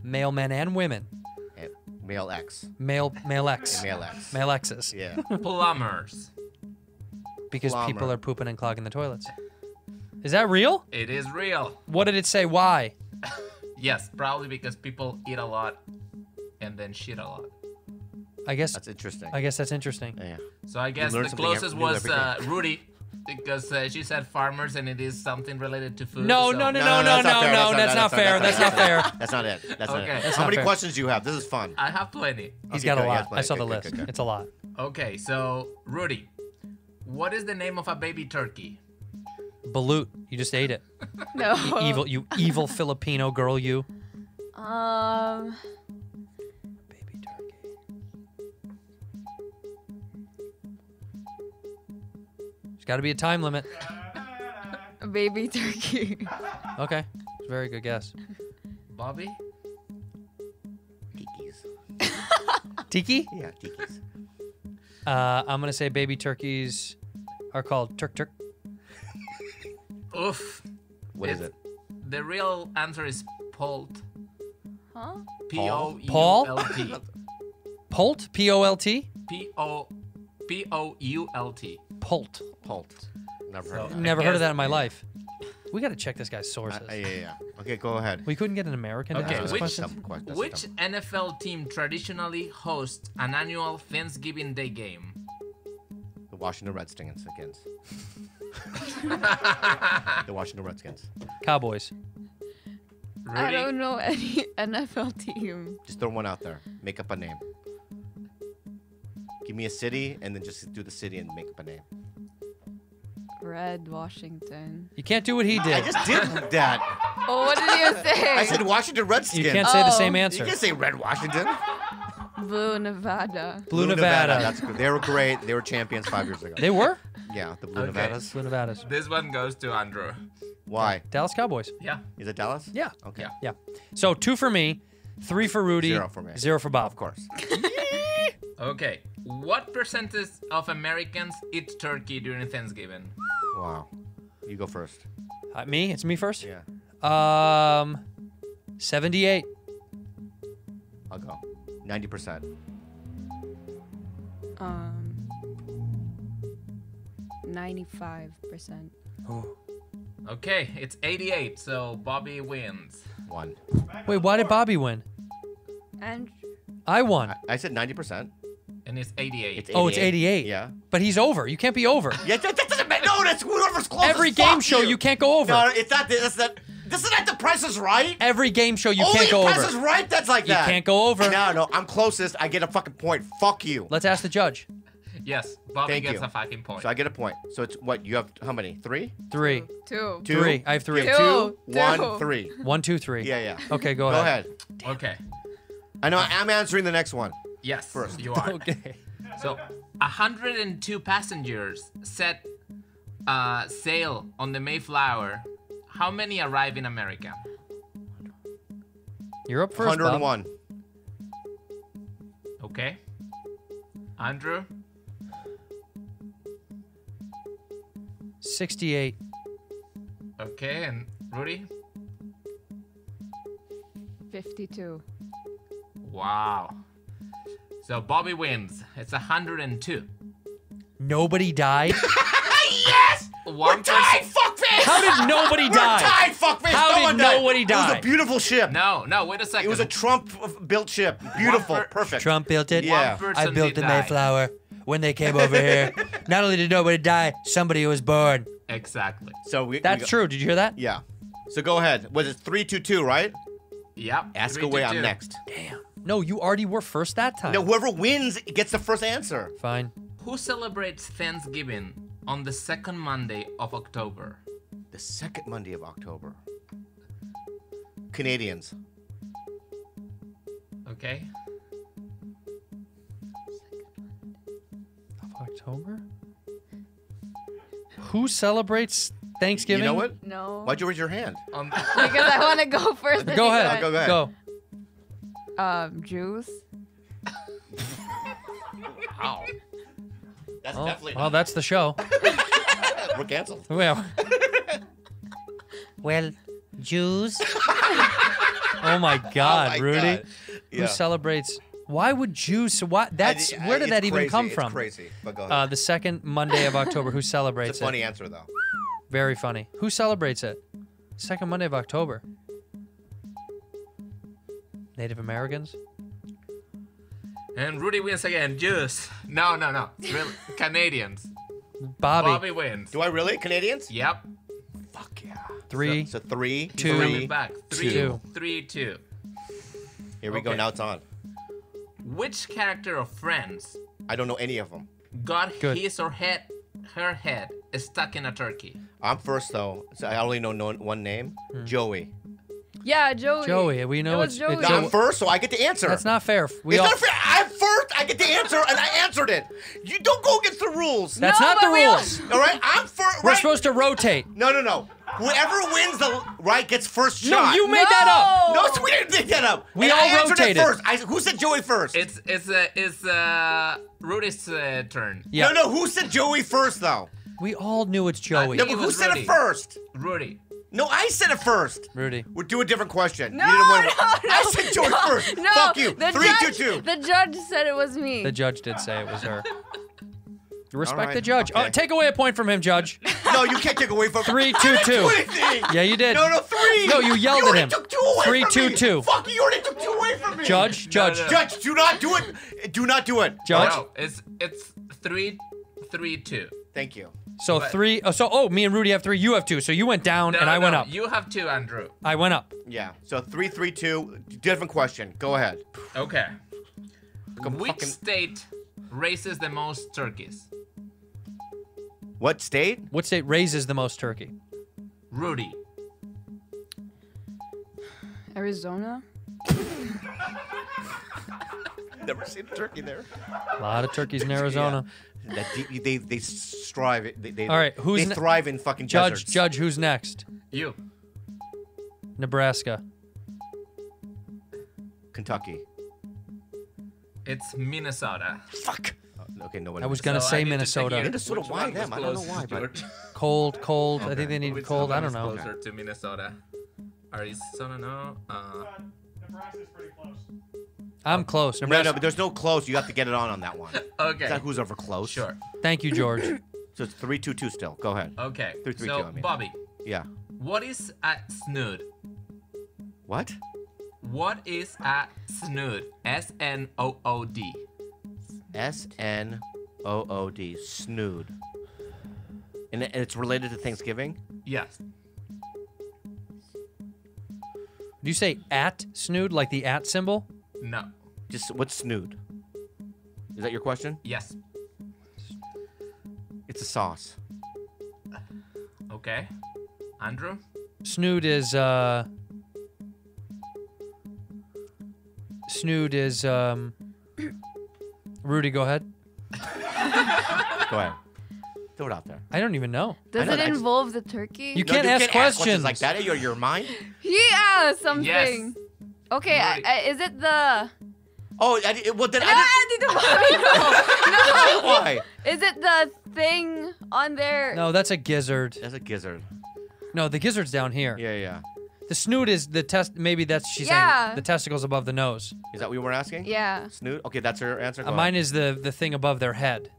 [SPEAKER 4] Male men and women.
[SPEAKER 5] And male X.
[SPEAKER 4] Male, male X.
[SPEAKER 5] And male X.
[SPEAKER 4] Male X's.
[SPEAKER 5] Yeah.
[SPEAKER 9] Plumbers.
[SPEAKER 4] Because people are pooping and clogging the toilets. Is that real?
[SPEAKER 9] It is real.
[SPEAKER 4] What did it say? Why?
[SPEAKER 9] Yes, probably because people eat a lot and then shit a lot.
[SPEAKER 4] I guess.
[SPEAKER 5] That's interesting.
[SPEAKER 4] I guess that's interesting.
[SPEAKER 5] yeah.
[SPEAKER 9] So I guess
[SPEAKER 5] learn
[SPEAKER 9] the
[SPEAKER 5] something every-
[SPEAKER 9] closest was
[SPEAKER 5] every day.
[SPEAKER 9] uh, Rudy because uh, she said farmers and it is something related to food.
[SPEAKER 4] No,
[SPEAKER 9] so-
[SPEAKER 4] no, no, no, no, no, no. That's not fair. That's not fair.
[SPEAKER 5] That's not it. That's not
[SPEAKER 9] Okay.
[SPEAKER 5] it.
[SPEAKER 9] That's
[SPEAKER 5] How
[SPEAKER 4] not
[SPEAKER 5] many
[SPEAKER 4] fair.
[SPEAKER 5] questions do you have? This is fun.
[SPEAKER 9] I have plenty.
[SPEAKER 4] He's
[SPEAKER 5] Okay,
[SPEAKER 4] got a lot. I saw the
[SPEAKER 5] good,
[SPEAKER 4] list.
[SPEAKER 5] good, good.
[SPEAKER 4] It's a lot.
[SPEAKER 9] Okay, so Rudy, what is the name of a baby turkey?
[SPEAKER 4] Balut. You just ate it.
[SPEAKER 6] No.
[SPEAKER 4] Evil. You evil Filipino girl. You.
[SPEAKER 6] Um.
[SPEAKER 4] There's got to be a time limit.
[SPEAKER 6] A baby turkey.
[SPEAKER 4] Okay. It's a very good guess.
[SPEAKER 9] Bobby?
[SPEAKER 5] Tikis.
[SPEAKER 4] Tiki?
[SPEAKER 5] Yeah, tikis.
[SPEAKER 4] Uh, I'm gonna say baby turkeys are called turk turk.
[SPEAKER 9] Oof.
[SPEAKER 5] What is
[SPEAKER 9] It's-
[SPEAKER 5] it?
[SPEAKER 9] The real answer is poult.
[SPEAKER 6] Huh?
[SPEAKER 9] P O U
[SPEAKER 4] Paul? Polt. P O L T.
[SPEAKER 9] P O P O U L T.
[SPEAKER 4] Polt.
[SPEAKER 5] Pult. Never
[SPEAKER 9] So-
[SPEAKER 5] heard of that.
[SPEAKER 4] Never heard of that in my life. We got to check this guy's sources.
[SPEAKER 5] Uh, yeah, yeah, yeah. Okay, go ahead.
[SPEAKER 4] We couldn't get an American to
[SPEAKER 9] Okay,
[SPEAKER 4] ask this
[SPEAKER 9] which-
[SPEAKER 4] question.
[SPEAKER 5] Dumb question. That's a
[SPEAKER 9] Which
[SPEAKER 5] dumb-
[SPEAKER 9] NFL team traditionally hosts an annual Thanksgiving Day game?
[SPEAKER 5] The Washington Redskins. the Washington Redskins.
[SPEAKER 4] Cowboys.
[SPEAKER 9] Rudy?
[SPEAKER 6] I don't know any NFL team.
[SPEAKER 5] Just throw one out there. Make up a name. Give me a city, and then just do the city and make up a name.
[SPEAKER 6] Red Washington.
[SPEAKER 4] You can't do what he did.
[SPEAKER 5] I just did that.
[SPEAKER 6] Oh, what did you say?
[SPEAKER 5] I said Washington Redskins.
[SPEAKER 4] you can't say the same
[SPEAKER 5] oh.
[SPEAKER 4] answer.
[SPEAKER 5] You can't say Red Washington.
[SPEAKER 6] Blue Nevada.
[SPEAKER 4] Blue Nevada.
[SPEAKER 5] That's good. They were great. They were champions five years ago.
[SPEAKER 4] They were
[SPEAKER 5] yeah, the Blue
[SPEAKER 9] Okay.
[SPEAKER 5] Nevadas.
[SPEAKER 4] Blue Nevadas.
[SPEAKER 9] This one goes to Andrew.
[SPEAKER 5] Why?
[SPEAKER 4] Dallas Cowboys.
[SPEAKER 9] Yeah.
[SPEAKER 5] Is it Dallas?
[SPEAKER 4] Yeah.
[SPEAKER 5] Okay.
[SPEAKER 9] Yeah.
[SPEAKER 4] Yeah. So two for me, three for Rudy,
[SPEAKER 5] Zero for me.
[SPEAKER 4] zero for Bob.
[SPEAKER 5] Of course.
[SPEAKER 9] Okay. What percentage of Americans eat turkey during Thanksgiving?
[SPEAKER 5] Wow. You go first.
[SPEAKER 4] Uh, me? It's me first.
[SPEAKER 5] Yeah.
[SPEAKER 4] Um, seventy-eight.
[SPEAKER 5] I'll go. Ninety percent.
[SPEAKER 6] Um. Ninety-five percent.
[SPEAKER 9] Okay, it's 88, so Bobby wins.
[SPEAKER 5] One.
[SPEAKER 4] Wait, why did Bobby win?
[SPEAKER 6] And
[SPEAKER 4] I won.
[SPEAKER 5] I, I said 90%.
[SPEAKER 9] And it's 88.
[SPEAKER 5] It's
[SPEAKER 4] Oh, it's 88.
[SPEAKER 5] Yeah.
[SPEAKER 4] But he's over. You can't be over.
[SPEAKER 5] Yeah, that, that doesn't matter. No, that's whoever's closest.
[SPEAKER 4] Every game
[SPEAKER 5] Fuck
[SPEAKER 4] show you. can't go over.
[SPEAKER 5] No, it's not. That's not. This is not the Price is Right.
[SPEAKER 4] Every game show you
[SPEAKER 5] Only
[SPEAKER 4] can't go
[SPEAKER 5] Price
[SPEAKER 4] over.
[SPEAKER 5] is Right. That's like
[SPEAKER 4] You
[SPEAKER 5] that.
[SPEAKER 4] can't go over.
[SPEAKER 5] No, no. I'm closest. I get a fucking point. Fuck you.
[SPEAKER 4] Let's ask the judge.
[SPEAKER 9] Yes, Bobby
[SPEAKER 5] Thank
[SPEAKER 9] gets
[SPEAKER 5] you.
[SPEAKER 9] a fucking point.
[SPEAKER 5] So I get a point. So it's what you have? How many? Three.
[SPEAKER 4] Three.
[SPEAKER 6] Two.
[SPEAKER 5] Two.
[SPEAKER 4] Three. I have three.
[SPEAKER 5] You
[SPEAKER 6] Two.
[SPEAKER 5] two. One. Three.
[SPEAKER 4] One, two, three.
[SPEAKER 5] Yeah, yeah.
[SPEAKER 4] Okay, go,
[SPEAKER 5] Go
[SPEAKER 4] ahead.
[SPEAKER 5] Go ahead.
[SPEAKER 9] okay.
[SPEAKER 5] I know. I'm answering the next one.
[SPEAKER 9] Yes,
[SPEAKER 5] First.
[SPEAKER 9] you are.
[SPEAKER 4] Okay.
[SPEAKER 9] So, 102 passengers set uh, sail on the Mayflower. How many arrive in America?
[SPEAKER 4] You're up first. Bob.
[SPEAKER 5] 101.
[SPEAKER 9] Okay. Andrew?
[SPEAKER 4] 68.
[SPEAKER 9] Okay, and Rudy?
[SPEAKER 6] 52.
[SPEAKER 9] Wow. So Bobby wins. It's 102.
[SPEAKER 4] Nobody died.
[SPEAKER 5] yes.
[SPEAKER 9] One
[SPEAKER 5] We're tied. Fuckface.
[SPEAKER 4] How did nobody
[SPEAKER 5] We're
[SPEAKER 4] die?
[SPEAKER 5] tied. Fuckface.
[SPEAKER 4] How
[SPEAKER 5] no
[SPEAKER 4] did
[SPEAKER 5] one died.
[SPEAKER 4] nobody
[SPEAKER 5] It was a beautiful ship.
[SPEAKER 9] No, no, wait a second.
[SPEAKER 5] It was a Trump-built ship. Beautiful.
[SPEAKER 9] per-
[SPEAKER 5] Perfect.
[SPEAKER 4] Trump built it.
[SPEAKER 5] Yeah.
[SPEAKER 4] I built the
[SPEAKER 9] die.
[SPEAKER 4] Mayflower. When they came over here, not only did nobody die, somebody was born.
[SPEAKER 9] Exactly.
[SPEAKER 5] So we.
[SPEAKER 4] That's
[SPEAKER 5] we
[SPEAKER 4] true. Did you hear that?
[SPEAKER 5] Yeah. So go ahead. Was it three two two? Right.
[SPEAKER 9] Yep.
[SPEAKER 5] Ask
[SPEAKER 9] three to
[SPEAKER 5] away. I'm
[SPEAKER 9] next.
[SPEAKER 5] next.
[SPEAKER 4] No, you already were first that time.
[SPEAKER 5] No, whoever wins gets the first answer.
[SPEAKER 4] Fine.
[SPEAKER 9] Who celebrates Thanksgiving on the second Monday of October?
[SPEAKER 5] The second Monday of October. Canadians.
[SPEAKER 9] Okay.
[SPEAKER 4] Of October? Who celebrates Thanksgiving?
[SPEAKER 5] You know what?
[SPEAKER 6] No.
[SPEAKER 5] Why'd you raise your hand?
[SPEAKER 9] On um,
[SPEAKER 6] Because I want to go first.
[SPEAKER 4] Go ahead.
[SPEAKER 5] Go ahead.
[SPEAKER 4] Go.
[SPEAKER 6] Um, Jews.
[SPEAKER 5] Wow. That's
[SPEAKER 4] Oh,
[SPEAKER 5] definitely.
[SPEAKER 4] well, that's the show.
[SPEAKER 5] We're canceled.
[SPEAKER 4] Well,
[SPEAKER 8] Well, Jews.
[SPEAKER 4] oh my God,
[SPEAKER 5] Oh my
[SPEAKER 4] Rudy.
[SPEAKER 5] God.
[SPEAKER 4] Who celebrates? Why would Jews? What? That's
[SPEAKER 5] I- I-
[SPEAKER 4] where did that even
[SPEAKER 5] crazy,
[SPEAKER 4] come
[SPEAKER 5] it's
[SPEAKER 4] from?
[SPEAKER 5] crazy. But go ahead.
[SPEAKER 4] Uh, the second Monday of October. Who
[SPEAKER 5] it's
[SPEAKER 4] celebrates
[SPEAKER 5] a funny
[SPEAKER 4] it?
[SPEAKER 5] answer though.
[SPEAKER 4] Very funny. Who celebrates it? Second Monday of October. Native Americans.
[SPEAKER 9] And Rudy wins again. Jews. No, no, no. Really, Canadians.
[SPEAKER 4] Bobby.
[SPEAKER 9] Bobby wins.
[SPEAKER 5] Do I really? Canadians?
[SPEAKER 9] Yep.
[SPEAKER 5] Fuck yeah.
[SPEAKER 4] Three.
[SPEAKER 5] So, so three,
[SPEAKER 4] Two.
[SPEAKER 9] Bring
[SPEAKER 5] three.
[SPEAKER 9] it back. Three,
[SPEAKER 4] Two.
[SPEAKER 9] three, two.
[SPEAKER 5] Here we go. Now it's on.
[SPEAKER 9] Which character of Friends
[SPEAKER 5] I don't know any of them.
[SPEAKER 9] got
[SPEAKER 4] Good.
[SPEAKER 9] his or head, her head stuck in a turkey?
[SPEAKER 5] I'm first though. So I only know no, one name.
[SPEAKER 4] Hmm.
[SPEAKER 5] Joey.
[SPEAKER 6] Yeah, Joey.
[SPEAKER 4] Joey. We know
[SPEAKER 6] It
[SPEAKER 4] it's,
[SPEAKER 6] was Joey.
[SPEAKER 4] it's
[SPEAKER 5] No,
[SPEAKER 4] Joe-
[SPEAKER 5] I'm first, so I get to answer.
[SPEAKER 4] That's not fair. We
[SPEAKER 5] it's
[SPEAKER 4] all,
[SPEAKER 5] not fair. I'm first. I get to answer, and I answered it. You don't go against the rules.
[SPEAKER 4] That's
[SPEAKER 6] No,
[SPEAKER 4] not the
[SPEAKER 6] but all-
[SPEAKER 4] rules.
[SPEAKER 5] All right. I'm first.
[SPEAKER 4] We're
[SPEAKER 5] right?
[SPEAKER 4] supposed to rotate.
[SPEAKER 5] No, no, no. Whoever wins the right gets first
[SPEAKER 4] No,
[SPEAKER 5] shot.
[SPEAKER 4] you made that up.
[SPEAKER 5] No, so we didn't make that up.
[SPEAKER 4] We
[SPEAKER 5] And
[SPEAKER 4] all
[SPEAKER 5] I answered it
[SPEAKER 4] rotated.
[SPEAKER 5] first. I, who said Joey first?
[SPEAKER 9] It's it's uh, it's uh, Rudy's uh, turn.
[SPEAKER 4] Yeah.
[SPEAKER 5] No, no. Who said Joey first though?
[SPEAKER 4] We all knew it's Joey.
[SPEAKER 5] No,
[SPEAKER 9] It
[SPEAKER 5] but who said
[SPEAKER 9] Rudy.
[SPEAKER 5] it first?
[SPEAKER 9] Rudy.
[SPEAKER 5] No, I said it first.
[SPEAKER 4] Rudy.
[SPEAKER 5] We'll do a different question.
[SPEAKER 6] No,
[SPEAKER 5] you didn't want
[SPEAKER 6] no,
[SPEAKER 5] to-
[SPEAKER 6] no.
[SPEAKER 5] I said Joey
[SPEAKER 6] no,
[SPEAKER 5] first.
[SPEAKER 6] No,
[SPEAKER 5] Fuck you.
[SPEAKER 6] The
[SPEAKER 5] Three,
[SPEAKER 6] judge,
[SPEAKER 5] two.
[SPEAKER 6] The judge said it was me.
[SPEAKER 4] The judge did say it was her. Respect
[SPEAKER 5] right,
[SPEAKER 4] the judge.
[SPEAKER 5] okay.
[SPEAKER 4] Oh, take away a point from him, judge.
[SPEAKER 5] No, you can't take away from
[SPEAKER 4] Three,
[SPEAKER 5] I
[SPEAKER 4] two,
[SPEAKER 5] didn't
[SPEAKER 4] two.
[SPEAKER 5] do anything.
[SPEAKER 4] Yeah, you did.
[SPEAKER 5] No, no, three.
[SPEAKER 4] No, you yelled
[SPEAKER 5] you
[SPEAKER 4] at him.
[SPEAKER 5] Took two away
[SPEAKER 4] Three,
[SPEAKER 5] from
[SPEAKER 4] two,
[SPEAKER 5] me.
[SPEAKER 4] two.
[SPEAKER 5] Fuck you! You already took two away from me.
[SPEAKER 4] Judge, judge,
[SPEAKER 9] no.
[SPEAKER 5] Judge, do not do it. Do not do it.
[SPEAKER 4] judge.
[SPEAKER 9] No, it's it's three, three, two.
[SPEAKER 5] Thank you.
[SPEAKER 4] So
[SPEAKER 9] But-
[SPEAKER 4] three. Oh, so oh, me and Rudy have three. You have two. So you went down
[SPEAKER 9] No,
[SPEAKER 4] and I went up.
[SPEAKER 9] You have two, Andrew.
[SPEAKER 4] I went up.
[SPEAKER 5] Yeah. So three, three, two. Different question. Go ahead.
[SPEAKER 9] Okay.
[SPEAKER 5] I'm
[SPEAKER 9] Which
[SPEAKER 5] fucking-
[SPEAKER 9] state raises the most turkeys?
[SPEAKER 5] What state?
[SPEAKER 4] What state raises the most turkey?
[SPEAKER 9] Rudy.
[SPEAKER 6] Arizona.
[SPEAKER 5] Never seen a turkey there.
[SPEAKER 4] A lot of turkeys in Arizona.
[SPEAKER 5] That deep, they they strive. They, they,
[SPEAKER 4] All right, who's
[SPEAKER 5] they
[SPEAKER 4] ne-
[SPEAKER 5] thrive in fucking
[SPEAKER 4] Judge,
[SPEAKER 5] deserts.
[SPEAKER 4] judge, who's next?
[SPEAKER 9] You.
[SPEAKER 4] Nebraska.
[SPEAKER 5] Kentucky.
[SPEAKER 9] It's Minnesota.
[SPEAKER 5] Fuck. Oh, okay, no one.
[SPEAKER 4] I was gonna
[SPEAKER 9] So
[SPEAKER 4] say
[SPEAKER 9] I to
[SPEAKER 4] Minnesota.
[SPEAKER 5] Minnesota, why them? I don't know why, but-
[SPEAKER 9] George.
[SPEAKER 4] Cold, cold. I think they need
[SPEAKER 9] Which
[SPEAKER 4] cold. I don't know.
[SPEAKER 9] Closer to Minnesota. Arizona, no. Uh,
[SPEAKER 7] Nebraska's pretty close.
[SPEAKER 4] I'm close.
[SPEAKER 5] No,
[SPEAKER 4] Nebraska.
[SPEAKER 5] no, but there's no close. You have to get it on on that one.
[SPEAKER 9] okay.
[SPEAKER 5] It's not who's ever close.
[SPEAKER 9] Sure.
[SPEAKER 4] Thank you, George.
[SPEAKER 5] So it's three, two, two still. Go ahead.
[SPEAKER 9] Okay.
[SPEAKER 5] Three, three,
[SPEAKER 9] so,
[SPEAKER 5] two, I mean.
[SPEAKER 9] Bobby,
[SPEAKER 5] Yeah.
[SPEAKER 9] what is a snood?
[SPEAKER 5] What?
[SPEAKER 9] What is a snood? S N O O D.
[SPEAKER 5] S N O O D. Snood. And it's related to Thanksgiving.
[SPEAKER 9] Yes.
[SPEAKER 4] Do you say at snood like the at symbol?
[SPEAKER 9] No.
[SPEAKER 5] Just what's snood? Is that your question?
[SPEAKER 9] Yes.
[SPEAKER 5] It's a sauce.
[SPEAKER 9] Okay. Andrew?
[SPEAKER 4] Snood is uh Snood is um Rudy, go ahead.
[SPEAKER 5] Go ahead. Throw it out there.
[SPEAKER 4] I don't even know.
[SPEAKER 6] Does
[SPEAKER 5] know,
[SPEAKER 6] it
[SPEAKER 5] I just-
[SPEAKER 6] involve the turkey?
[SPEAKER 4] You can't ask questions.
[SPEAKER 5] like that. Your your mind.
[SPEAKER 6] He asked something.
[SPEAKER 9] Yes.
[SPEAKER 6] Okay, I,
[SPEAKER 9] Right.
[SPEAKER 6] I, is it the?
[SPEAKER 5] Oh, I, di- well then
[SPEAKER 6] Ah,
[SPEAKER 5] I
[SPEAKER 6] Dito Bobby,
[SPEAKER 5] didn't. Why?
[SPEAKER 6] no. Is it the thing on there?
[SPEAKER 4] No, that's a gizzard.
[SPEAKER 5] That's a gizzard.
[SPEAKER 4] No, the gizzard's down here.
[SPEAKER 5] Yeah, yeah.
[SPEAKER 4] The snood is the test. Maybe that's she's
[SPEAKER 6] Yeah.
[SPEAKER 4] saying the testicles above the nose.
[SPEAKER 5] Is that what you were asking?
[SPEAKER 6] Yeah.
[SPEAKER 5] Snood. Okay, that's her answer.
[SPEAKER 4] Uh, mine is the the thing above their head.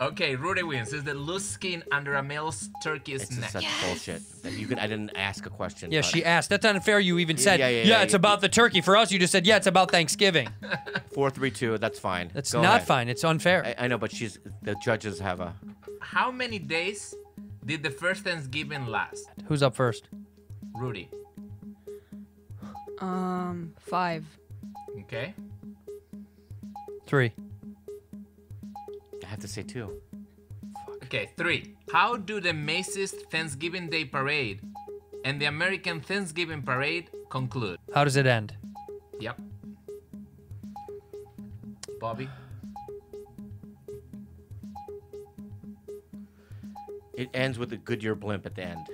[SPEAKER 9] Okay, Rudy wins. Is the loose skin under a male's turkey's
[SPEAKER 5] It's
[SPEAKER 9] neck?
[SPEAKER 5] such bullshit. That you could. I didn't ask a question.
[SPEAKER 4] Yeah,
[SPEAKER 5] but
[SPEAKER 4] she asked. That's unfair. You even said,
[SPEAKER 5] yeah,
[SPEAKER 4] yeah,
[SPEAKER 5] yeah, yeah,
[SPEAKER 4] it's
[SPEAKER 5] yeah.
[SPEAKER 4] about the turkey. For us, you just said, yeah, it's about Thanksgiving.
[SPEAKER 5] Four, three, two. That's fine.
[SPEAKER 4] That's
[SPEAKER 5] Go
[SPEAKER 4] not
[SPEAKER 5] ahead.
[SPEAKER 4] fine. It's unfair.
[SPEAKER 5] I, I know, but she's the judges have a.
[SPEAKER 9] How many days did the first Thanksgiving last?
[SPEAKER 4] Who's up first?
[SPEAKER 9] Rudy.
[SPEAKER 6] Um, five.
[SPEAKER 9] Okay.
[SPEAKER 4] Three.
[SPEAKER 5] I have to say two.
[SPEAKER 9] Okay, three. How do the Macy's Thanksgiving Day Parade and the American Thanksgiving Parade conclude?
[SPEAKER 4] How does it end?
[SPEAKER 9] Yep. Bobby?
[SPEAKER 5] It ends with a Goodyear blimp at the end.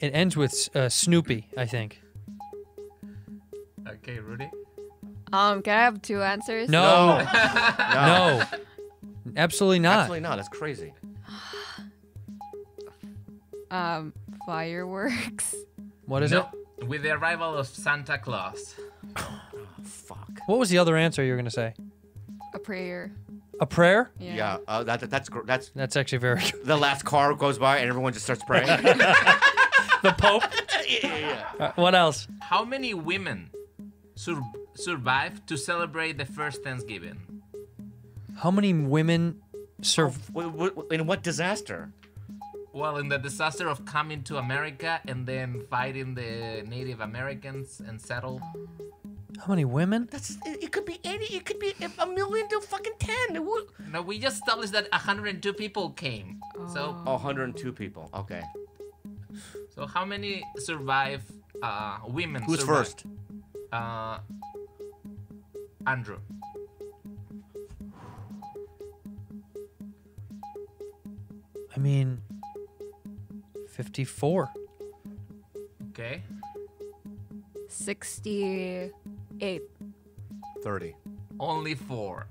[SPEAKER 4] It ends with uh, Snoopy, I think.
[SPEAKER 9] Okay, Rudy?
[SPEAKER 6] Um, can I have two answers?
[SPEAKER 4] No,
[SPEAKER 5] No,
[SPEAKER 4] no, absolutely not.
[SPEAKER 5] absolutely not. That's crazy.
[SPEAKER 6] Um, fireworks.
[SPEAKER 4] What is
[SPEAKER 9] no.
[SPEAKER 4] it?
[SPEAKER 9] With the arrival of Santa Claus.
[SPEAKER 5] oh, Fuck.
[SPEAKER 4] What was the other answer you were gonna say?
[SPEAKER 6] A prayer.
[SPEAKER 4] A prayer?
[SPEAKER 6] Yeah.
[SPEAKER 5] Yeah, uh, that, that- that's that's
[SPEAKER 4] That's actually very
[SPEAKER 5] the last car goes by and everyone just starts praying.
[SPEAKER 4] The Pope. Yeah, Uh, what else?
[SPEAKER 9] How many women sur- survived to celebrate the first Thanksgiving?
[SPEAKER 4] How many women serve?
[SPEAKER 5] Wh- wh- in what disaster?
[SPEAKER 9] Well, in the disaster of coming to America and then fighting the Native Americans and settle.
[SPEAKER 4] How many women?
[SPEAKER 5] That's it, it could be eighty. It could be a million to fucking ten.
[SPEAKER 9] No, we just established that 102 people came. So,
[SPEAKER 5] Oh, 102 people. Okay.
[SPEAKER 9] so how many survive? Uh, women.
[SPEAKER 5] Who's
[SPEAKER 9] survive?
[SPEAKER 5] first?
[SPEAKER 9] Uh, Andrew.
[SPEAKER 4] I mean, fifty-four.
[SPEAKER 9] Okay.
[SPEAKER 6] Sixty-eight.
[SPEAKER 5] 30.
[SPEAKER 9] Only four.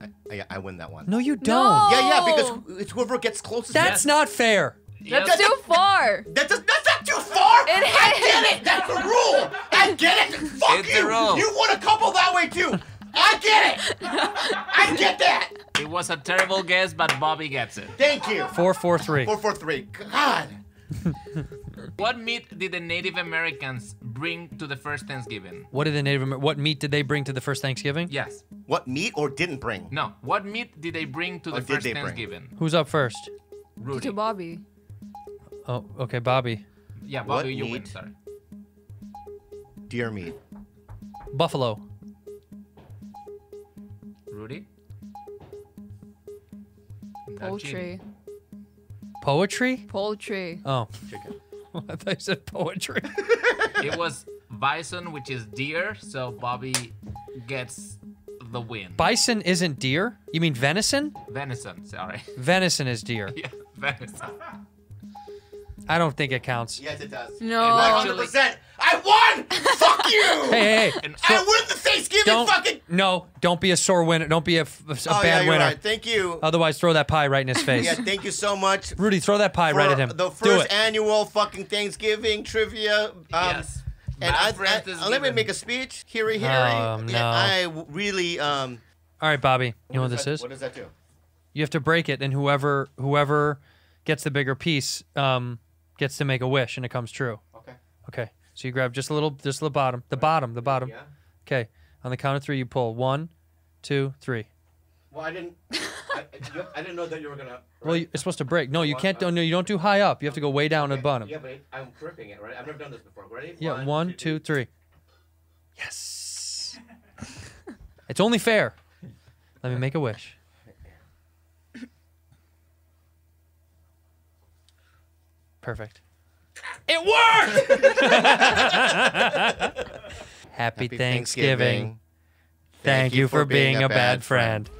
[SPEAKER 5] I, I, I win that one.
[SPEAKER 4] No, you don't.
[SPEAKER 6] No.
[SPEAKER 5] Yeah, yeah, because it's whoever gets closest.
[SPEAKER 4] That's not fair.
[SPEAKER 6] That's
[SPEAKER 9] Yes.
[SPEAKER 6] too far.
[SPEAKER 5] That does, that's not too far.
[SPEAKER 6] It
[SPEAKER 5] I
[SPEAKER 6] is.
[SPEAKER 5] get it. That's the rule. I get it. Fuck
[SPEAKER 9] It's
[SPEAKER 5] you.
[SPEAKER 9] the rule.
[SPEAKER 5] You won a couple that way too. I get it. I get that.
[SPEAKER 9] It was a terrible guess, but Bobby gets it.
[SPEAKER 5] Thank you.
[SPEAKER 4] Four, four, three.
[SPEAKER 5] Four, four, three. God.
[SPEAKER 9] What meat did the Native Americans bring to the first Thanksgiving?
[SPEAKER 4] What did the Native? Amer- What meat did they bring to the first Thanksgiving?
[SPEAKER 9] Yes.
[SPEAKER 5] What meat or didn't bring?
[SPEAKER 9] No. What meat did they bring to the
[SPEAKER 5] Or did
[SPEAKER 9] first
[SPEAKER 5] they bring?
[SPEAKER 9] Thanksgiving?
[SPEAKER 4] Who's up first?
[SPEAKER 9] Rudy.
[SPEAKER 6] To Bobby.
[SPEAKER 4] Oh, okay, Bobby.
[SPEAKER 9] Yeah,
[SPEAKER 5] What
[SPEAKER 9] Bobby, you win.
[SPEAKER 5] meat?
[SPEAKER 9] Sorry.
[SPEAKER 5] Deer meat.
[SPEAKER 4] Buffalo.
[SPEAKER 9] Rudy.
[SPEAKER 6] Poultry.
[SPEAKER 9] cheating.
[SPEAKER 4] Poetry?
[SPEAKER 6] Poultry.
[SPEAKER 4] Oh,
[SPEAKER 5] Chicken.
[SPEAKER 4] I thought you said poetry.
[SPEAKER 9] It was bison, which is deer, so Bobby gets the win.
[SPEAKER 4] Bison isn't deer. You mean venison?
[SPEAKER 9] Venison, sorry.
[SPEAKER 4] Venison is deer.
[SPEAKER 9] yeah, venison.
[SPEAKER 4] I don't think it counts.
[SPEAKER 5] Yes, it does.
[SPEAKER 6] No.
[SPEAKER 9] Actually-
[SPEAKER 5] 100%. I won. Fuck you.
[SPEAKER 4] Hey, hey, hey.
[SPEAKER 9] And
[SPEAKER 5] I win the Thanksgiving
[SPEAKER 4] Don't
[SPEAKER 5] fucking.
[SPEAKER 4] no. Don't be a sore winner. Don't be a
[SPEAKER 5] oh,
[SPEAKER 4] bad
[SPEAKER 5] yeah, you're
[SPEAKER 4] winner.
[SPEAKER 5] right. Thank you.
[SPEAKER 4] Otherwise, throw that pie right in his face.
[SPEAKER 5] yeah, thank you so much.
[SPEAKER 4] Rudy, throw that pie right at him.
[SPEAKER 5] The
[SPEAKER 4] Do
[SPEAKER 5] first
[SPEAKER 4] it.
[SPEAKER 5] annual fucking Thanksgiving trivia. Um,
[SPEAKER 9] yes.
[SPEAKER 5] And
[SPEAKER 9] My
[SPEAKER 5] I, I- let me make a speech. Here, here.
[SPEAKER 4] Um,
[SPEAKER 5] yeah,
[SPEAKER 4] no.
[SPEAKER 5] I w- really. Um,
[SPEAKER 4] All right, Bobby. You know what this
[SPEAKER 5] that-
[SPEAKER 4] is?
[SPEAKER 5] What does that do?
[SPEAKER 4] You have to break it, and whoever whoever gets the bigger piece um, gets to make a wish, and it comes true.
[SPEAKER 5] Okay.
[SPEAKER 4] Okay. So you grab just a little, just the bottom, the bottom, the bottom.
[SPEAKER 5] Yeah.
[SPEAKER 4] Okay. On the count of three, you pull one, two, three.
[SPEAKER 5] Well, I didn't. I, I didn't know that you were gonna.
[SPEAKER 4] Well, you- it's supposed to break. No, oh, you can't. No, you don't do high up. You have to go way down at the bottom.
[SPEAKER 5] Yeah, but I'm gripping it, right? I've never done this before. Ready?
[SPEAKER 4] Yeah, one, two, three. Yes. it's only fair. Let me make a wish. Perfect. It worked. Happy,
[SPEAKER 5] Happy
[SPEAKER 4] Thanksgiving. Thank you for being a bad friend.